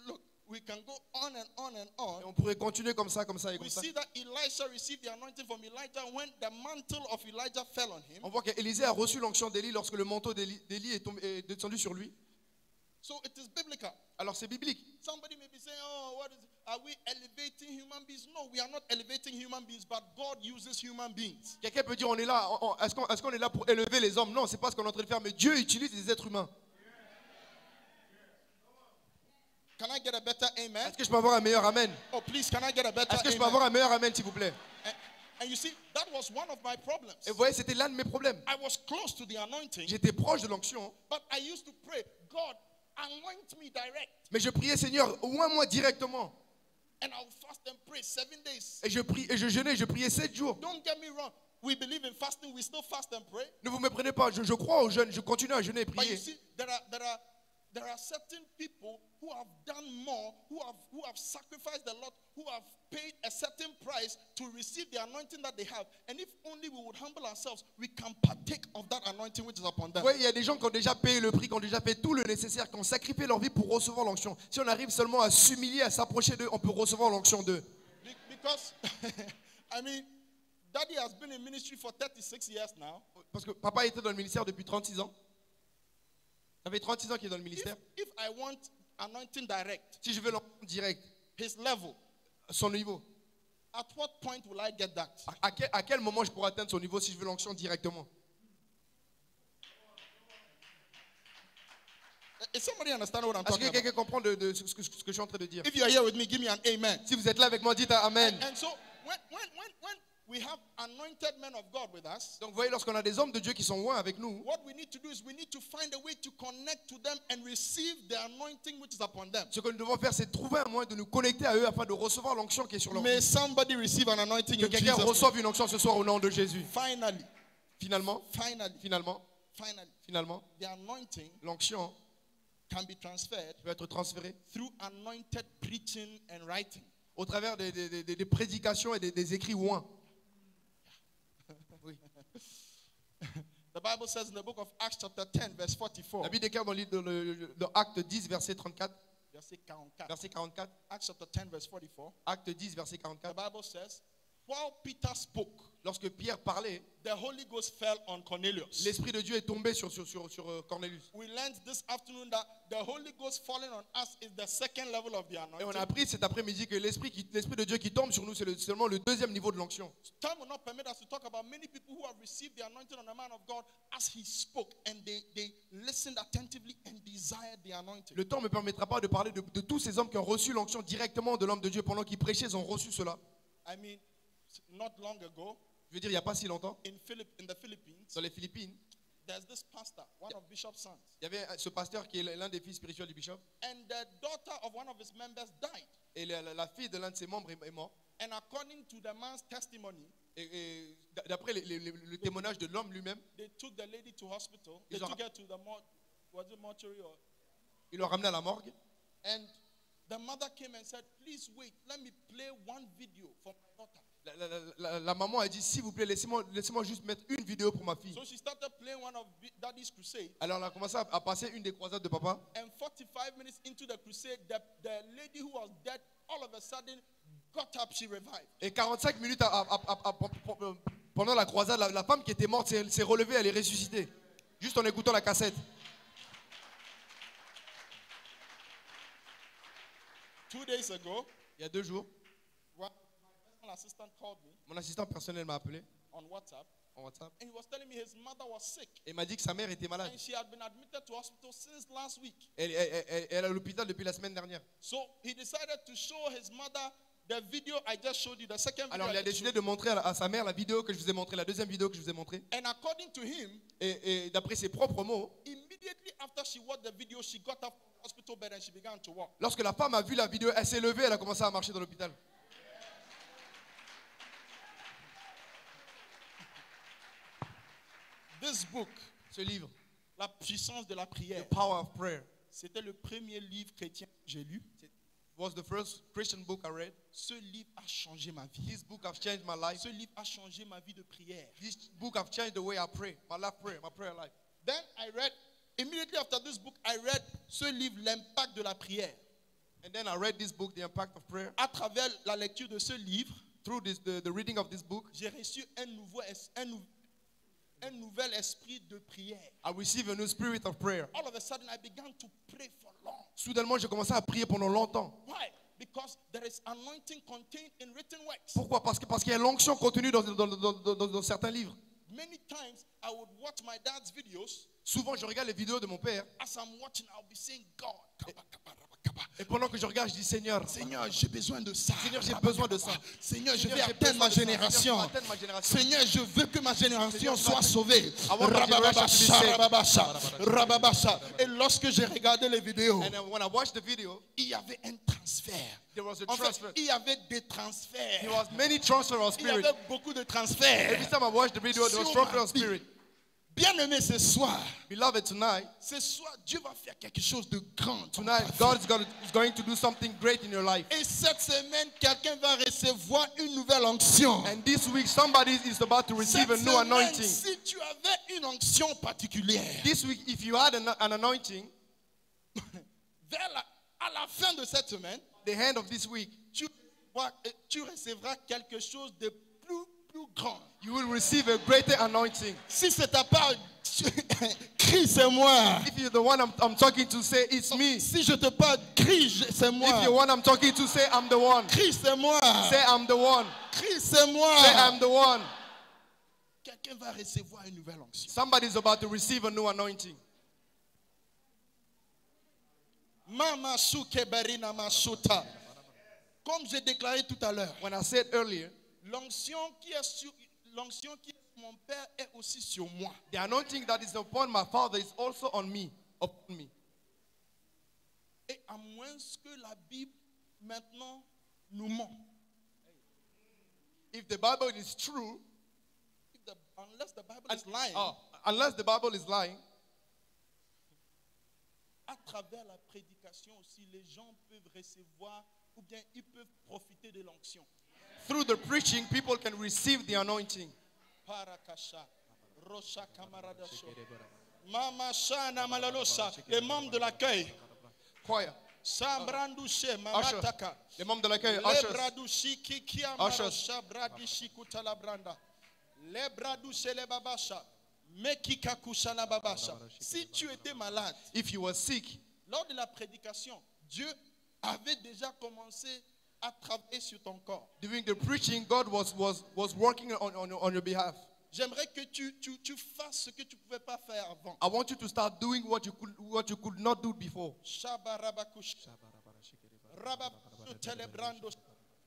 Look, we can go on and on and on. Et on pourrait continuer comme ça, comme ça et We comme ça. see that Elisha received the anointing from Elijah when the mantle of Elijah fell on him. On voit qu'Élisée a reçu l'onction d'Élie lorsque le manteau d'Élie est, tombé- est descendu sur lui. So it is biblical. Alors c'est biblique. Somebody may be saying, Oh, what is are we elevating human beings? No, we are not elevating human beings, but God uses human beings. Quelqu'un peut dire on est là, on- on- est-ce qu'on est, qu'on est là pour élever les hommes? Non, c'est pas ce qu'on est en train de faire, mais Dieu utilise les êtres humains. Can I get a better amen? Est-ce que je peux avoir un meilleur amen? Oh, please, can I get a better Est-ce que je peux amen? avoir un meilleur amen, s'il vous plaît? And, and you see, that was one of my problems. Et vous voyez, c'était l'un de mes problèmes. I was close to the anointing, J'étais proche de l'onction, but I used to pray, God, anoint me direct. mais je priais Seigneur, au moins moi directement. And fast and pray seven days. Et je prie, et je jeûnais, je priais sept jours. Don't get me wrong. We believe in fasting, we still fast and pray. Ne vous méprenez pas, je, je crois au jeûne, je continue à jeûner et But you prier. see, there are there are there are certain people who have done more, who have who have sacrificed a lot, who have paid a certain price to receive the anointing that they have. And if only we would humble ourselves, we can partake of that anointing which is upon them. Oui, il y a des gens qui ont déjà payé le prix, qui ont déjà fait tout le nécessaire, qui ont sacrifié leur vie pour recevoir l'onction. Si on arrive seulement à s'humilier, à s'approcher d'eux, on peut recevoir l'onction d'eux. Be- Because I mean, Daddy has been in ministry for 36 years now. Parce que papa était dans le ministère depuis 36 ans. Ça fait 36 ans qu'il est dans le If, ministère. if I want anointing direct, si je veux l'onction direct, his level, son niveau, at what point will I get that? à, à quel, à quel moment je pourrais atteindre son niveau si je veux l'onction directement? Is somebody understand what I'm Est-ce que talking about? quelqu'un comprend de, de ce, que, ce que je suis en train de dire? If you are here with me, give me an amen. Si vous êtes là avec moi, dites un Amen. And so when when when when we have anointed men of God with us, Donc vous voyez, lorsqu'on a des hommes de Dieu qui sont loin avec nous, what we need to do is we need to find a way to connect to them and receive the anointing which is upon them. ce que nous devons faire, c'est trouver un moyen de nous connecter à eux afin de recevoir l'onction qui est sur leur May vie. somebody receive an anointing Que quelqu'un reçoive une onction ce soir au nom de Jésus. Finally, Finalement, finally, finalement, finally, finalement, the anointing l'onction can be transferred peut être transférée through anointed preaching and writing. au travers des, des- des- des prédications et des, écrits oints. The Bible says in the book of Acts, chapter 10, verse 44, La Bible déclare dans, le livre- dans Acte 10, verset 34, verset 44, verset 44, Acts chapter 10, verse 44, Acte 10, verset the 44, Bible says, while Peter spoke, lorsque Pierre parlait, the Holy Ghost fell on Cornelius. l'Esprit de Dieu est tombé sur, sur, sur, sur, Cornelius. We learned this afternoon that the Holy Ghost falling on us is the second level of the Et on a appris cet après-midi que l'Esprit de Dieu qui tombe sur nous, c'est le- seulement le deuxième niveau de l'onction. Time will not permit us to talk about many people who have received the anointing on the man of God as he spoke and they, they listened attentively and desired the anointing. Le temps ne me permettra pas de parler de, de tous ces hommes qui ont reçu l'onction directement de l'homme de Dieu pendant qu'ils prêchaient, ils ont reçu cela. I mean, not long ago Je veux dire, il n'y a pas si longtemps, in, Philip, in the Philippines, dans les Philippines, there's this pastor, one of Bishop's sons, il y avait ce pasteur qui est l'un des fils spirituels du bishop. and the daughter of one of his members died. Et la, fille de l'un de ses membres est, morte. And according to the man's testimony, Et, et d'après le témoignage de l'homme lui-même, they took the lady to hospital. They Ils took her to the mor- was it mortuary or? il l'a ramené à la morgue. and the mother came and said, Please wait, let me play one video for my daughter. La, la- la- la- la maman a dit, s'il vous plaît, laissez-moi laissez juste mettre une vidéo pour ma fille. So she started playing one of Bi- Daddy's crusade. Alors elle a commencé à, à passer une des croisades de papa. And 45 minutes into the crusade, the, the lady who was dead all of a sudden got up, she revived. Et 45 minutes à- à- à- pendant la croisade, la, femme qui était morte s'est relevée, elle est ressuscitée. Juste en écoutant la cassette. Two days ago, Il y a deux jours, personal assistant called me mon assistant personnel m'a appelé on WhatsApp en WhatsApp and he was telling me his mother was sick et m'a dit que sa mère était malade. and she had been admitted to hospital since last week. Elle, elle- elle- elle est à l'hôpital depuis la semaine dernière. So he decided to show his mother the video I just showed you, the second video. Alors il a décidé de montrer à, sa mère la vidéo que je vous ai montrée, la deuxième vidéo que je vous ai montrée. And according to him, Et, et d'après ses propres mots, immediately after she watched the video, she got up hospital bed and she began to walk. lorsque la femme a vu la vidéo, elle s'est levée, elle a commencé à marcher dans l'hôpital. This book, Ce livre, La puissance de la prière, The Power of Prayer, c'était le premier livre chrétien que j'ai lu. was the first Christian book I read. Ce livre a changé ma vie. This book has changed my life. Ce livre a changé ma vie de prière. This book has changed the way I pray, my life prayer, my prayer life. Then I read, immediately after this book, I read ce livre, L'impact de la prière. And then I read this book, The Impact of Prayer. À travers la lecture de ce livre, Through this, the, the reading of this book, j'ai reçu un, nouveau, un, un nouvel esprit de prière. I received a new spirit of prayer. All of a sudden, I began to pray for long. Soudainement, j'ai commencé à prier pendant longtemps. Why? Because there is anointing contained in written works. Pourquoi? Parce que parce qu'il y a l'onction contenue dans, dans, dans, dans- certains livres. Many times, I would watch my dad's videos. Souvent, je regarde les vidéos de mon père As I'm watching, I'll be saying, God, kaba. Et pendant que je regarde, je dis Seigneur, Seigneur, j'ai besoin de ça. Seigneur, j'ai besoin de ça. Seigneur, je vais atteindre ma génération. Seigneur, je veux atteindre ma génération. Seigneur, je veux que ma génération soit sauvée. Et lorsque j'ai regardé les vidéos, il y avait un transfert. there was a En fait, il y avait des transferts. There was many transfer of Il y avait beaucoup de transferts. Every time I watched the video, there was transfer of spirit. Bien aimé ce soir, Beloved, tonight, ce soir, Dieu va faire quelque chose de grand. tonight. God is going, to, is going to do something great in your life. Et cette semaine, quelqu'un va recevoir une nouvelle onction. And this week, somebody is about to receive Cette a new semaine, anointing. si tu avais une onction particulière, This week, if you had an, an anointing, vers la, à la fin de cette semaine, the end of this week, tu, tu recevras quelque chose de plus, grand. you will receive a greater anointing. Si c'est ta part, Crie, c'est moi. If you're the one I'm, I'm talking to, say it's me. Si je te parle, crie, c'est moi. If you're the one I'm talking to, say I'm the one. Crie, c'est moi. Say I'm the one. Crie, c'est moi. Say I'm the one. Quelqu'un va recevoir une nouvelle onction. Somebody's about to receive a new anointing. Mama souke berina masuta. Comme j'ai déclaré tout à l'heure, When I said earlier, l'onction qui est sur l'onction qui est sur mon père est aussi sur moi. the anointing that is upon my father is also on me, upon me. Et à moins que la Bible maintenant nous ment. If the Bible is true, the- unless the Bible is lying, oh, unless the Bible is lying, à travers la prédication aussi, les gens peuvent recevoir ou bien ils peuvent profiter de l'onction. Through the preaching, people can receive the anointing. Mama Shana Malalosa, les membres de l'accueil, Choir, Sambrandouche, Mama Ushers. Taka, les membres de l'accueil, Kikia. Marosha, Bradishi Kutalabranda, Mekikakusha. Si tu étais malade, if you were sick, lors de la prédication, Dieu avait déjà commencé à travailler sur ton corps. during the preaching, God was, was, was working on, on, on your behalf. J'aimerais que tu, tu, tu fasses ce que tu ne pouvais pas faire avant. I want you to start doing what you could, what you could not do before.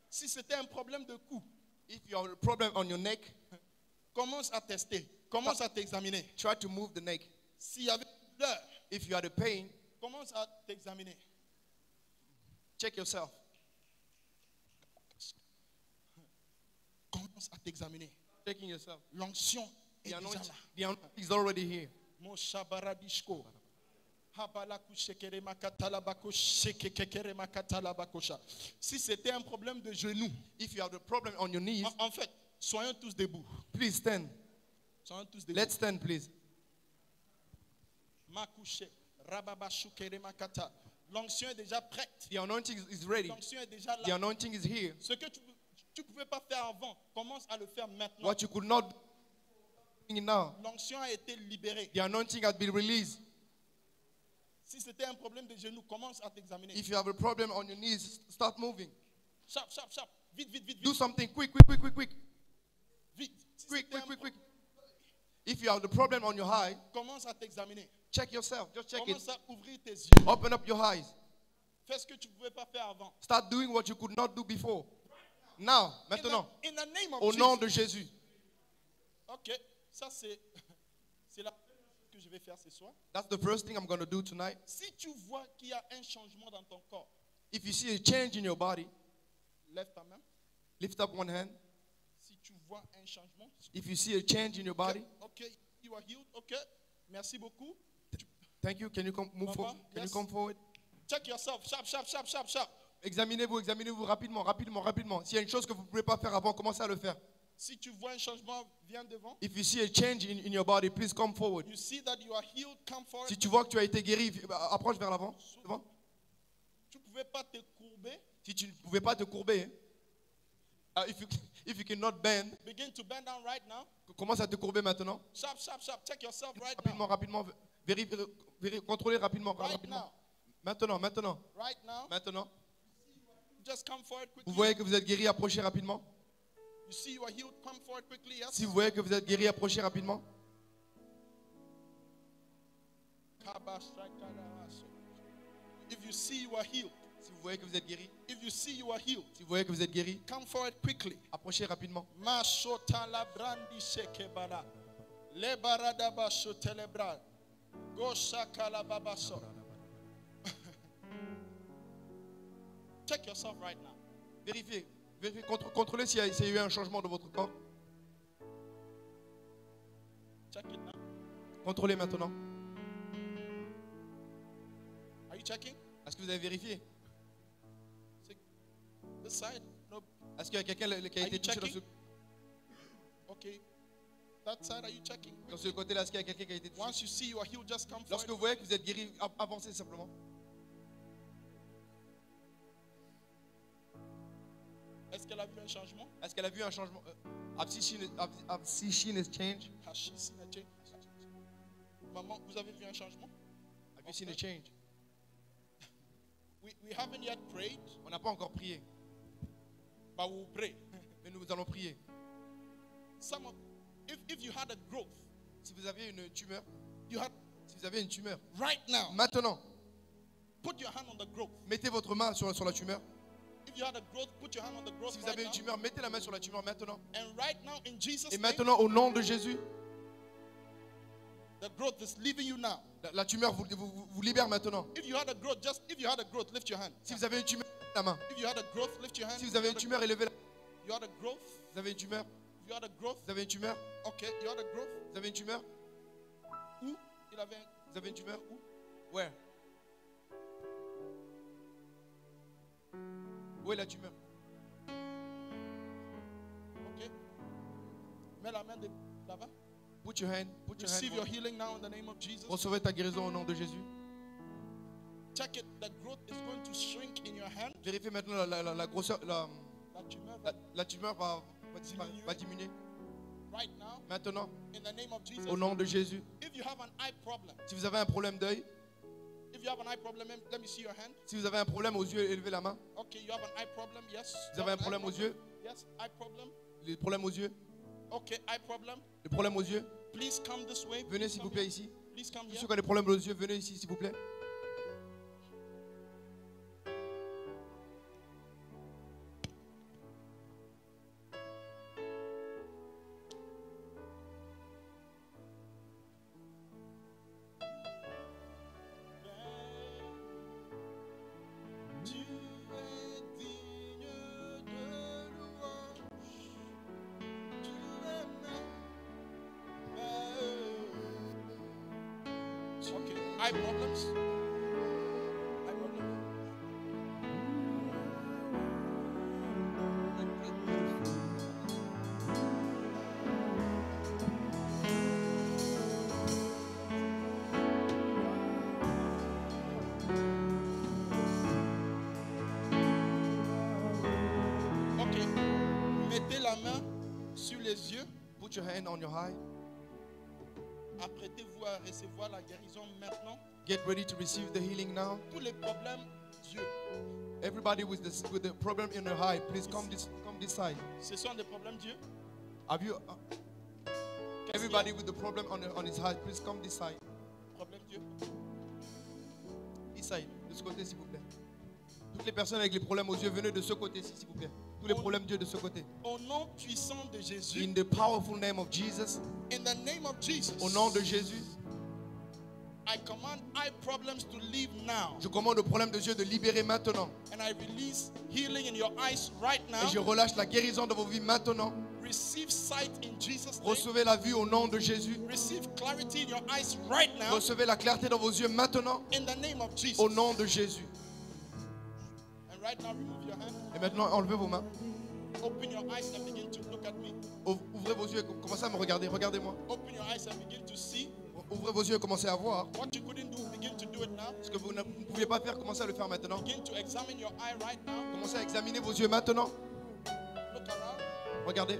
Si c'était un problème de cou, If you have a problem on your neck, commence à tester, commence à t'examiner. try to move the neck. S'il y avait une douleur, If you had a pain, commence à t'examiner. check yourself. Commence à t'examiner. Checking yourself. L'onction est The déjà là. the anointing is already here. Mon makatalabakosha. Si c'était un problème de genou, If you have a problem on your knees, en, en fait, soyons tous debout. please stand. Soyons tous debout. Let's stand, please. Makushe, rababashukere makata. L'onction est déjà prête. The anointing is- ready. L'onction est déjà The là. anointing is here. Ce que tu ne pouvais pas faire avant, commence à le faire maintenant. What you could not do it now. L'onction a été libérée. The anointing has been released. Si c'était un problème de genou, commence à t'examiner. If you have a problem on your knees, start moving. Sharp, sharp, sharp. Vite, vite, vite, Do something quick, quick, quick, quick, quick. Vite. Si Quick, quick, quick, quick. If you have the problem on your eye, Commence à t'examiner. check yourself. Just check it. Commence à ouvrir tes yeux. Open up your eyes. Fais ce que tu ne pouvais pas faire avant. Start doing what you could not do before. Now, In maintenant, the, in the name of au Jesus. nom de Jésus. Ok, ça c'est c'est la première chose que je vais faire ce soir. That's the first thing I'm going to do tonight. Si tu vois qu'il y a un changement dans ton corps, If you see a change in your body, lève ta main. lift up one hand. Si tu vois un changement, If you see a change in your body, ok, you are healed. Ok, merci beaucoup. thank you. Can you come move forward? Can you yes. come forward? Check yourself, sharp, sharp, sharp, sharp, sharp. Examinez-vous, examinez-vous rapidement, rapidement, rapidement. S'il y a une chose que vous ne pouvez pas faire avant, commencez à le faire. Si tu vois un changement, viens devant. If you see a change in, in your body, please come forward. You see that you are healed, come forward. Si tu vois que tu as été guéri, bah, approche vers l'avant. devant. Tu ne pouvais pas te courber, Si tu ne pouvais pas te courber. Uh, if, you, if you cannot bend, begin to bend down right now. commence à te courber maintenant. Sharp, sharp, sharp. Check yourself right Rapidement, now. rapidement. Vérifie, vérifie, contrôlez rapidement, Right rapidement. now. Maintenant, maintenant, Right now. maintenant. Vous voyez que vous êtes guéri, approchez rapidement. You see you are healed, come forward quickly. Yes? Si vous voyez que vous êtes guéri, approchez rapidement. If you see you are healed, Si vous voyez que vous êtes guéri, if you see you are healed, si vous voyez que vous êtes guéri, come forward quickly. approchez rapidement. Check yourself right now. Vérifiez, vérifiez contr- contrôlez s'il y, s'il y a eu un changement dans votre corps. Check it now. Contrôlez maintenant. Are you checking? Est-ce que vous avez vérifié? This side? No. Est-ce qu'il y a quelqu'un qui a Are été touché dans ce? Okay. That side, are you checking? dans ce côté-là Est-ce qu'il y a quelqu'un qui a été touché? Once you see you are healed, just come Lorsque vous voyez que vous êtes guéri, av- avancez simplement. Est-ce qu'elle a vu un changement? Est-ce qu'elle a vu un changement? Euh, Have she seen have- have she seen a change? Has she seen a change? Maman, vous avez vu un changement? Have you seen a change? We, we haven't yet prayed, On n'a pas encore prié, but we'll pray. mais nous allons prier. Some of, if, if you had a growth, Si vous aviez une tumeur, you had si vous avez une tumeur, right now, maintenant, put your hand on the growth. mettez votre main sur, sur la tumeur. Si vous avez une tumeur, mettez la main sur la tumeur maintenant. And right now, in Jesus' Et name, maintenant, au nom de Jésus, the growth is leaving you now. la, la tumeur vous, vous, vous- vous libère maintenant. If you had a growth, just if you had a growth, lift your hand. Si vous avez une tumeur, levez la main. If you had a growth, lift your hand. Si vous avez une If you tumeur, élevez la had a- You had a growth. Vous avez une tumeur, If you had a growth, vous avez une tumeur, okay. You had a growth. vous avez une tumeur, Où il avait un- vous avez une tumeur, où Where? Où est la tumeur? Ok. Mets la main de là-bas. Put your hand, put your Receive your healing now in the name of Jesus. Recevez ta guérison au nom de Jésus. Check it. The growth is going to shrink in your hand. Vérifiez maintenant la, la- la- la grosseur, la, La tumeur la, la tumeur va, va disparaître- va diminuer. right now Maintenant, in the name of Jesus. au nom de Jésus. If you have an eye problem, Si vous avez un problème d'œil, if you have an eye problem, let let me see your hand. si vous avez un problème aux yeux, élevez la main. Okay, you have an eye problem. Yes. Vous You avez have un an eye problème aux problem? yeux? Yes, eye problem. Les problèmes aux yeux? Okay, eye problem. Les problèmes aux yeux? Please come this way. Venez s'il vous plaît ici. Please come Tous here. ceux qui ont des problèmes aux yeux, venez ici s'il vous plaît. Hand on your eye. Apprêtez-vous à recevoir la guérison maintenant. Get ready to receive the healing now. Tous les problèmes d'yeux, Everybody with this with the problem in your eye, please come this come this side. ce sont des problèmes d'yeux. Have you uh, everybody with the problem on on his eye, please come this side. Problèmes d'yeux. This side, de ce côté s'il vous plaît. Toutes les personnes avec les problèmes aux yeux, venez de ce côté-ci s'il vous plaît. Tous les problèmes d'yeux de ce côté. Au nom puissant de Jésus, In the powerful name of Jesus, in the name of Jesus, au nom de Jésus, I command eye problems to leave now. je commande aux problèmes de yeux de libérer maintenant. And I release healing in your eyes right now. Et je relâche la guérison dans vos vies maintenant. Receive sight in Jesus' name. Recevez la vue au nom de Jésus. Receive clarity in your eyes right now. Recevez la clarté dans vos yeux maintenant In the name of Jesus. au nom de Jésus. And right now, remove your hand. Et maintenant, enlevez vos mains. Open your eyes and begin to look at me. Ouv- Ouvrez vos yeux et commencez à me regarder. Regardez-moi. Open your eyes and begin to see. Ouvrez vos yeux et commencez à voir. What you couldn't do, begin to do it now. Ce que vous ne vous pouviez pas faire, commencez à le faire maintenant. Begin to examine your eye right now. Commencez à examiner vos yeux maintenant. Look around. Regardez.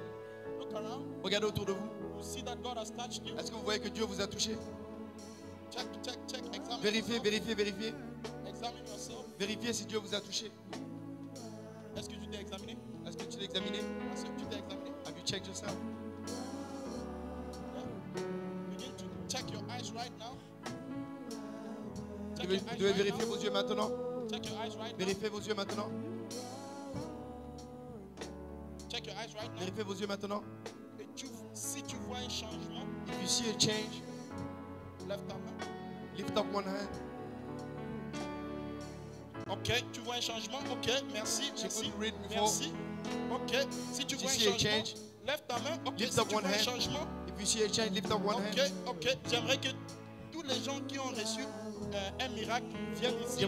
Look around. Regardez autour de vous. You see that God has touched you. Est-ce que vous voyez que Dieu vous a touché? Check, check, check. Examine Vérifiez, yourself. vérifiez, vérifiez. Examine yourself. Vérifiez si Dieu vous a touché. Est-ce que tu t'es examiné? Est-ce que tu l'as examiné? Est-ce que tu t'es examiné? Have you checked yourself? Yeah. Begin to check your eyes right now. Check vous devez vérifier vos yeux maintenant. Check your eyes right now. Vérifiez vos yeux maintenant. Check your eyes right now. Vérifiez vos yeux maintenant. Et tu, si tu vois un changement, If you see a change, lève ta main. lift up one hand. Ok, tu vois un changement? Ok, merci, merci, merci. Ok, si tu vois un changement, change, lève ta main. Ok, lift si up tu one vois un hand. changement, If you see a change, lift up one ok, hand. ok. J'aimerais que tous les gens qui ont reçu euh, un miracle viennent ici.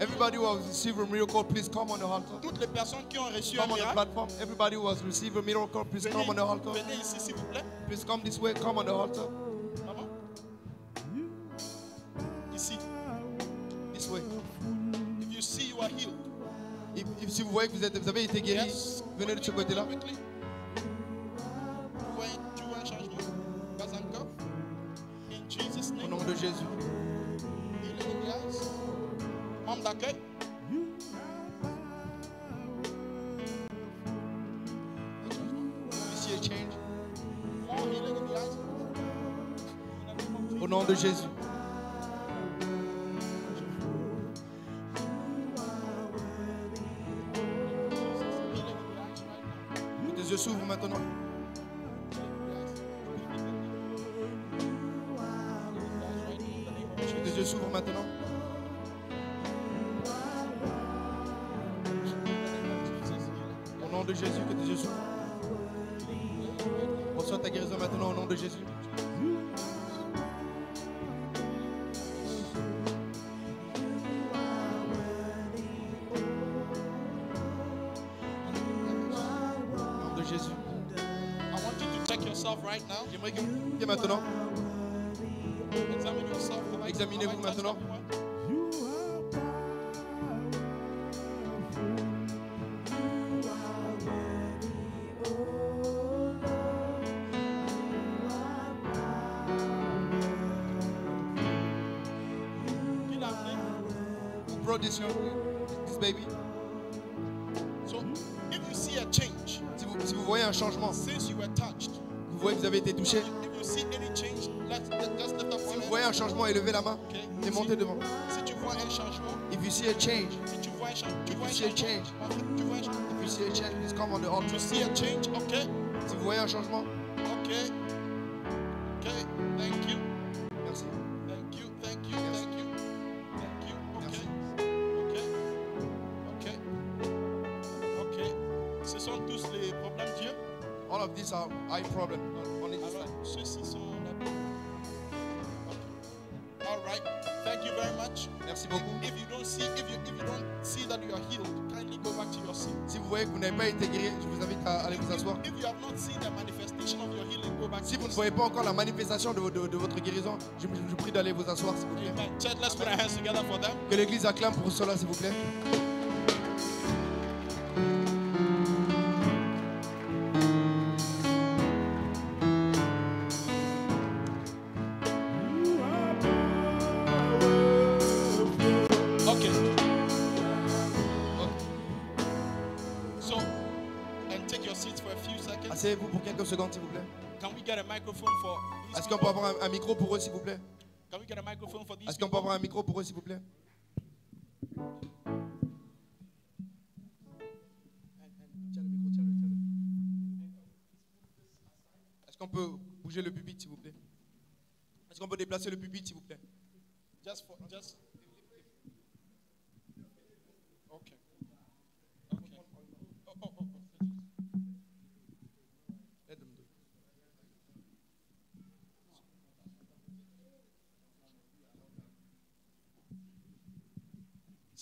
Everybody who has received a miracle, please come on the altar. toutes les personnes qui ont reçu un Come on the miracle, platform. Everybody who has received a miracle, please come on the altar. venez ici s'il vous plaît. Please come this way. Come on the altar. Si vous voyez que vous, êtes, vous avez été guéri, venez de ce côté-là. A change. tu vois you see a change, please come on the altar. You see a change, okay, Si vous voyez un changement, okay, okay. Thank you, merci. thank you, thank you, thank you, thank you. Okay, okay, okay, okay. Ce sont tous les problèmes d'Dieu. All of these are eye problem voyez que vous n'avez pas été guéri, je vous invite à aller vous asseoir. Si vous ne voyez pas encore la manifestation de, vo- de- de votre guérison, je, vous prie d'aller vous asseoir, s'il vous plaît. Que l'église acclame pour cela, s'il vous plaît. Quelques secondes, s'il vous plaît. Can we get a microphone for these Est-ce qu'on peut avoir un, un micro pour eux, s'il vous plaît? Est-ce qu'on peut avoir un micro pour eux, s'il vous plaît? Est-ce qu'on peut bouger le pupitre, s'il vous plaît? Est-ce qu'on peut déplacer le pupitre, s'il vous plaît? Just for just.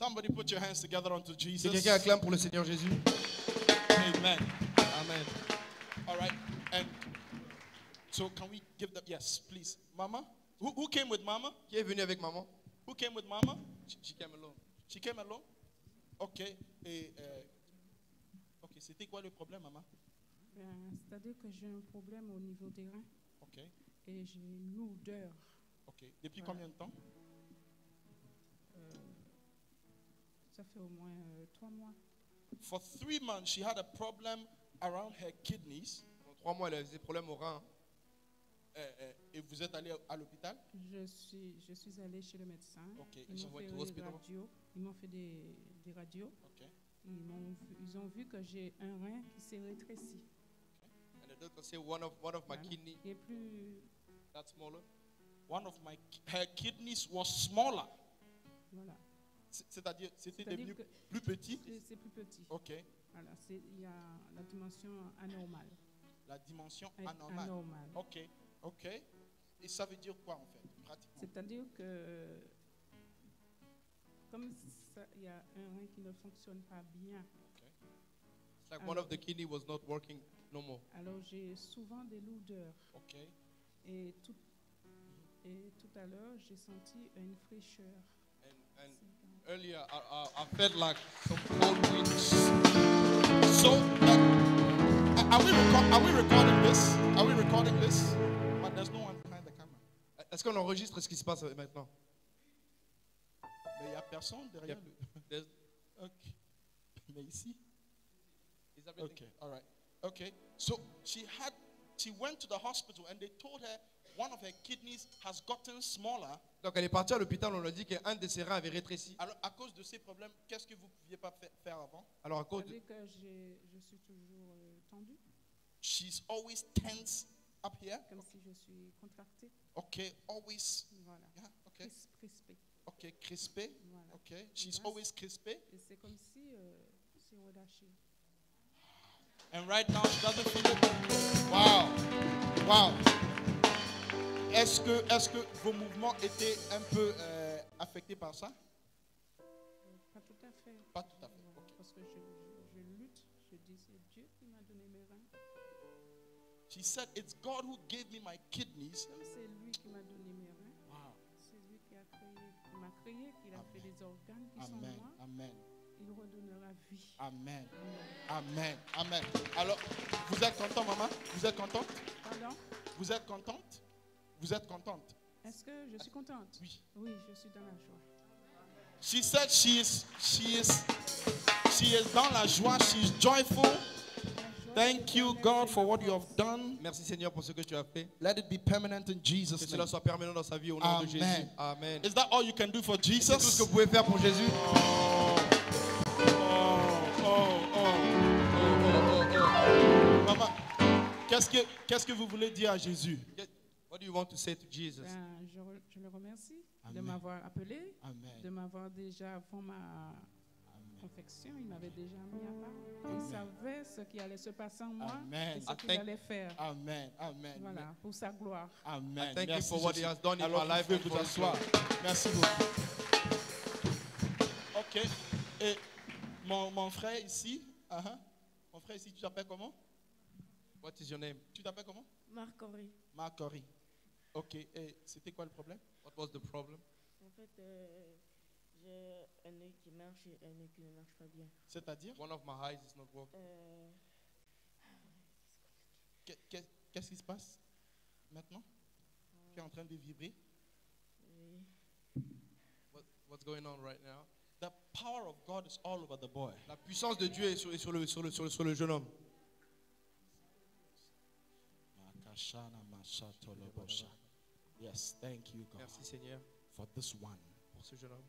Somebody put your hands together unto Que Jesus. quelqu'un acclame pour le Seigneur Jésus. Amen. Amen. All right. And so, can we give them? Yes, please. Mama, who, who came with Mama? Qui est venu avec maman? Who came with Mama? She came alone. She came alone? Okay. Et, euh, ok. C'était quoi le problème, Mama? Ben, C'est-à-dire que j'ai un problème au niveau des reins Ok. et j'ai une lourdeur. Ok. Depuis Voilà. combien de temps? euh, ça fait au moins euh, trois mois. For three months, she had a problem around her kidneys. Pendant trois mois, elle a des problèmes au rein. Euh, euh, et vous êtes allé à l'hôpital? Je suis, je suis allée chez le médecin. Ok. Ils m'ont ont fait des radios. Ils m'ont fait des, des radios. Ok. Ils, m'ont vu- ils ont vu que j'ai un rein qui s'est rétréci. And the doctor said one of, one of my Voilà. kidney, Il est plus. that's smaller. One of my her kidneys was smaller. Voilà. C'est-à-dire, c'était devenu que plus petit. c'est- plus petit. Ok. Voilà. Il y a la dimension anormale. La dimension An- anormale. anormale. Ok. Ok. Et ça veut dire quoi en fait, pratiquement? C'est-à-dire que comme il y a un rein qui ne fonctionne pas bien, It's like one of the kidney was not working no more. alors j'ai souvent des lourdeurs. Ok. Et tout, et tout à l'heure, j'ai senti une fraîcheur. And, and earlier, I, I, I felt like some cold winds. So, uh, are we record- are we recording this? Are we recording this? But there's no one behind the camera. Est-ce qu'on enregistre ce qui se passe maintenant Mais il n'y a personne derrière Yep. lui. Ok. Mais ici? Is Okay, all right. Okay. So she had, she went to the hospital and they told her one of her kidneys has gotten smaller. Donc elle est partie à l'hôpital, on lui a dit qu'un de ses reins avait rétréci. Alors, à cause de ces problèmes, qu'est-ce que vous ne pouviez pas fa- faire avant? Alors à cause de... Que je suis toujours euh, tendue, She's always tense up here? comme si je suis contractée. Okay, always. Voilà. Yeah, okay. Cris- crispée. Okay, crispé. Voilà. Okay, she's Là, always crispé. Et c'est comme si euh, c'est relâché. And right now she doesn't feel it. Wow. Wow. Est-ce que, est que vos mouvements étaient un peu euh, affectés par ça? Pas tout à fait. Pas tout à fait. Voilà, ok. Parce que je, lutte, je dis c'est Dieu qui m'a donné mes reins. She said, It's God who gave me my kidneys. C'est lui qui m'a donné mes reins, Wow. c'est lui qui a créé, qui m'a créé, qui a fait les organes qui sont Amen. moi, Amen. il redonnera vie. Amen. Amen. Amen. Alors, vous êtes content, maman? Vous êtes contente? Pardon? Vous êtes contente? Vous êtes contente? Est-ce que je suis contente? Oui. Oui, je suis dans la joie. She said she is she is she is dans la joie, she's joyful. Thank you, God, for what you have done. Merci Seigneur pour ce que tu as fait. Let it be permanent in Que Jesus' cela name. soit permanent dans sa vie au nom Amen. de Jésus. Amen. Is that all you can do for C'est tout ce que Jesus? vous pouvez faire pour Jésus. Oh, oh, oh, oh. Maman, qu'est-ce que qu'est-ce que vous voulez dire à Jésus? What do you want to say to Jesus? Ben, je, re- je le remercie de Amen. m'avoir appelé, Amen. de m'avoir déjà avant ma confection, il m'avait déjà mis à part. Il savait ce qui allait se passer en moi Amen. et ce qu'il think- allait faire. Amen. Amen. Voilà, pour sa gloire. Amen. I thank you Merci, for what he has done in Alors, my life vous asseoir. Merci beaucoup. Ok. Et mon, mon frère ici, uh-huh. mon frère ici, tu t'appelles comment? What is your name? Tu t'appelles comment? Marc-Henri. Marc-Henri. Ok. Et c'était quoi le problème? What was the problem? En fait, euh, j'ai un œil qui marche et un œil qui ne marche pas bien. C'est-à-dire? One of my eyes is not working. Euh, Qu'est- qu'est- Qu'est-ce qui se passe maintenant? Tu es en train de vibrer? oui. What, what's going on right now? The power of God is all over the boy. La puissance de Dieu est sur, est sur le, sur, le, sur, le, sur le jeune homme. Yes, thank you, God, Merci Seigneur for this one. pour ce jeune homme.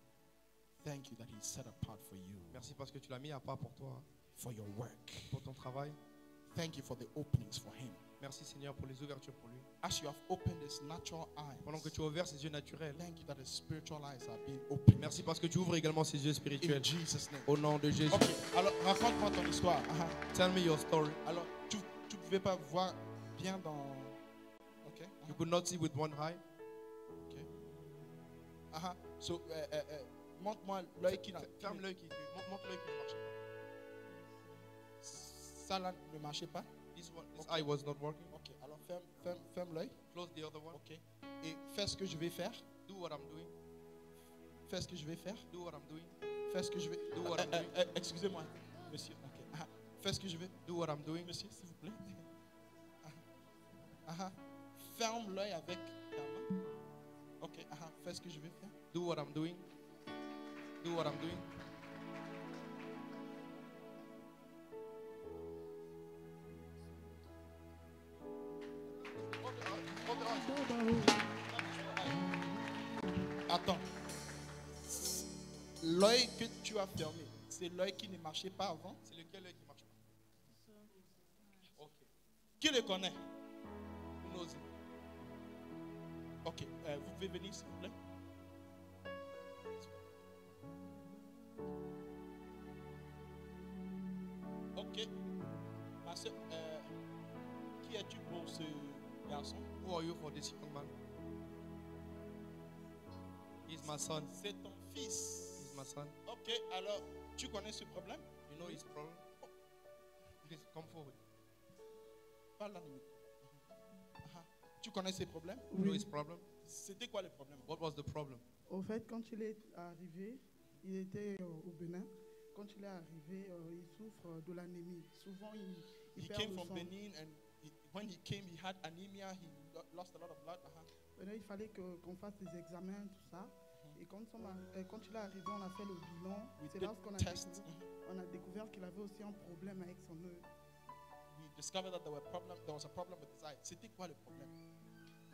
Thank you that He's set apart for you, Merci parce que tu l'as mis à part pour toi, for your work. pour ton travail. Thank you for the openings for Him. Merci Seigneur pour les ouvertures pour lui. As you have opened His natural Pendant que tu as ouvert ses yeux naturels. thank you that His spiritual eyes are being opened. Merci parce que tu ouvres également ses yeux In spirituels. Jesus' name. Au nom de Jésus. Ok, alors raconte-moi ton histoire. Ah, Tell me your story. Alors, tu ne pouvais pas voir bien dans. You could not see with one eye? ok. Ah, ah. So, euh, euh, euh, montre-moi l'œil qui. Ferme l'œil qui, montre, montre l'œil qui ne marche pas. Ça là ne marchait pas? This, one, this Okay. eye was not working. Ok, alors ferme, ferme, ferme l'œil. Close the other one. Ok. Et fais ce que je vais faire. Do what I'm doing. Fais ce que je vais faire. Do what I'm doing. Fais ce que je vais. Do what I'm doing. euh, Excusez-moi, monsieur. Ok. Ah, fais ce que je vais. Do what I'm doing. Monsieur, s'il vous plaît. Ah, ah, ah. Ferme l'œil avec ta main. Ok. ah, ah. Fais ce que je vais faire. Do what I'm doing. Do what I'm doing. Attends. L'œil que tu as fermé, c'est l'œil qui ne marchait pas avant? C'est lequel œil qui marche pas? Ok. Qui le connaît? Ok. euh, vous pouvez venir, s'il vous plaît. Ok. Soeur, euh, qui es-tu pour ce garçon? Who are you for this young man? He's my son. C'est ton fils. He's my son. Ok, alors tu connais ce problème? You know his problem? Please come forward. Parle micro. Ah, Tu connais ces problèmes? You know his problem? C'était quoi le problème? What was the problem? Au fait, quand il est arrivé, il était euh, au Bénin. Quand il est arrivé, euh, il souffre de l'anémie. Souvent, il, il He perd came le from sang. Benin and he, when he came, he had anemia. He lo- lost a lot of blood. Uh-huh. Maintenant, il fallait que- qu'on fasse des examens, tout ça. Et quand, on a- euh, quand il est arrivé, on a fait le bilan. C'est did lorsqu'on a, découvert- on a découvert qu'il avait aussi un problème avec son œil. Discovered that there, were problem, there was a problem with his eye. C'était quoi le problème?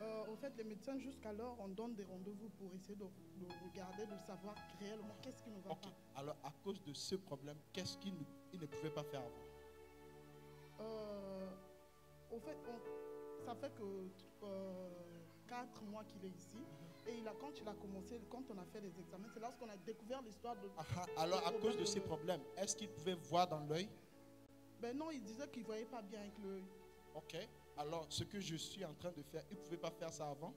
Euh, au fait, les médecins, jusqu'alors, on donne des rendez-vous pour essayer de, de regarder, de savoir réellement qu'est-ce qui ne va Ok. pas. Alors, à cause de ce problème, qu'est-ce qu'il ne, il ne pouvait pas faire avant? Euh, au fait, on- ça fait que euh, quatre mois qu'il est ici. Et il a, quand il a commencé, quand on a fait les examens, c'est lorsqu'on a découvert l'histoire de. Alors, à cause de problème ces problèmes, est-ce qu'il pouvait voir dans l'œil? Ben non, il disait qu'il ne voyait pas bien avec l'œil. Ok. Alors, ce que je suis en train de faire, il ne pouvait pas faire ça avant?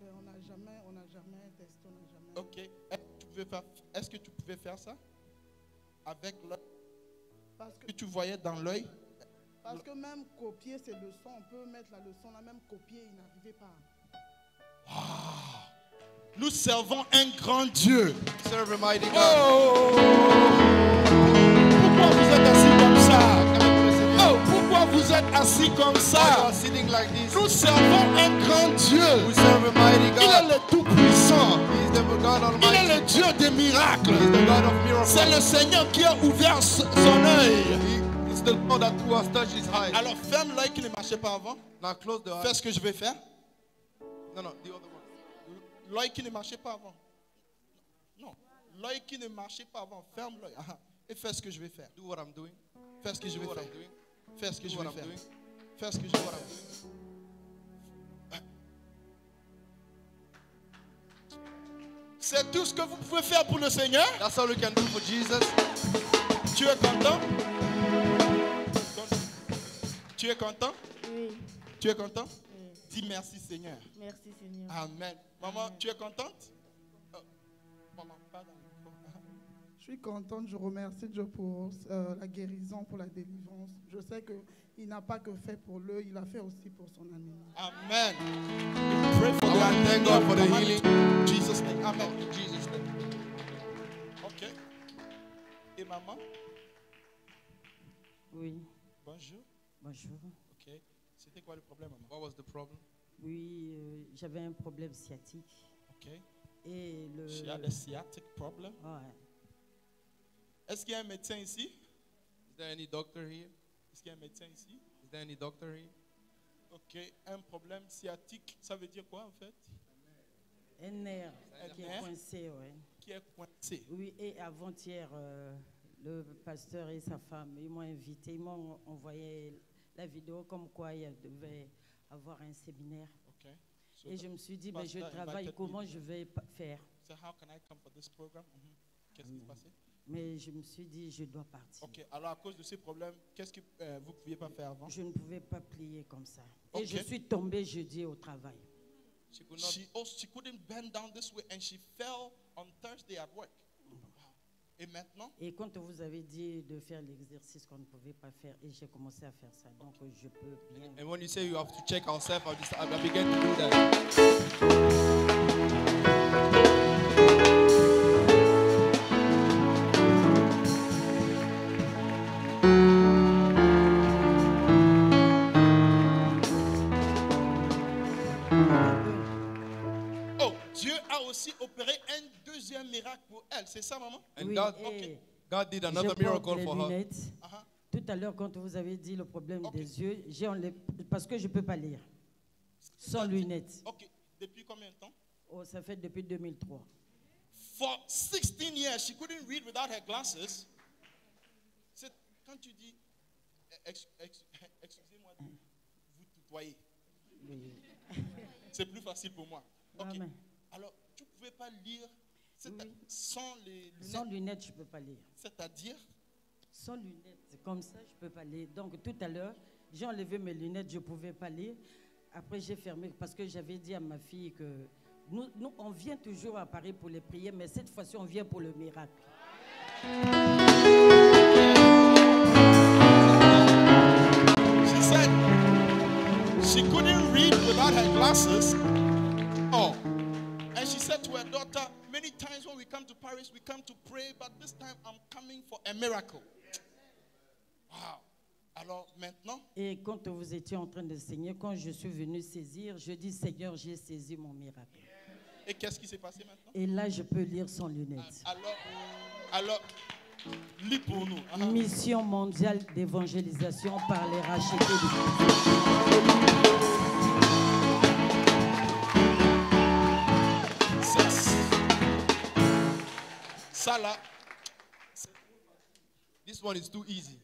Ben, on n'a jamais, on n'a jamais testé, on n'a jamais. Ok. Est-ce que tu pouvais faire, est-ce que tu pouvais faire ça? Avec l'œil Parce que, que tu voyais dans l'œil? Parce que même copier ces leçons, on peut mettre la leçon là, même copier, il n'arrivait pas. Nous servons un grand Dieu. Serve a mighty God. Oh êtes assis comme ça like? Nous servons un grand Dieu. We serve a mighty Il est God. le Tout-Puissant. He is the God Il est le Dieu des miracles. C'est le Seigneur qui a ouvert son œil. Alors ferme l'œil qui ne marchait pas avant. Now close the Fais ce que je vais faire. No, no, the other one. L'œil qui ne marchait pas avant. Non. L'œil qui ne marchait pas avant. Ferme l'œil. Et fais ce que je vais faire. Do what I'm doing. Fais ce que je vais what faire. Ce que Do je I'm faire. Fais ce que je vais faire. C'est tout ce que vous pouvez faire pour le Seigneur. That's all we can do for Jesus. Tu es content? Tu es content? Oui. Tu es content? Oui. Dis merci Seigneur. Merci Seigneur. Amen. Maman, tu es contente? Oh, Maman, pas suis contente, je remercie Dieu pour euh, la guérison, pour la délivrance. Je sais qu'il n'a pas que fait pour l'œil, il a fait aussi pour son anémie. Amen. We pray for I the want to thank God for the healing. in Jesus name. Amen. In Jesus' name. Ok. Et maman, Oui, bonjour. bonjour. Ok. C'était quoi le problème, maman? What was the problem? Oui, euh, j'avais un problème sciatique. Ok. Et le. She had a sciatic problem? Ouais. Est-ce qu'il y a un médecin ici? Is there any doctor here? Est-ce qu'il y a un médecin ici? Is there any doctor here? Ok. Un problème sciatique, ça veut dire quoi en fait? Un nerf Un qui est coincé, ouais. Qui est coincé. Oui, et avant-hier, euh, le pasteur et sa femme, ils m'ont invité, ils m'ont envoyé la vidéo comme quoi il devait avoir un séminaire. Ok. So Et je me suis dit, ben, je travaille, comment me. je vais faire? So how can I come for this program? Mhm. Qu'est-ce qui s'est passé? Mais je me suis dit, je dois partir. Ok. Alors à cause de ces problèmes, qu'est-ce que euh, vous ne pouviez pas faire avant? Je ne pouvais pas plier comme ça. Et Ok. je suis tombée jeudi au travail. She, could not, she, also, she couldn't bend down this way and she fell on Thursday at work. Et maintenant, Et quand vous avez dit de faire l'exercice qu'on ne pouvait pas faire, et j'ai commencé à faire ça, donc je peux bien. And when you say you have to check ourselves, I began to do that. C'est ça, maman? And Oui, God, et God did another miracle les for her. Ah, Tout à l'heure, quand vous avez dit le problème des yeux, j'ai parce que je ne peux pas lire sans lunettes. Ok. Depuis combien de temps? Oh, ça fait depuis 2003. For 16 years, she couldn't read without her glasses. C'est quand tu dis, eh, ex- ex- excusez-moi de vous tutoyer, Oui. c'est plus facile pour moi. Ok. Amen. Alors, tu ne pouvais pas lire sans les lunettes. Sans lunettes, je ne peux pas lire. C'est-à-dire? Sans lunettes, comme ça, je ne peux pas lire. Donc tout à l'heure, j'ai enlevé mes lunettes, je ne pouvais pas lire. Après, j'ai fermé parce que j'avais dit à ma fille que nous, nous, on vient toujours à Paris pour les prières, mais cette fois-ci, on vient pour le miracle. She said she couldn't read without her glasses. Many times when we come to Paris, we come to pray, but this time I'm coming for a miracle. Wow. Alors, Alors maintenant, Et quand vous étiez en train de saigner, quand je suis venu saisir, je dis Seigneur, j'ai saisi mon miracle. et qu'est-ce qui s'est passé maintenant? Et là, je peux lire sans lunettes. Alors, alors, lis pour nous. Ah, Mission mondiale d'évangélisation par les rachetés du là, This one is too easy.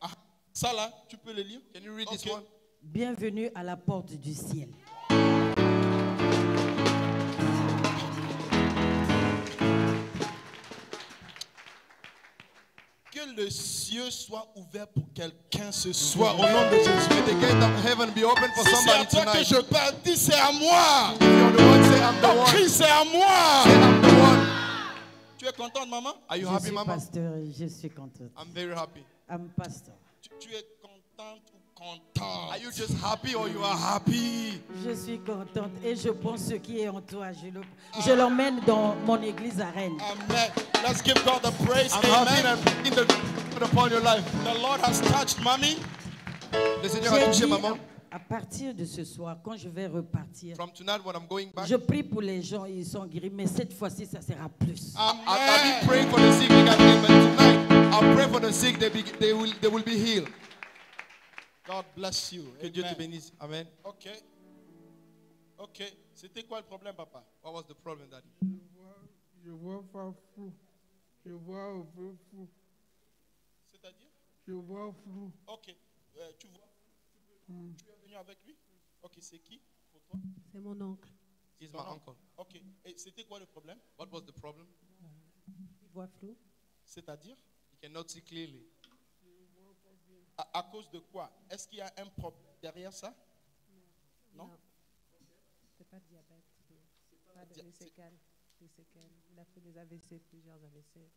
ah, ça là, tu peux le lire Can you read this one? Bienvenue à la porte du ciel. Le cieux soit ouvert pour quelqu'un ce Soit soir. au nom de Jésus. May the gate of heaven be open for Si c'est à somebody toi que tonight. je parle, dis c'est à moi. If you're the one, say I'm the Ton one. cri, c'est à moi. Tu es contente, maman? Are you je happy, suis Mama? pasteur je suis contente. I'm very happy. I'm pasteur. tu, tu es contente ou content Are you just happy or you are happy? Je suis contente et je prends ce qui est en toi. Je le- je l'emmène dans mon église à Rennes. Amen. Let's give God the praise. I'm Amen. in the upon your life. The Lord has touched mommy. Le Seigneur a touché maman. à, à partir de ce soir, quand je vais repartir, From tonight when I'm going back, je prie pour les gens, ils sont guéris, mais cette fois-ci, ça sera plus. I, I've been praying for the sick but tonight I'll pray for the sick. They, be, they will they will be healed. God bless you. Que Dieu te bénisse. Amen. Ok. Ok. C'était quoi le problème, papa? What was the problem, Daddy? Je vois pas flou. Je vois un peu flou. C'est-à-dire? Je vois flou. Ok. Euh, tu vois? Hmm. Tu es venu avec lui? Ok, c'est qui? Pour toi? C'est mon oncle. He's my uncle. Ok. Et c'était quoi le problème? What was the problem? Il voit flou. C'est-à-dire? He cannot see clearly. À, à cause de quoi? Est-ce qu'il y a un problème derrière ça? Non, C'est pas diabète. mais Pas de des séquelles. Des séquelles. Il a fait des AVC, plusieurs AVC.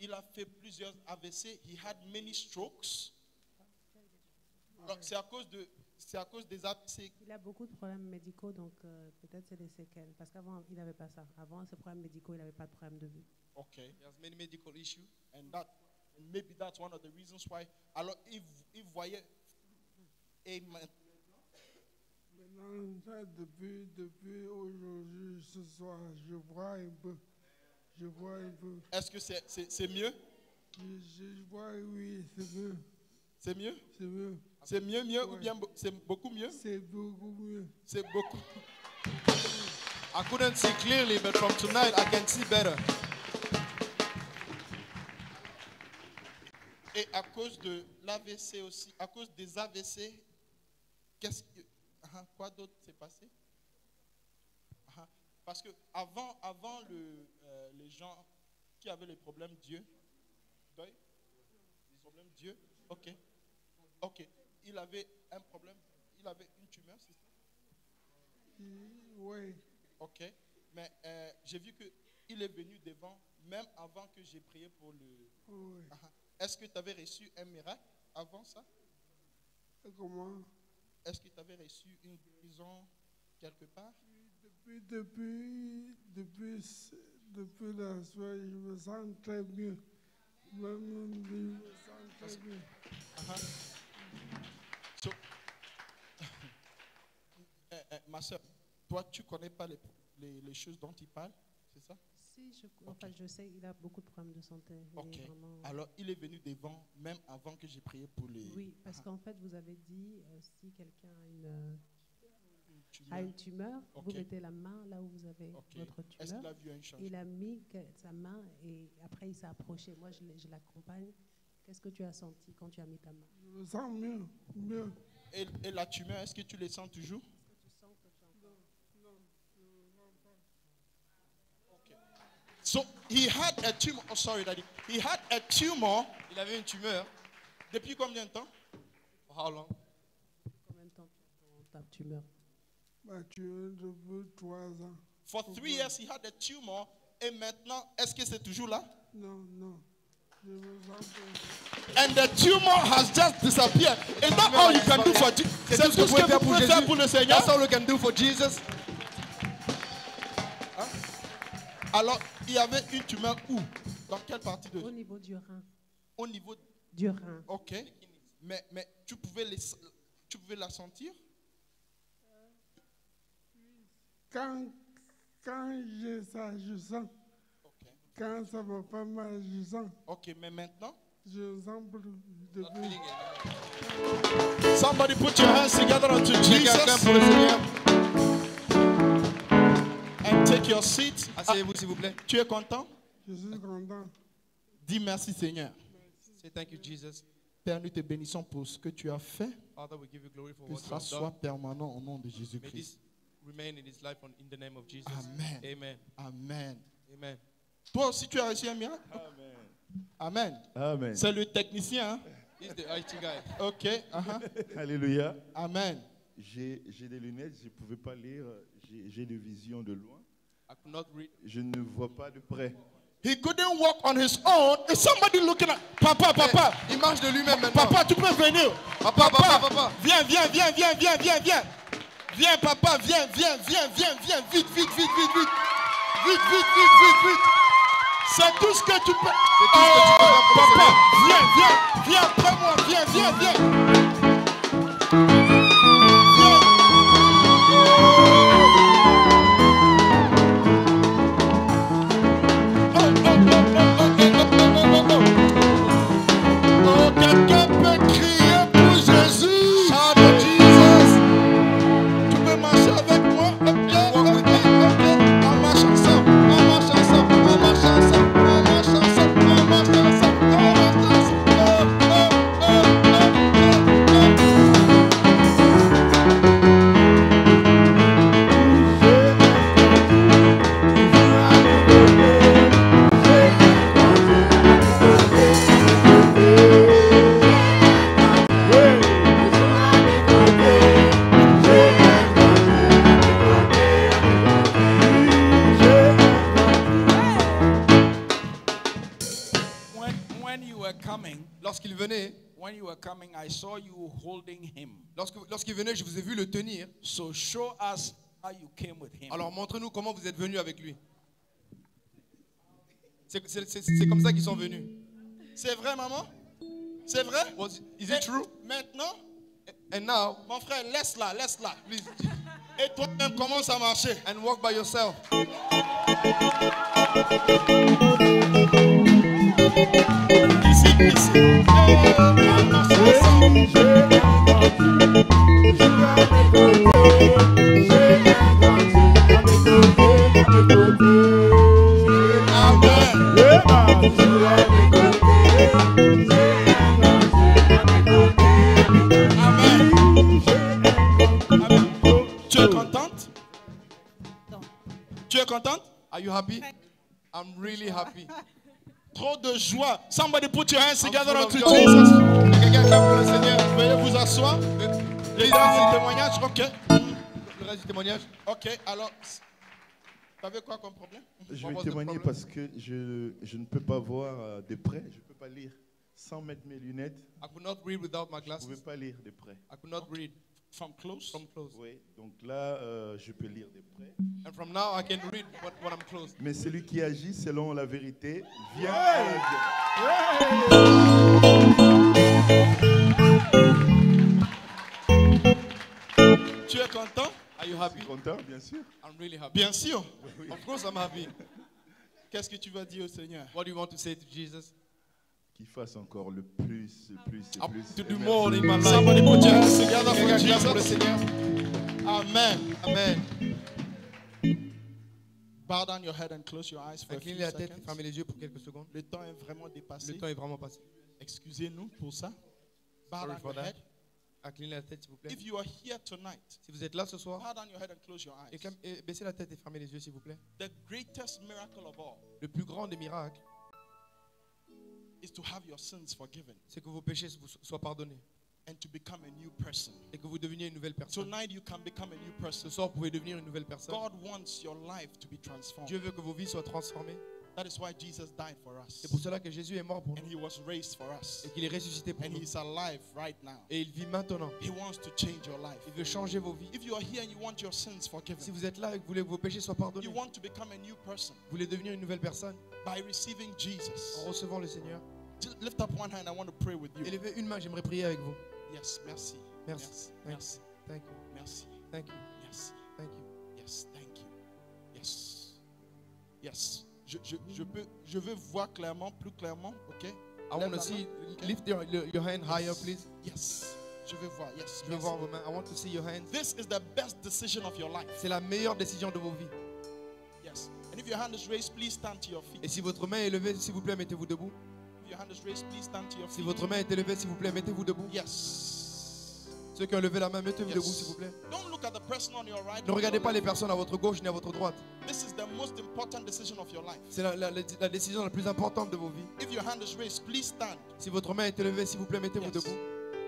Il a fait plusieurs AVC. He had many strokes. Donc, C'est à cause de, c'est à cause des AVC. Il a beaucoup de problèmes médicaux, donc euh, peut-être c'est des séquelles. Parce qu'avant, il n'avait pas ça. Avant ses problèmes médicaux, il n'avait pas de problème de vue. Ok. He has many medical issues. And that, maybe that's one of the reasons why. Alors, il, il voyait. Amen. Maintenant, ça, depuis, depuis aujourd'hui, ce soir, je vois un peu. Je vois un peu. Est-ce que c'est, c'est, c'est mieux? Je, je vois, oui, c'est mieux. C'est mieux? C'est mieux. C'est mieux, mieux ou bien c'est beaucoup mieux? C'est beaucoup mieux. C'est beaucoup. I couldn't see clearly, but from tonight I can see better. Et à cause de l'AVC aussi, à cause des AVC, qu'est-ce que, Ah, quoi d'autre s'est passé? Parce que avant, avant le, euh, les gens qui avaient les problèmes Dieu, deuil, les problèmes Dieu, ok, ok, il avait un problème, il avait une tumeur, c'est ça? Oui. Ok, mais euh, j'ai vu qu'il est venu devant, même avant que j'ai prié pour le. Oui. Ah, Est-ce que tu avais reçu un miracle avant ça? Comment Est-ce que tu avais reçu une guérison quelque part? Depuis, depuis, depuis, depuis la soirée, je me sens très bien. Même je me sens très bien. So- Eh, eh, ma soeur, toi, tu ne connais pas les, les, les choses dont il parle, c'est ça? Si, je, enfin, je sais, il a beaucoup de problèmes de santé. Il vraiment- Alors, il est venu devant, même avant que j'ai prié pour les. Oui, parce qu'en fait, vous avez dit, euh, si quelqu'un a une, euh, tumeur. a une tumeur, vous mettez la main là où vous avez votre Est-ce tumeur. qu'il a vu un changement? Il a mis que- sa main et après il s'est approché. Moi, je, l'accompagne. Qu'est-ce que tu as senti quand tu as mis ta main? Je me sens mieux, mieux. et, et la tumeur, est-ce que tu les sens toujours? He had a tumor. Oh, sorry, daddy. He had a tumor. Il avait une tumeur. Depuis combien de temps? For how long? Combien de temps ta tumeur Ma tumeur depuis trois ans. For three years, he had a tumor. Et maintenant, est-ce que c'est toujours là? Non, non. Je me sens bien. And the tumor has just disappeared. Is that all you can do for Jesus? C'est tout ce que vous pouvez faire pour le Seigneur? That's all we can do for Jesus. Alors, il y avait une tumeur où? Dans quelle partie de Au niveau du rein. Au niveau du rein. Ok. Mais, mais tu, pouvais les, tu pouvais la sentir? Quand, quand j'ai ça, je sens. Quand ça va pas mal, je sens. Ok, mais maintenant? Je sens plus. Somebody put your hands together unto. Jesus. Take your seat. Asseyez-vous, s'il vous plaît. Tu es content? Je suis content. Dis merci Seigneur. Say thank you, Jesus. Père, nous te bénissons pour ce que tu as fait. Father, we give you glory for Que have soit done. permanent au nom de May Jésus-Christ. this remain in his life on, in the name of Jesus. Amen. Amen. Amen. Amen. Toi aussi, tu as reçu un miracle? Amen. Amen. C'est le technicien. Hein? He's the IT guy. Ok. uh-huh. Alléluia. Amen. J'ai j'ai des lunettes, je ne pouvais pas lire. J'ai j'ai des visions de loin. Je ne vois pas de près. He couldn't walk on his own. Is somebody looking at Papa, papa. Il marche de lui-même maintenant. Papa, tu peux venir. Papa, papa, papa. Viens, viens, viens, viens, viens, viens, viens. Viens, papa, viens, viens, viens, viens, viens. Vite, vite, vite, vite, vite. Vite, vite, vite, vite, vite. C'est tout ce que tu peux. C'est tout ce que tu peux papa, viens, viens, viens après moi. Viens, viens, viens. Show us how you came with him. Alors montrez-nous comment vous êtes venu avec lui. C'est comme ça qu'ils sont venus. C'est vrai, maman? C'est vrai? Was- Is it true? Maintenant, And now, mon frère, laisse-la, laisse-la. Please. Et toi-même, commence à marcher. and walk by yourself. Ici, ici. Tu Tu es contente? Are you happy? I'm really happy. Trop de joie. Somebody put your hands together unto. Jesus. Quelqu'un clame pour le Seigneur. Veuillez vous asseoir. Le Les grands témoignages, ok. le reste du témoignage. Ok, alors, tu avais quoi comme problème? Je vais témoigner problem? parce que je, je ne peux pas voir euh, de près, je ne peux pas lire sans mettre mes lunettes. I could not read without my Je ne pouvais glasses. pas lire de près. I could not read From close? From close. Oui, donc là, euh, je peux lire de près. And from now, I can read what, what I'm close. Mais celui qui agit selon la vérité vient. Tu es content? Are you Je happy? suis content, bien sûr. I'm really happy. Bien sûr. Of course, I'm happy. Qu'est-ce que tu vas dire au Seigneur? What do you want to say to Jesus? Qu'il fasse encore le plus, le plus et Up plus. to Et do merci. more in my life. Somebody put your hands together for pour le Jesus. Seigneur. Amen. Amen. Bow down your head and close your eyes for a few la tête et seconds. fermez les yeux pour quelques secondes. Le temps est vraiment dépassé. Le temps est vraiment passé. Excusez-nous pour ça. Bow Sorry down for your that. head. Inclinez la tête, s'il vous plaît. If you are here tonight, Si vous êtes là ce soir, bow down your head and close your eyes. éclame- et baissez la tête et fermez les yeux, s'il vous plaît. The greatest miracle of all Le plus grand des miracles, is to have your sins forgiven c'est que vos péchés soient pardonnés and to become a new person. et que vous deveniez une nouvelle personne. Tonight you can become a new person. Ce soir, vous pouvez devenir une nouvelle personne. God wants your life to be transformed. Dieu veut que vos vies soient transformées. That is why Jesus died for us. C'est pour cela que Jésus est mort pour And nous he was raised for us. et qu'il est ressuscité pour And nous. he's alive right now. Et il vit maintenant. He wants to change your life. Il veut changer vos vies. If you are here and you want your sins Si forgiven, vous êtes là et que vous voulez que vos péchés soient pardonnés, you vous want to become a new person voulez devenir une nouvelle personne by receiving Jesus, en recevant le Seigneur, Just lift up one hand. I want to pray with you. Élevez une main, j'aimerais prier avec vous. Yes, merci. Merci. Merci. Thank you. Merci. Thank you. Merci. Thank you. Yes, thank you. Yes. Yes. Je, je, je, peux, je veux voir clairement, plus clairement, ok? I want to see, main, ok? lift your, your hand higher, Yes. please. Yes. Je veux voir. Yes. Je veux merci. voir vos mains. I want to see your hands. This is the best decision of your life. C'est la meilleure décision de vos vies. Yes. And if your hand is raised, please stand to your feet. Et si votre main est levée, s'il vous plaît, mettez-vous debout. Si votre main est élevée, s'il vous plaît, mettez-vous debout. Yes. Ceux qui ont levé la main, mettez-vous Yes. debout, s'il vous plaît. Don't look at the person on your right. Ne regardez pas les personnes à votre gauche ni à votre droite. This is the most important decision of your life. C'est la, la- la décision la plus importante de vos vies. If your hand is raised, please stand. Si votre main est élevée, s'il vous plaît, mettez-vous Yes. debout.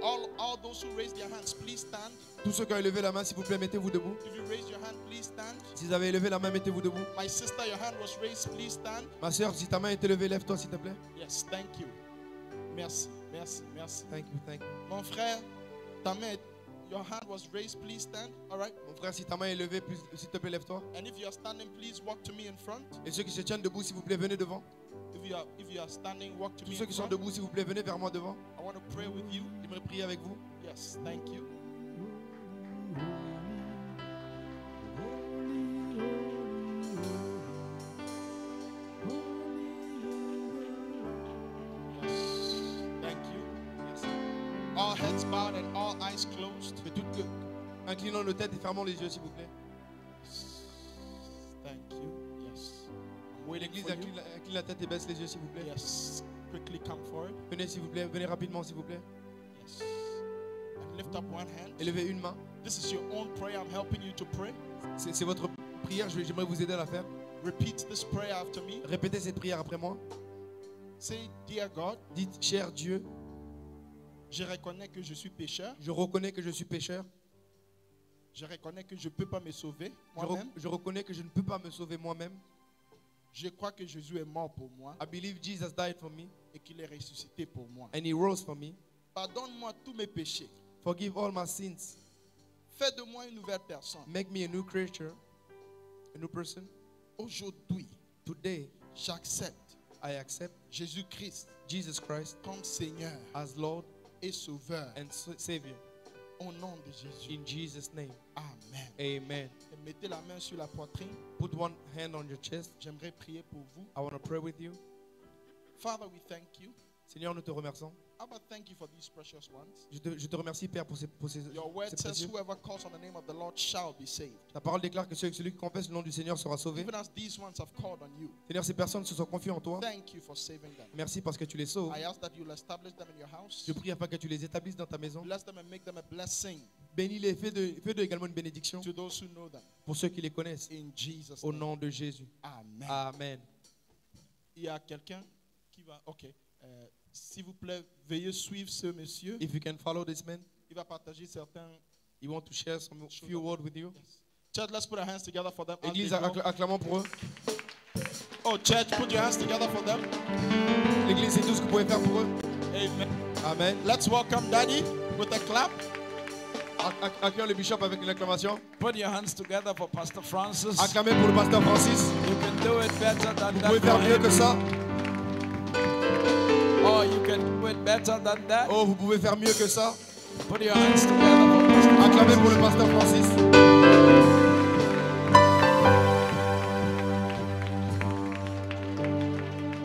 All, all those who raise their hands, please stand. Tous ceux qui ont élevé la main, s'il vous plaît, mettez-vous debout. If you raise your hand, please stand. Si vous avez élevé la main, mettez-vous debout. My sister, your hand was raised, please stand. Ma soeur, si ta main est élevée, lève-toi, s'il te plaît. Yes, thank you. Merci, merci, merci. Thank you, thank you. Mon frère, ta main, your hand was raised, please stand. All right. Mon frère, si ta main est levée, s'il te plaît, lève-toi. And if you are standing, please walk to me in front. Et ceux qui se tiennent debout, s'il vous plaît, venez devant. If you are, if you are standing, walk to Tous me ceux qui sont front. debout, s'il vous plaît, venez vers moi devant. I want to pray with you. J'aimerais prier avec vous. Yes, thank you. Yes, thank you. Yes. All heads bowed and all eyes closed. Que toutes que- inclinons nos têtes et fermons les yeux, s'il vous plaît. Incline, la- tête et baisse les yeux, s'il vous plaît. Yes. Quickly come forward. Venez, s'il vous plaît, venez rapidement, s'il vous plaît. Yes. And lift up one hand. Élevez une main. This is your own prayer. I'm helping you to pray. C'est votre prière, je- j'aimerais vous aider à la faire. Repeat this prayer after me. Répétez cette prière après moi. Say, Dear God, Dites, cher Dieu, je reconnais que je suis pécheur. je reconnais que je suis pécheur. Je reconnais que je ne peux pas me sauver Je, moi-même. je reconnais que je ne peux pas me sauver moi-même. Je crois que Jésus est mort pour moi I believe Jesus died for me et qu'il est ressuscité pour moi. and he rose for me. Pardonne-moi tous mes péchés. Forgive all my sins. Fais de moi une nouvelle personne. Make me a new creature, a new person. Aujourd'hui, Today, j'accepte I accept Jésus-Christ Jesus Christ comme Seigneur as Lord et Sauveur and Sa- Savior. au nom de Jésus. In Jesus' name, Amen. amen. Et mettez la main sur la poitrine. Put one hand on your chest. J'aimerais prier pour vous. I want to pray with you. Father, we thank you. Seigneur, nous te remercions. Abba, thank you for these precious ones. Je te, je te remercie, Père, pour ces, pour ces, Your word ces says, précieux. Whoever calls on the name of the Lord shall be saved. Ta parole déclare que celui, celui qui confesse le nom du Seigneur sera sauvé. Even as these ones have called on you, Seigneur, ces personnes se sont confiées en toi. thank you for saving them. Merci parce que tu les sauves. I ask that you'll establish them in your house. Je prie afin que tu les établisses dans ta maison. Bless them and make them a blessing Bénis-les, fais de, fais de également une bénédiction to those who know them. pour ceux qui les connaissent. In Jesus' Au nom de Jésus. Amen. Amen. Il y a quelqu'un qui va. Ok. Euh, S'il vous plaît, veuillez suivre ce monsieur. If you can follow this man, Il va partager certains. he want to share some few words with you. Church, let's put our hands together for them. Église, acclamons pour eux. Oh, church, put your hands together for them. L'église, c'est tout ce que vous pouvez faire pour eux. Amen. Amen. Let's welcome Daddy with a clap. Acc- acc- Accueillons le bishop avec une acclamation. Put your hands together for Pastor Francis. Acclamez pour le pasteur Francis. You can do it better than Vous that. pouvez faire mieux que ça. Oh, you can do it better than that. Oh, vous pouvez faire mieux que ça. Put your hands together for Pastor Acclamez pour le pasteur Francis.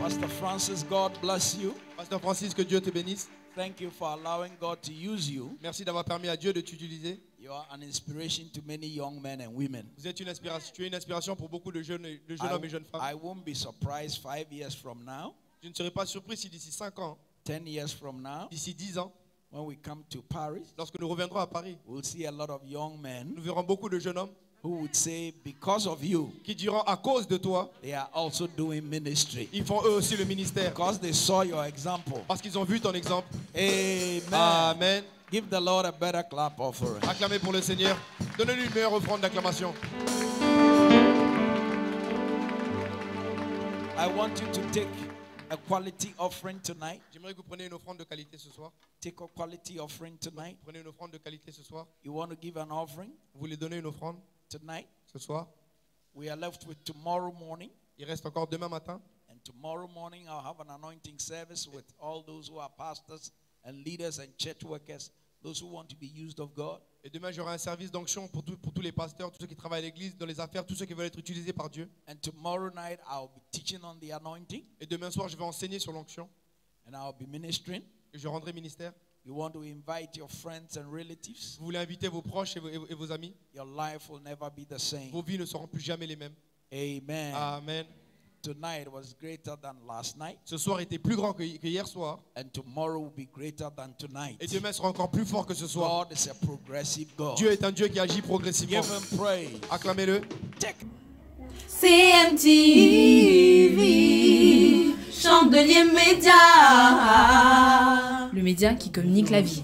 Pastor Francis, God bless you. Pasteur Francis, que Dieu te bénisse. Thank you for allowing God to use you. Merci d'avoir permis à Dieu de t'utiliser. You are an inspiration to many young men and women. Vous êtes une inspiration, tu es une inspiration pour beaucoup de jeunes, de jeunes I, hommes et jeunes femmes. I won't be surprised five years from now, Je ne serai pas surpris si d'ici 5 ans, ten years from now, d'ici 10 ans, when we come to Paris, lorsque nous reviendrons à Paris, we'll see a lot of young men nous verrons beaucoup de jeunes hommes who would say, because of you, qui diront à cause de toi, they are also doing ministry. ils font eux aussi le ministère. Because they saw your example. Parce qu'ils ont vu ton exemple. Amen. Amen. Give the Lord a better clap offering. Acclamez pour le Seigneur. Donnez-lui une meilleure offrande d'acclamation. I want you to take a quality offering tonight. J'aimerais que vous preniez une offrande de qualité ce soir. Take a quality offering tonight. Prenez une offrande de qualité ce soir. You want to give an offering? Vous voulez donner une offrande? Tonight? ce soir. We are left with tomorrow morning Il reste encore demain matin and tomorrow morning, I'll have an anointing service with all those who are pastors and leaders and church workers, those who want to be used of God. Et demain, j'aurai un service d'onction pour, tout- pour tous les pasteurs, tous ceux qui travaillent à l'église, dans les affaires, tous ceux qui veulent être utilisés par Dieu. And tomorrow night, I'll be teaching on the anointing Et demain soir, je vais enseigner sur l'onction and I'll be ministering. et je rendrai ministère. You want to invite your friends and relatives? Vous voulez inviter vos proches et vos, et vos- amis? Your life will never be the same. Vos vies ne seront plus jamais les mêmes. Amen. Amen. Tonight was greater than last night, Ce soir était plus grand que, que hier soir. and tomorrow will be greater than tonight. Et demain sera encore plus fort que ce soir. God is a progressive God. Dieu est un Dieu qui agit progressivement. Give him praise. Acclamez-le. CMTV, chandelier média. Le média qui communique la vie.